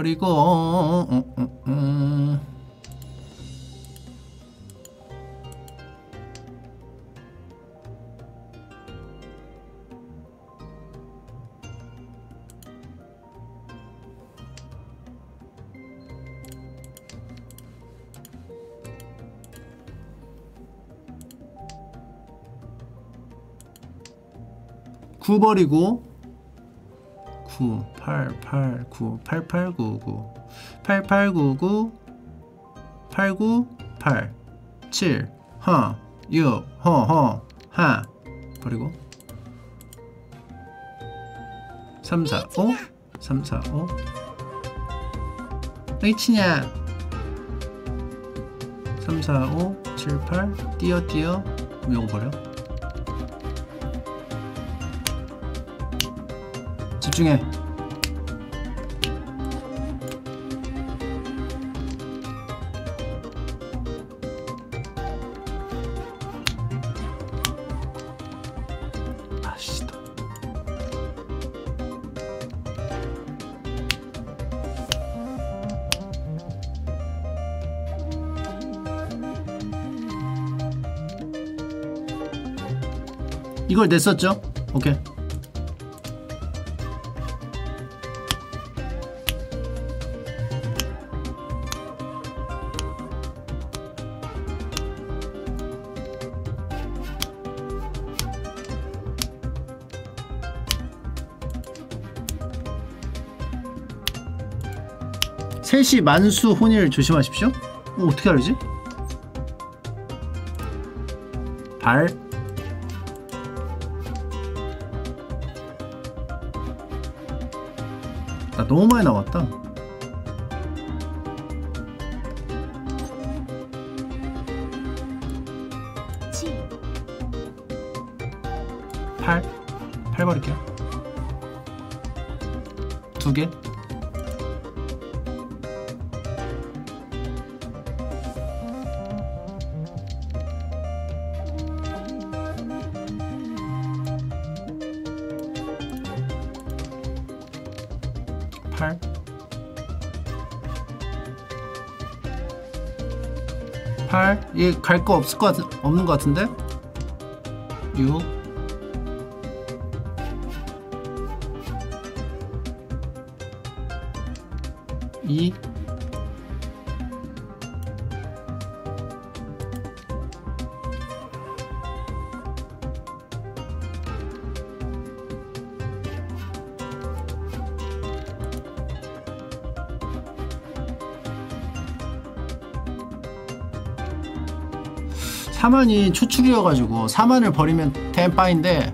버리고 어, 어, 어, 어. 구 버리고 9 8 8 9 8 8 9 9 8 8 9 9 8 9 8 7 허, 6 허, 허, 하. 버리고. 3 4 5 3 4 5 H냐? 3 4 5 7 8 띄어 띄어. 이거 버려. 집중해. 이걸 냈었죠? 오케이. 셋이 만수 혼일 조심하십시오. 어, 어떻게 알지? 발 너무 많이 남았다. 얘 갈 거 없을 것 같은 없는 것 같은데? 4만이 추출이어가지고 4만을 버리면 템파인데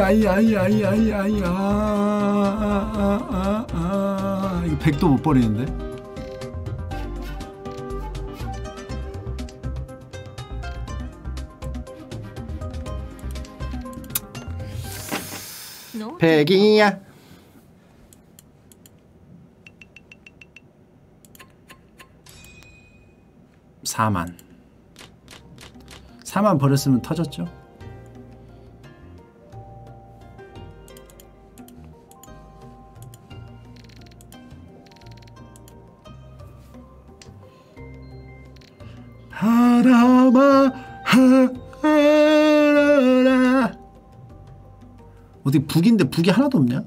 하이야이야이야이야이야이야 아, 이거 100도 못 버리는데? 노, 100이야. 사만. 4만 버렸으면 터졌죠 어디 북인데 북이 하나도 없냐?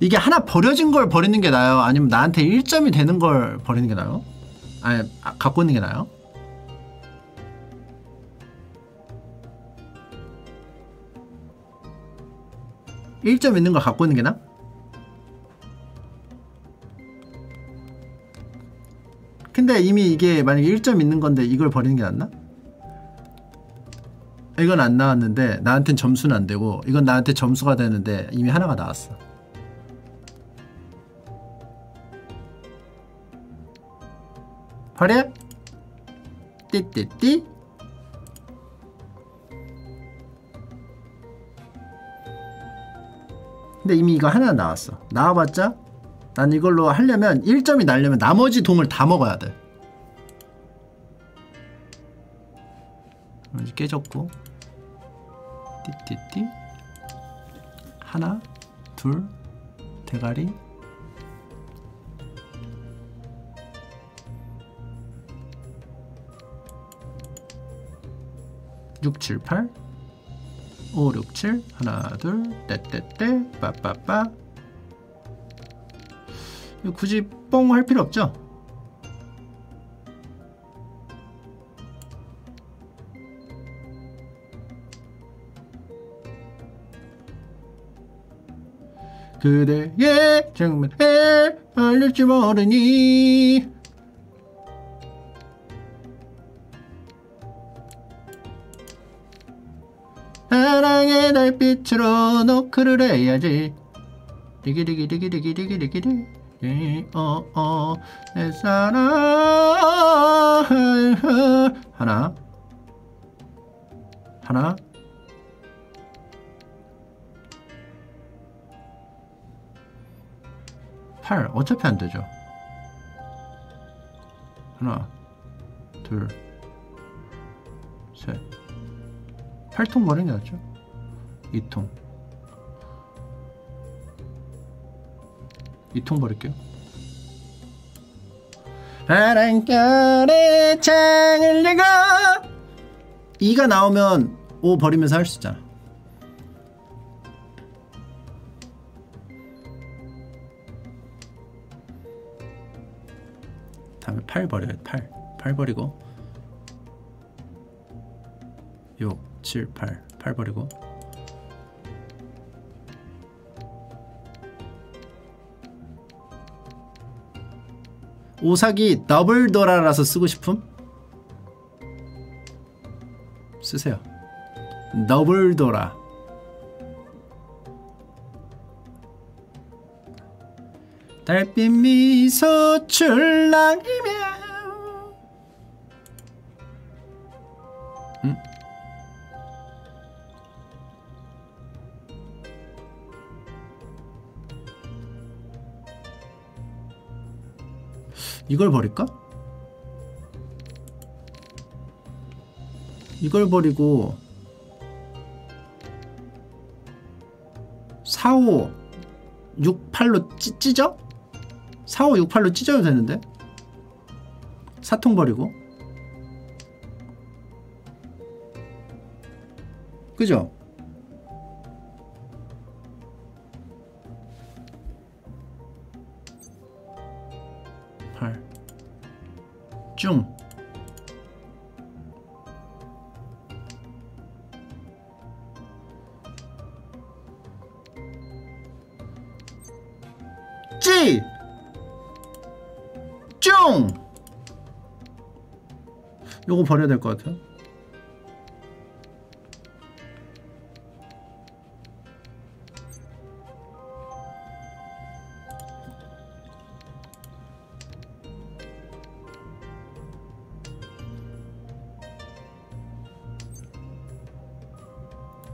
이게 하나 버려진 걸 버리는 게 나아요? 아니면 나한테 1점이 되는 걸 버리는 게 나아요? 아니 아, 갖고 있는 게 나아요? 일점 있는 걸 갖고 있는 게 나? 근데 이미 이게 만약에 1점 있는 건데 이걸 버리는 게 낫나? 이건 안 나왔는데 나한텐 점수는 안 되고 이건 나한테 점수가 되는데 이미 하나가 나왔어 버려 띠띠띠 근데 이미 이거 하나 나왔어. 나와봤자 난 이걸로 하려면 1점이 날려면 나머지 동을 다 먹어야 돼. 이제 깨졌고. 띠띠띠. 하나 둘 대가리. 6, 7, 8 5, 6, 7 하나 둘 떼떼떼. 빠빠빠. 굳이 뻥할 필요 없죠? 그대의 정말에 알릴지 모르니 달빛으로 노크를 해야지. 디기디기디기디기디기디기 어어. 내 사랑. 하나. 하나. 팔. 어차피 안 되죠. 하나. 둘셋. 8통 버리는 게 낫죠 2통. 2통 버릴게요. 바람결에 창을 내고 2가 나오면 5 버리면서 할 수 있잖아. 다음에 8 버려요. 8 8 버리고 6 7 8 8 버리고 오사기 더블 도라라서 쓰고 싶음? 쓰세요 더블 도라 달빛 미소 출랑이며 이걸 버릴까? 이걸 버리고 4, 5, 6, 8로 찌, 찢어? 4, 5, 6, 8로 찢어도 되는데? 사통 버리고 그죠? 요거 버려야 될 것 같아요.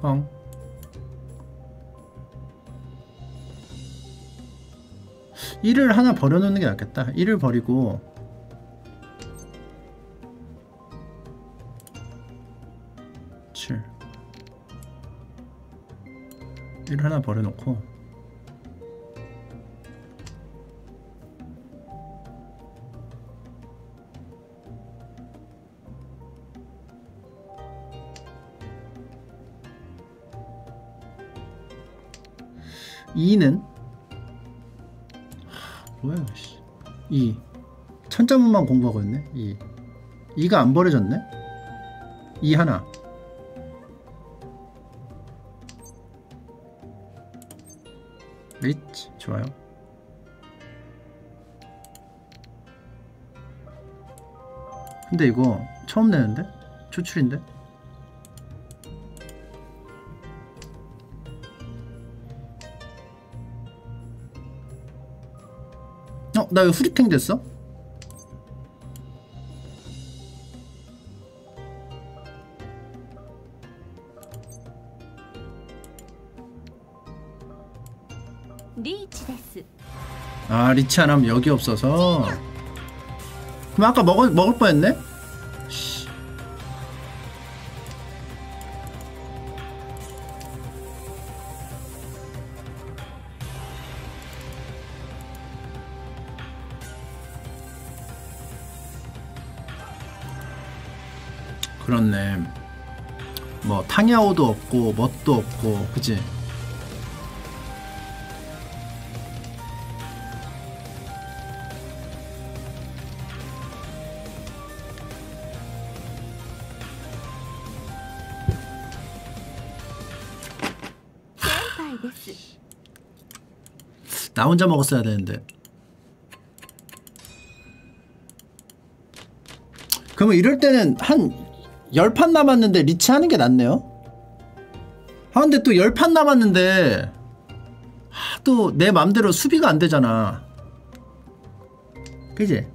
뻥. 일을 하나 버려놓는 게 낫겠다. 일을 버리고 하나 버려놓고 이는? 뭐야 씨. 2 천자문만 공부하고 있네 2 2가 안 버려졌네? 2 하나 리치 좋아요 근데 이거 처음 내는데? 추출인데? 어? 나왜 후리탱 됐어? 리치 안 하면 여기 없어서 그럼 아까 먹을, 먹을 뻔했네? 씨. 그렇네 뭐 탕야오도 없고 멋도 없고 그치? 나 혼자 먹었어야 되는데. 그러면 이럴 때는 한 10판 남았는데 리치 하는 게 낫네요. 아 근데 또 10판 남았는데 또내 맘대로 수비가 안 되잖아. 그지?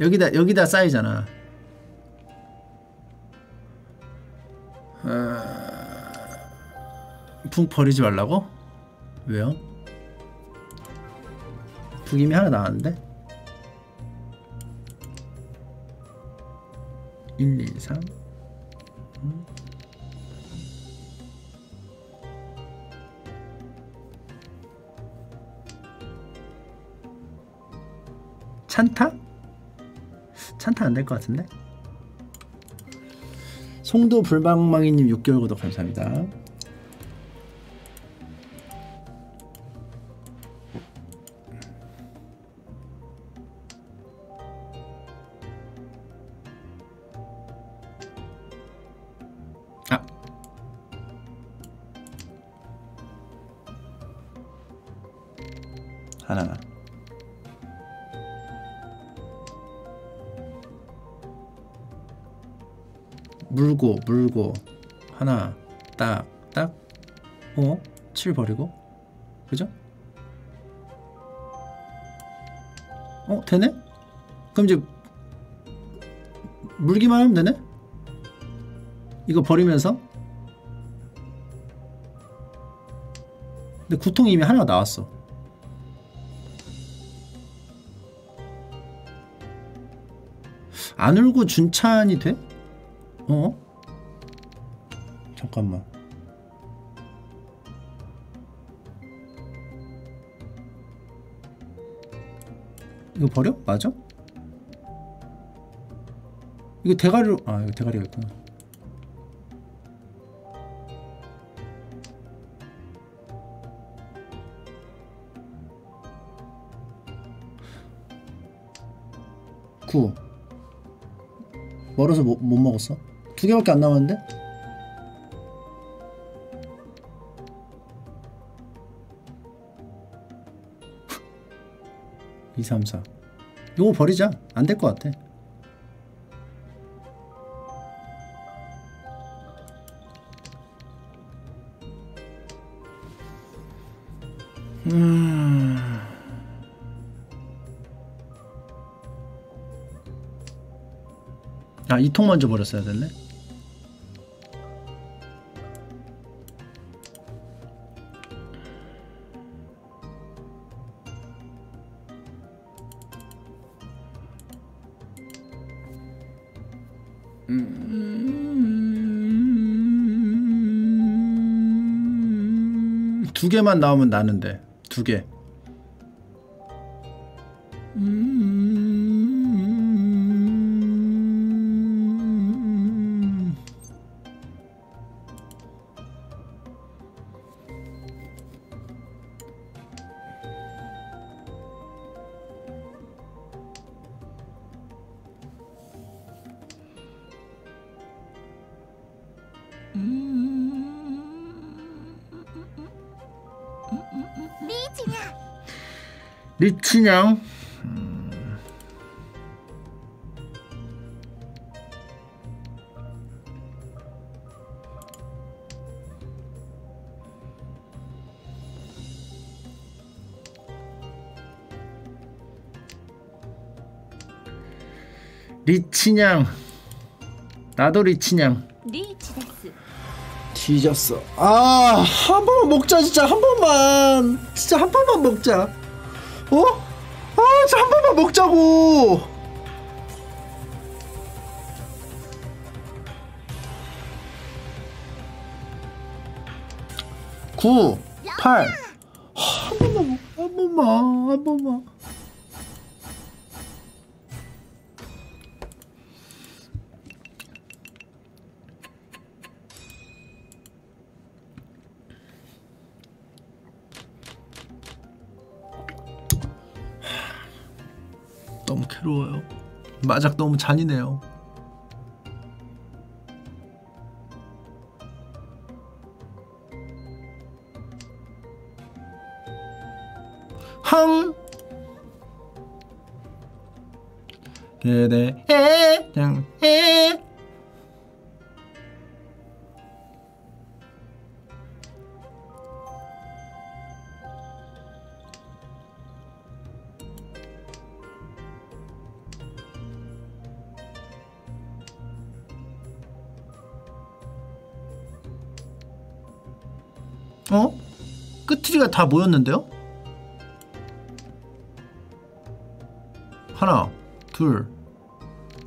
여기다 여기다 쌓이잖아. 북 버리지 말라고? 왜요? 북임이 하나 나왔는데? 1, 2, 3 찬타? 찬타 안 될 것 같은데? 송도 불방망이님 6개월 구독 감사합니다. 물고 물고 하나 딱딱 어? 7 버리고 그죠? 어? 되네? 그럼 이제 물기만 하면 되네? 이거 버리면서 근데 구통이 이미 하나가 나왔어 안 울고 준찬이 돼? 어? 잠깐만. 이거 버려? 맞아? 이거 대가리로 아 이거 대가리가 있구나. 구 멀어서 못, 못 먹었어? 두 개밖에 안 남았는데? 이, 삼, 사. 이거 버리자. 안 될 것 같아. 음. 아, 이 통 먼저 버렸어야 됐네. 개만 나오면 나는데 두 개. 그냥 리치냥 나도 리치냥 뒤졌어. 아 한 번만 먹자 진짜. 한 번만. 진짜 한 번만 먹자. 먹자고. 구, 마작 너무 잔인해요. 흥 그대 그 다 모였는데요? 하나, 둘,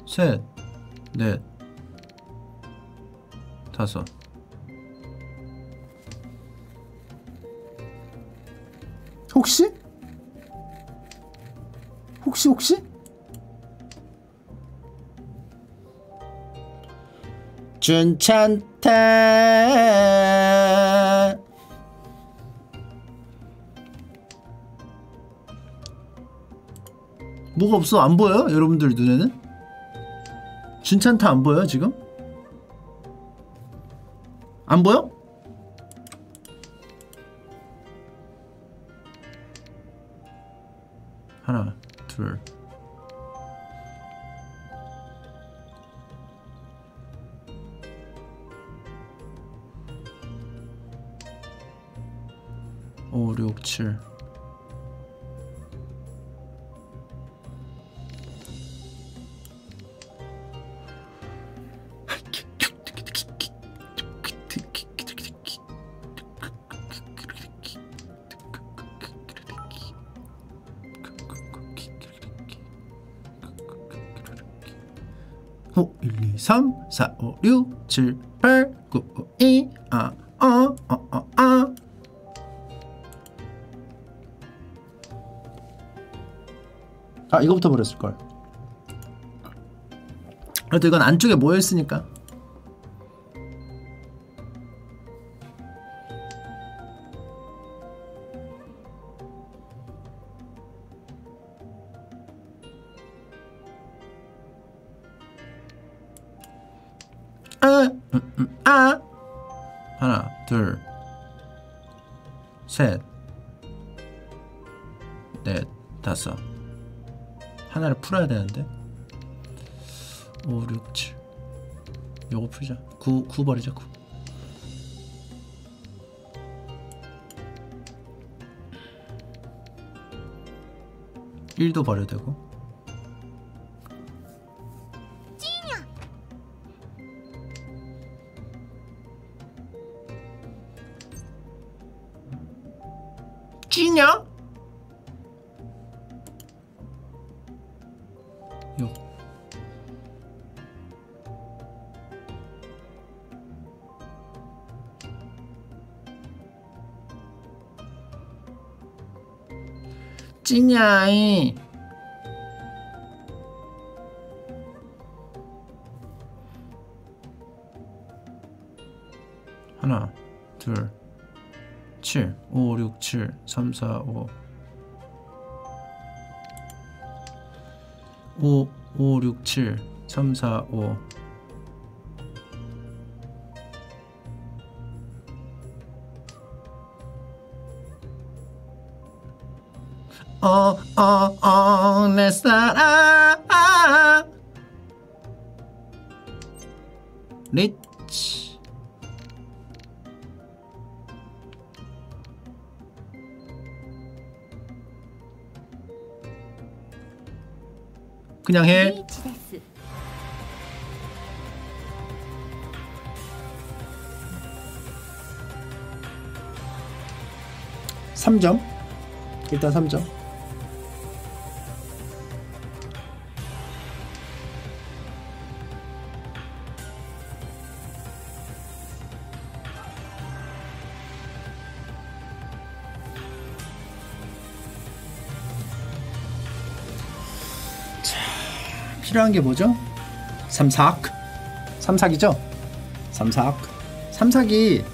셋, 넷, 다섯 혹시? 혹시 혹시? 준찬태 뭐가 없어? 안 보여요 여러분들 눈에는? 준찬타 안 보여요 지금? 안 보여 6, 7, 8, 9, 2, 아, 어, 어, 어, 아. 아, 이거부터 버렸을걸. 그래도 이건 안쪽에 모여있으니까. 풀어야 되는데. 5, 6, 7. 요거 풀자. 9, 9 버리자, 9. 일도 버려야 되고. 찌냐이. 하나, 둘, 칠, 오, 육, 칠, 삼, 사, 오. 5, 5, 6, 7, 3, 4, 5 그냥 해. 3점. 일단 3점. 필요한 게 뭐죠? 삼삭 삼삭이죠? 삼삭 삼삭이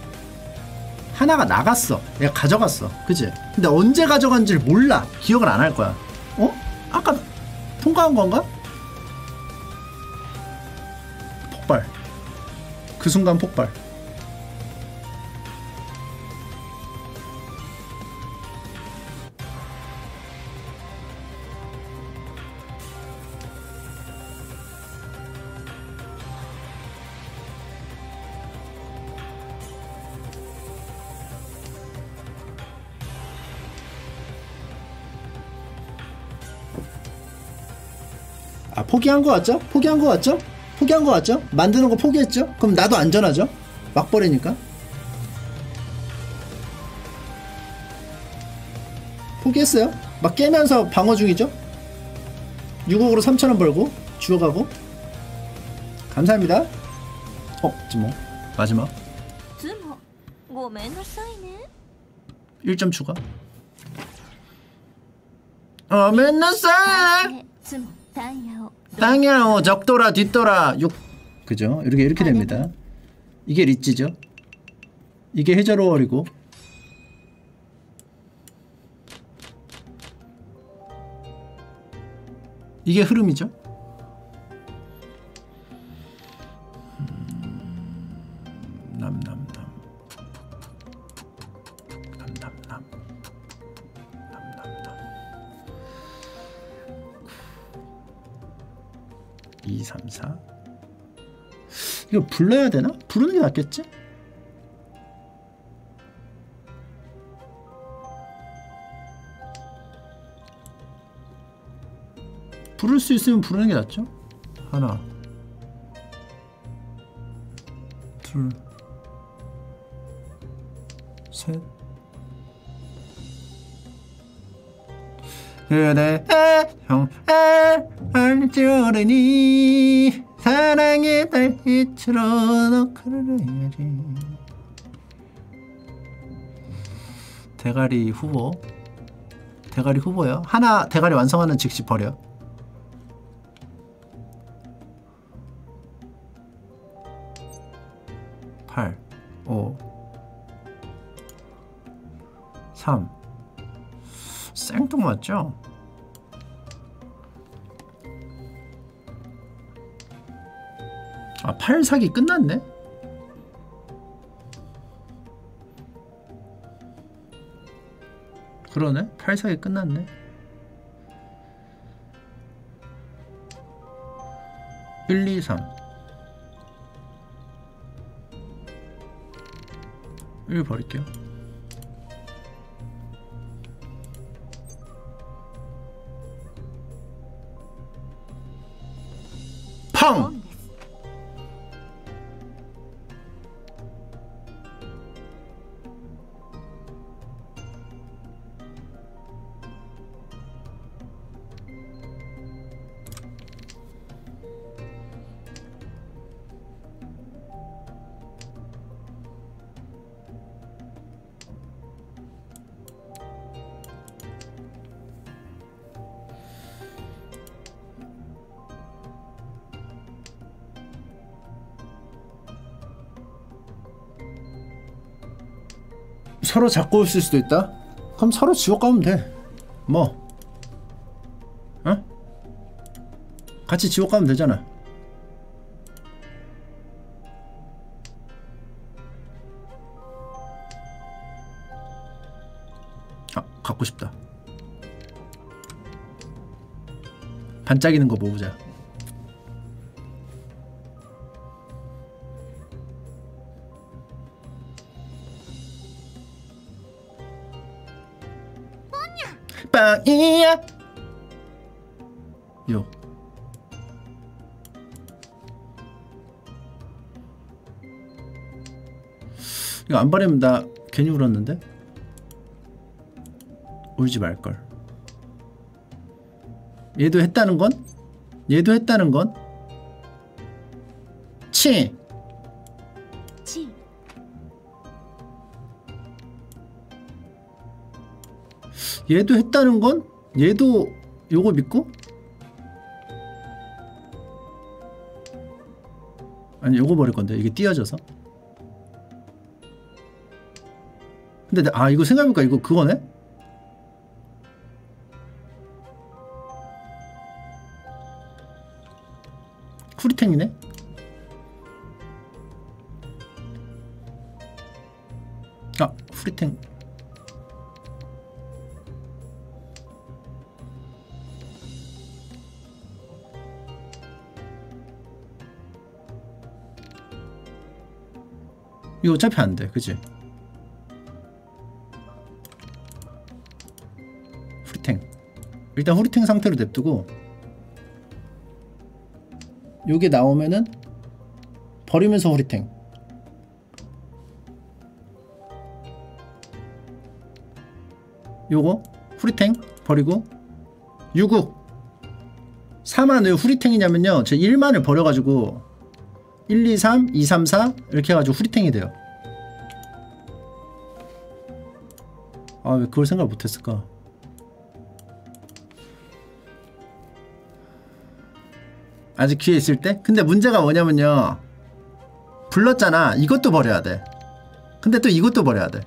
하나가 나갔어. 내가 가져갔어. 그지? 근데 언제 가져간지를 몰라. 기억을 안 할 거야. 어? 아까 통과한 건가? 폭발. 그 순간 폭발. 포기한 거 같죠? 포기한 거 같죠? 포기한 거 같죠? 만드는 거 포기했죠? 그럼 나도 안전하죠? 막버리니까 포기했어요? 막 깨면서 방어 중이죠? 6억으로 3천원 벌고 주어가고 감사합니다 어? 지금 뭐? 마지막 1점 추가 어 맨날 싸 땅이야 어 적돌아 뒷돌아 6 그죠? 이렇게 이렇게 됩니다. 이게 리치죠. 이게 해저로월이고 이게 흐름이죠. 이거 불러야 되나? 부르는 게 낫겠지? 부를 수 있으면 부르는 게 낫죠? 하나 둘 셋 그대 형알 줄으니 사랑의 달빛으로 너를 해야지 대가리 후보 대가리 후보요 하나 대가리 완성하는 즉시 버려. 생뚱맞죠? 팔 사기 끝났네? 그러네? 팔 사기 끝났네? 일, 이, 삼. 1 버릴게요. 서로 잡고 있을 수도 있다? 그럼 서로 지옥 가면 돼. 뭐? 어? 같이 지옥 가면 되잖아. 아, 갖고 싶다. 반짝이는 거 모으자. 안 바르면 나 괜히 울었는데? 울지 말걸. 얘도 했다는 건? 얘도 했다는 건? 치! 地位 얘도 했다는 건? 얘도 요거 믿고? 아니 요거 버릴 건데 이게 띄어져서 근데 나- 아 이거 생각해보니까 이거 그거네? 쿠리탱이네? 아 후리탱 이거 어차피 안 돼, 그지? 일단 후리탱 상태로 냅두고 요게 나오면은 버리면서 후리탱. 요거 후리탱 버리고 유국 4만 왜 후리탱이냐면요. 제 1만을 버려가지고 1, 2, 3, 2, 3, 4 이렇게 해가지고 후리탱이 돼요. 아 왜 그걸 생각 못했을까? 아직 기회 있을 때? 근데 문제가 뭐냐면요. 불렀잖아. 이것도 버려야 돼. 근데 또 이것도 버려야 돼.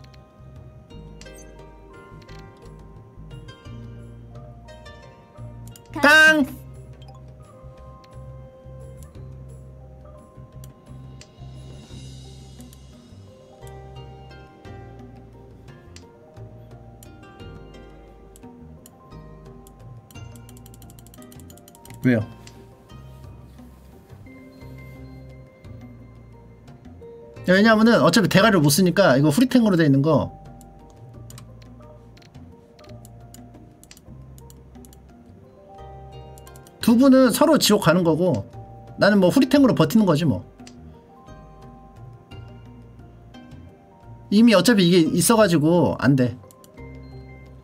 왜냐면은 어차피 대가리를 못 쓰니까 이거 후리탱으로 돼 있는 거. 두 분은 서로 지옥 가는 거고 나는 뭐 후리탱으로 버티는 거지 뭐. 이미 어차피 이게 있어가지고 안돼.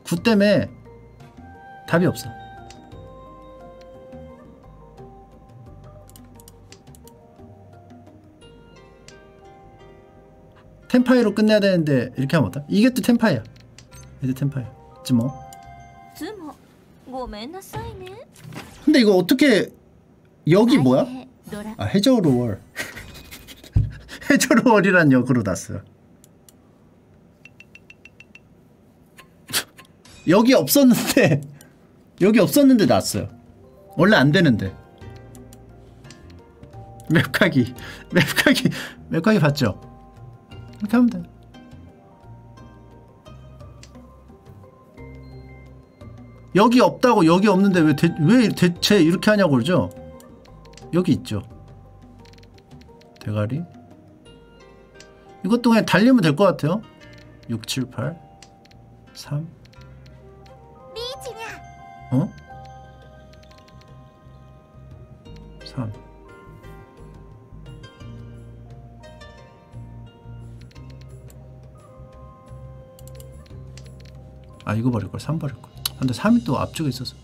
구 때문에 답이 없어 템파이로 끝내야 되는데 이렇게 하면 어떡 이게 또 템파이야. 이게 텐파이야 쯔모 근데 이거 어떻게 여기 뭐야? 아 해저로월. 해저로월이란 역으로 났어요 여기 없었는데 여기 없었는데 났어요. 원래 안되는데. 맵카기. 맵카기. 맵카기 봤죠? 이렇게 하면 돼 여기 없다고 여기 없는데 왜, 대, 왜 대체 이렇게 하냐고 그러죠? 여기 있죠. 대가리. 이것도 그냥 달리면 될 것 같아요. 6, 7, 8 3 어? 3 아 이거 버릴걸 3 버릴걸. 근데 3이 또 앞쪽에 있어서.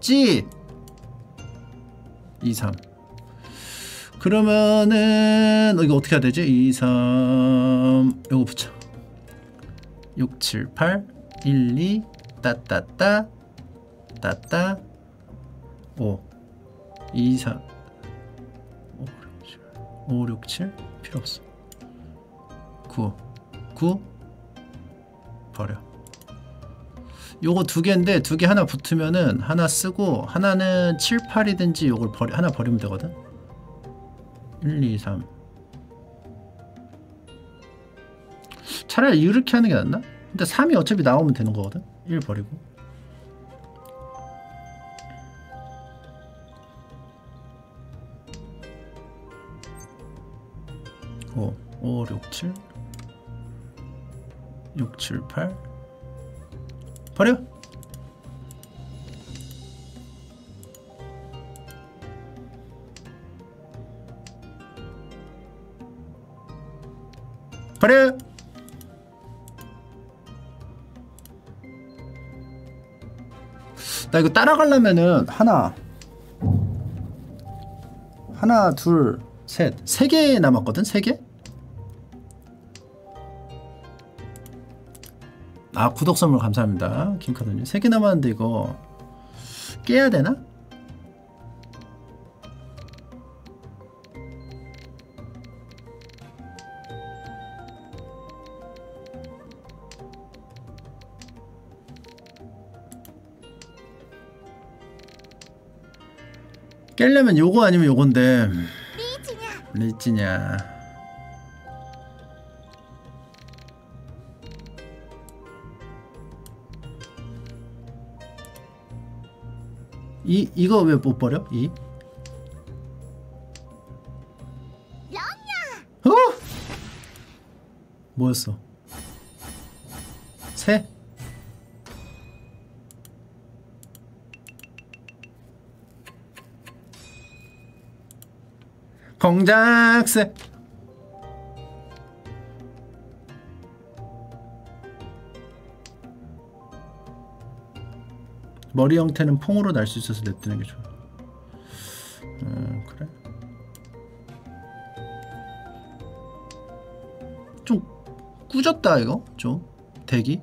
찌! 2, 3 그러면은 어, 이거 어떻게 해야 되지? 2, 3 요거 붙여. 6, 7, 8 1, 2 따따따 따따 5 2, 3 5, 6, 7 5, 6, 7 필요 없어. 9 9 버려. 요거 두 개인데 두 개 하나 붙으면은 하나 쓰고 하나는 7, 8이든지 요걸 버리, 하나 버리면 되거든. 1, 2, 3 차라리 이렇게 하는 게 낫나? 근데 3이 어차피 나오면 되는 거거든. 1 버리고 오, 5, 6, 7 6, 7, 8 버려! 버려! 나 이거 따라가려면은 하나. 하나 둘 셋 세 개 남았거든? 세 개? 아 구독 선물 감사합니다. 킹카드님. 세개 남았는데 이거 깨야 되나? 깰려면 요거 아니면 요건데. 리치냐 이 이거 왜 못 버려? 이? 어? 뭐였어? 새? 공작새 머리 형태는 퐁으로 날 수 있어서 냅두는 게 좋아. 음 그래. 좀 꾸졌다 이거? 좀? 대기?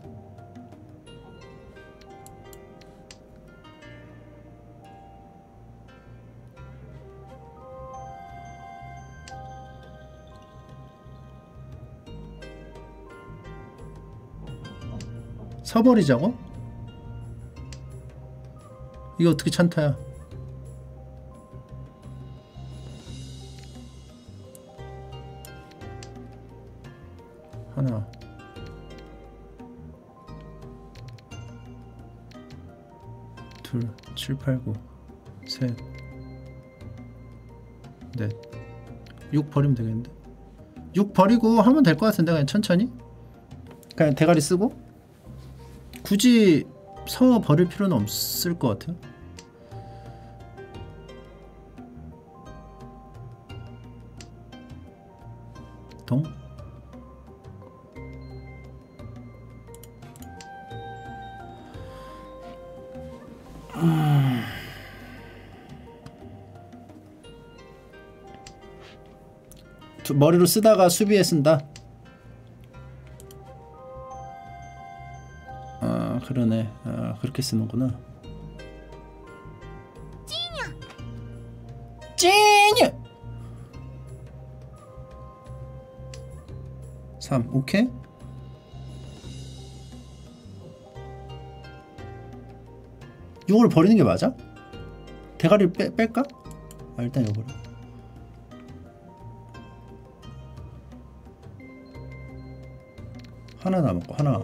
서버리자고? 이게 어떻게 찬타야? 하나 둘, 칠, 팔, 구, 셋, 넷, 육 버리면 되겠는데? 육 버리고 하면 될 것 같은데 그냥 천천히? 그냥 대가리 쓰고? 굳이 서 버릴 필요는 없을 것 같아요. 머리로 쓰다가 수비에 쓴다. 아 그러네. 아 그렇게 쓰는구나. 찐이야. 3 오케이. 이걸 버리는 게 맞아? 대가리를 빼, 뺄까? 아, 일단 버 하나 남았고 하나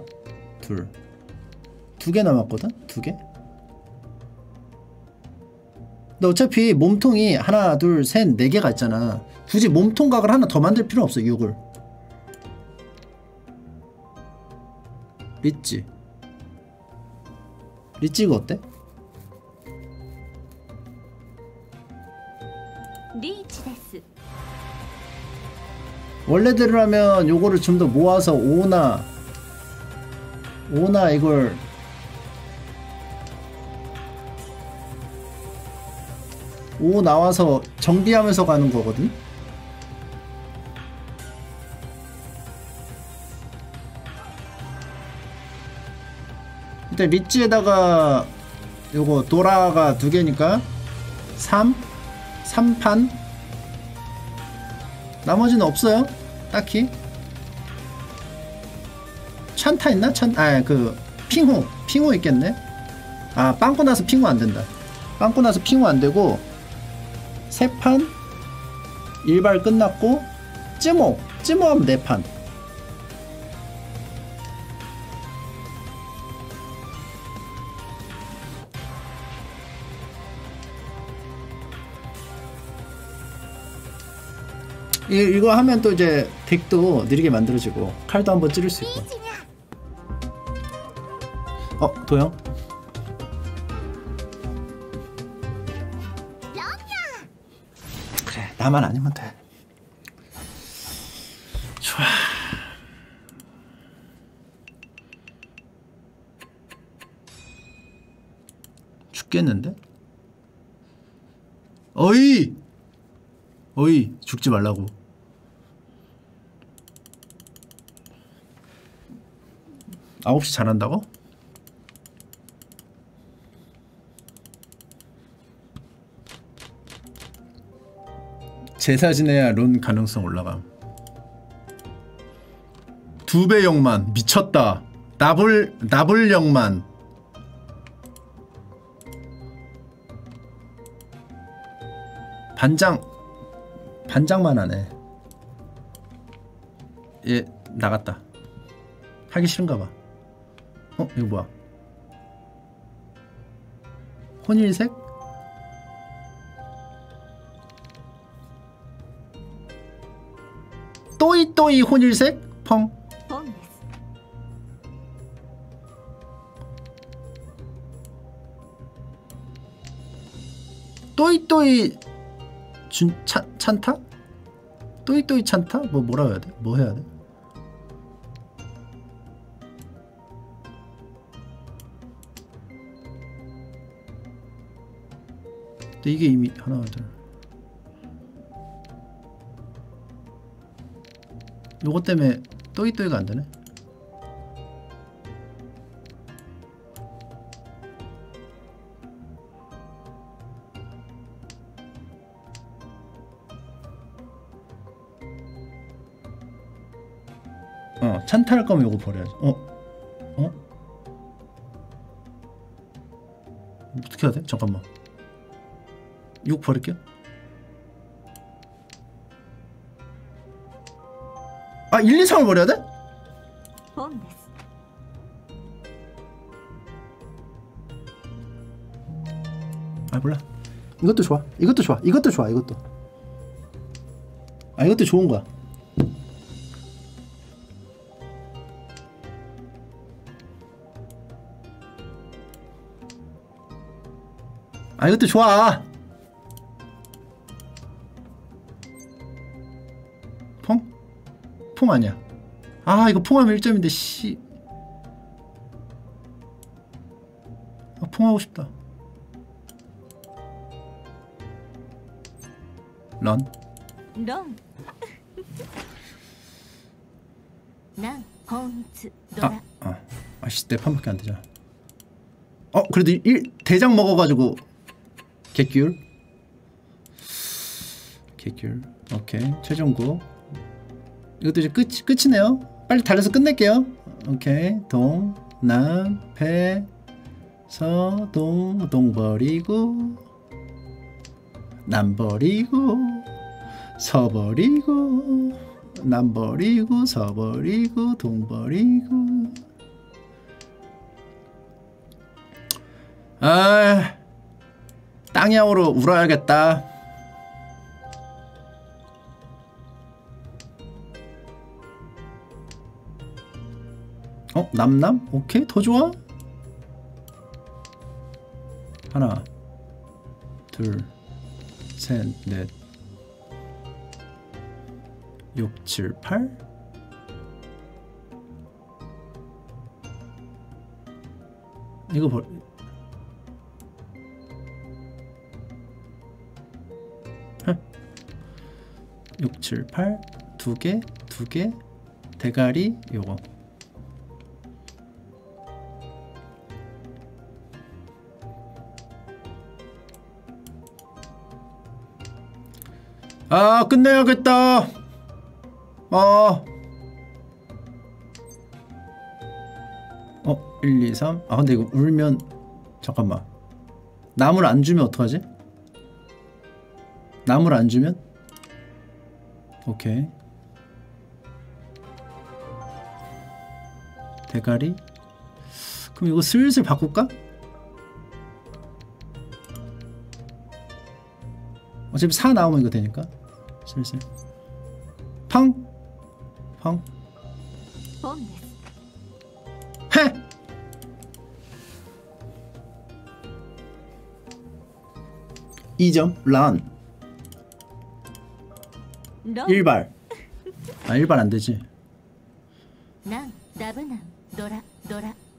둘 두 개 남았거든? 두 개? 근데 어차피 몸통이 하나 둘 셋 네 개가 있잖아 굳이 몸통 각을 하나 더 만들 필요 없어 6을 리찌 리찌가 어때? 원래대로라면 요거를 좀 더 모아서 5나 5나 이걸 오 나와서 정비하면서 가는 거거든. 일단 리치에다가 요거 도라가 두 개니까 3 3판 나머지는 없어요. 딱히. 찬타 있나? 찬, 아, 그, 핑호. 핑호 있겠네? 아, 빵꾸 나서 핑호 안 된다. 빵꾸 나서 핑호 안 되고, 세 판, 일발 끝났고, 찌모. 찌모 하면 네 판. 이, 이거 하면 또 이제 덱도 느리게 만들어지고 칼도 한번 찌를 수 있고 어 도영? 그래 나만 아니면 돼. 좋아. 죽겠는데? 어이! 어이 죽지 말라고. 아홉 시 잘한다고? 제사 지내야 론 가능성 올라감. 두 배 영만 미쳤다. 나불 나불 영만. 반장 반장만 하네. 얘 나갔다. 하기 싫은가 봐. 어? 이거 뭐야? 혼일색? 또이또이 혼일색 펑 또이또이 준 차, 찬타? 또이또이 찬타? 뭐 뭐라 해야 돼? 뭐 해야 돼? 이게 이미 하나 둘 요거 때문에 또이또이가 안되네 어 찬탈 거면 요거 버려야지 어? 어? 어떻게 해야 돼? 잠깐만 욕 버릴게요 아 1, 2, 3을 버려야 돼? 아 몰라. 이것도 좋아. 이것도 좋아. 이것도 좋아 이것도. 아 이것도 좋은 거야. 아 이것도 좋아. 폭풍 아니야? 아 이거 폭하면 1점인데 씨. 아, 풍하고 싶다. 런. 런. 난 아, 어. 아. 아씨 내 판밖에 안 되잖아. 어 그래도 일, 대장 먹어가지고. 개귤 개귤 오케이. 최종구. 이것도 이제 끝 끝이네요. 빨리 달려서 끝낼게요. 오케이 동, 남, 배, 서, 동, 동 버리고, 남 버리고, 서 버리고, 남 버리고, 서 버리고, 동 버리고. 아, 땅야오로 울어야겠다. 어, 남남? 오케이, 더 좋아. 하나, 둘, 셋, 넷, 6, 7, 8 이거 버 6, 7, 8 두 개, 두 개, 대가리 요거 아 끝내야겠다 아 어? 1, 2, 3? 아 근데 이거 울면 잠깐만 나물 안 주면 어떡하지? 나물 안 주면? 오케이 대가리 그럼 이거 슬슬 바꿀까? 어차피 4 나오면 이거 되니까 슬슬 펑! 펑! 헤! 이점 란! 1발. 아 1발 안되지.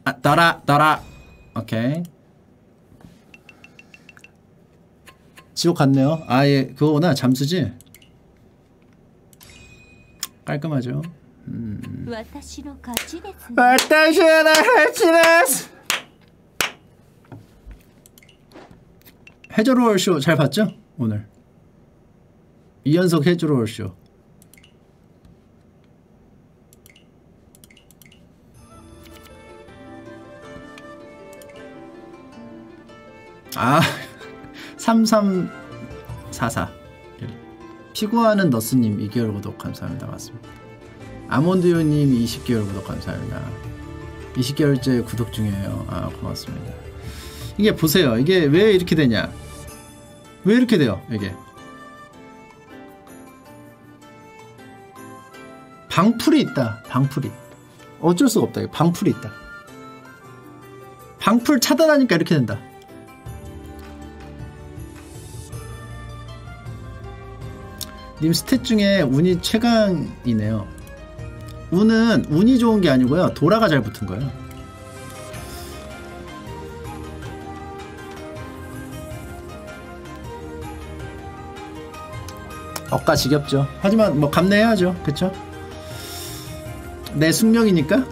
아 더라 더라. 오케이. 지옥 갔네요. 아예 그거구나 잠수지? 깔끔하죠. 음. 해저로월 쇼잘 봤죠? 오늘 이연석 해저로월 쇼 아, 3344 피구하는 너스님 2개월 구독 감사합니다. 맞습니다. 아몬드요님 20개월 구독 감사합니다. 20개월째 구독 중이에요. 아, 고맙습니다. 이게 보세요. 이게 왜 이렇게 되냐? 왜 이렇게 돼요? 이게. 방풀이 있다. 방풀이. 어쩔 수가 없다. 방풀이 있다. 방풀 차단하니까 이렇게 된다. 님 스탯 중에 운이 최강이네요. 운은 운이 좋은 게 아니고요. 도라가 잘 붙은 거예요. 억까 지겹죠. 하지만 뭐 감내해야죠. 그쵸? 내 숙명이니까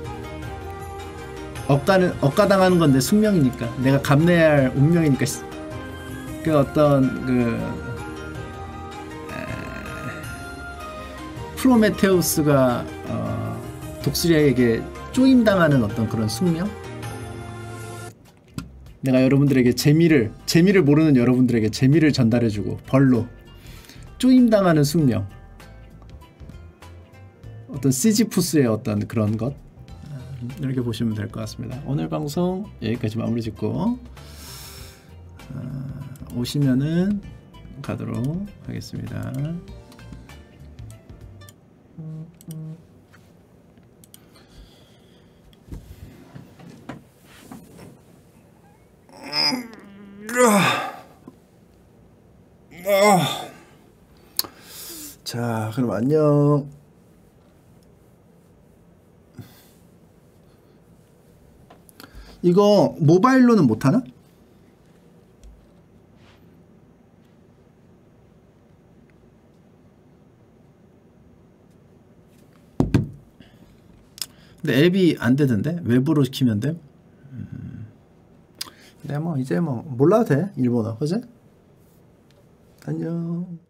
억까는 억까당하는 건 내 숙명이니까 내가 감내해야 할 운명이니까 그 어떤 그 프로메테우스가 어, 독수리에게 쪼임당하는 어떤 그런 숙명? 내가 여러분들에게 재미를 재미를 모르는 여러분들에게 재미를 전달해주고 벌로 쪼임 당하는 숙명. 어떤 시지푸스의 어떤 그런 것 음, 이렇게 보시면 될 것 같습니다. 오늘 방송 여기까지 마무리 짓고 아, 오시면은 가도록 하겠습니다. 자, 그럼 안녕. 이거 모바일로는 못 하나? 근데 앱이 안 되던데 외부로 키면 돼? 음. 근데 뭐 이제 뭐 몰라도 돼 일본어 그지? 안녕.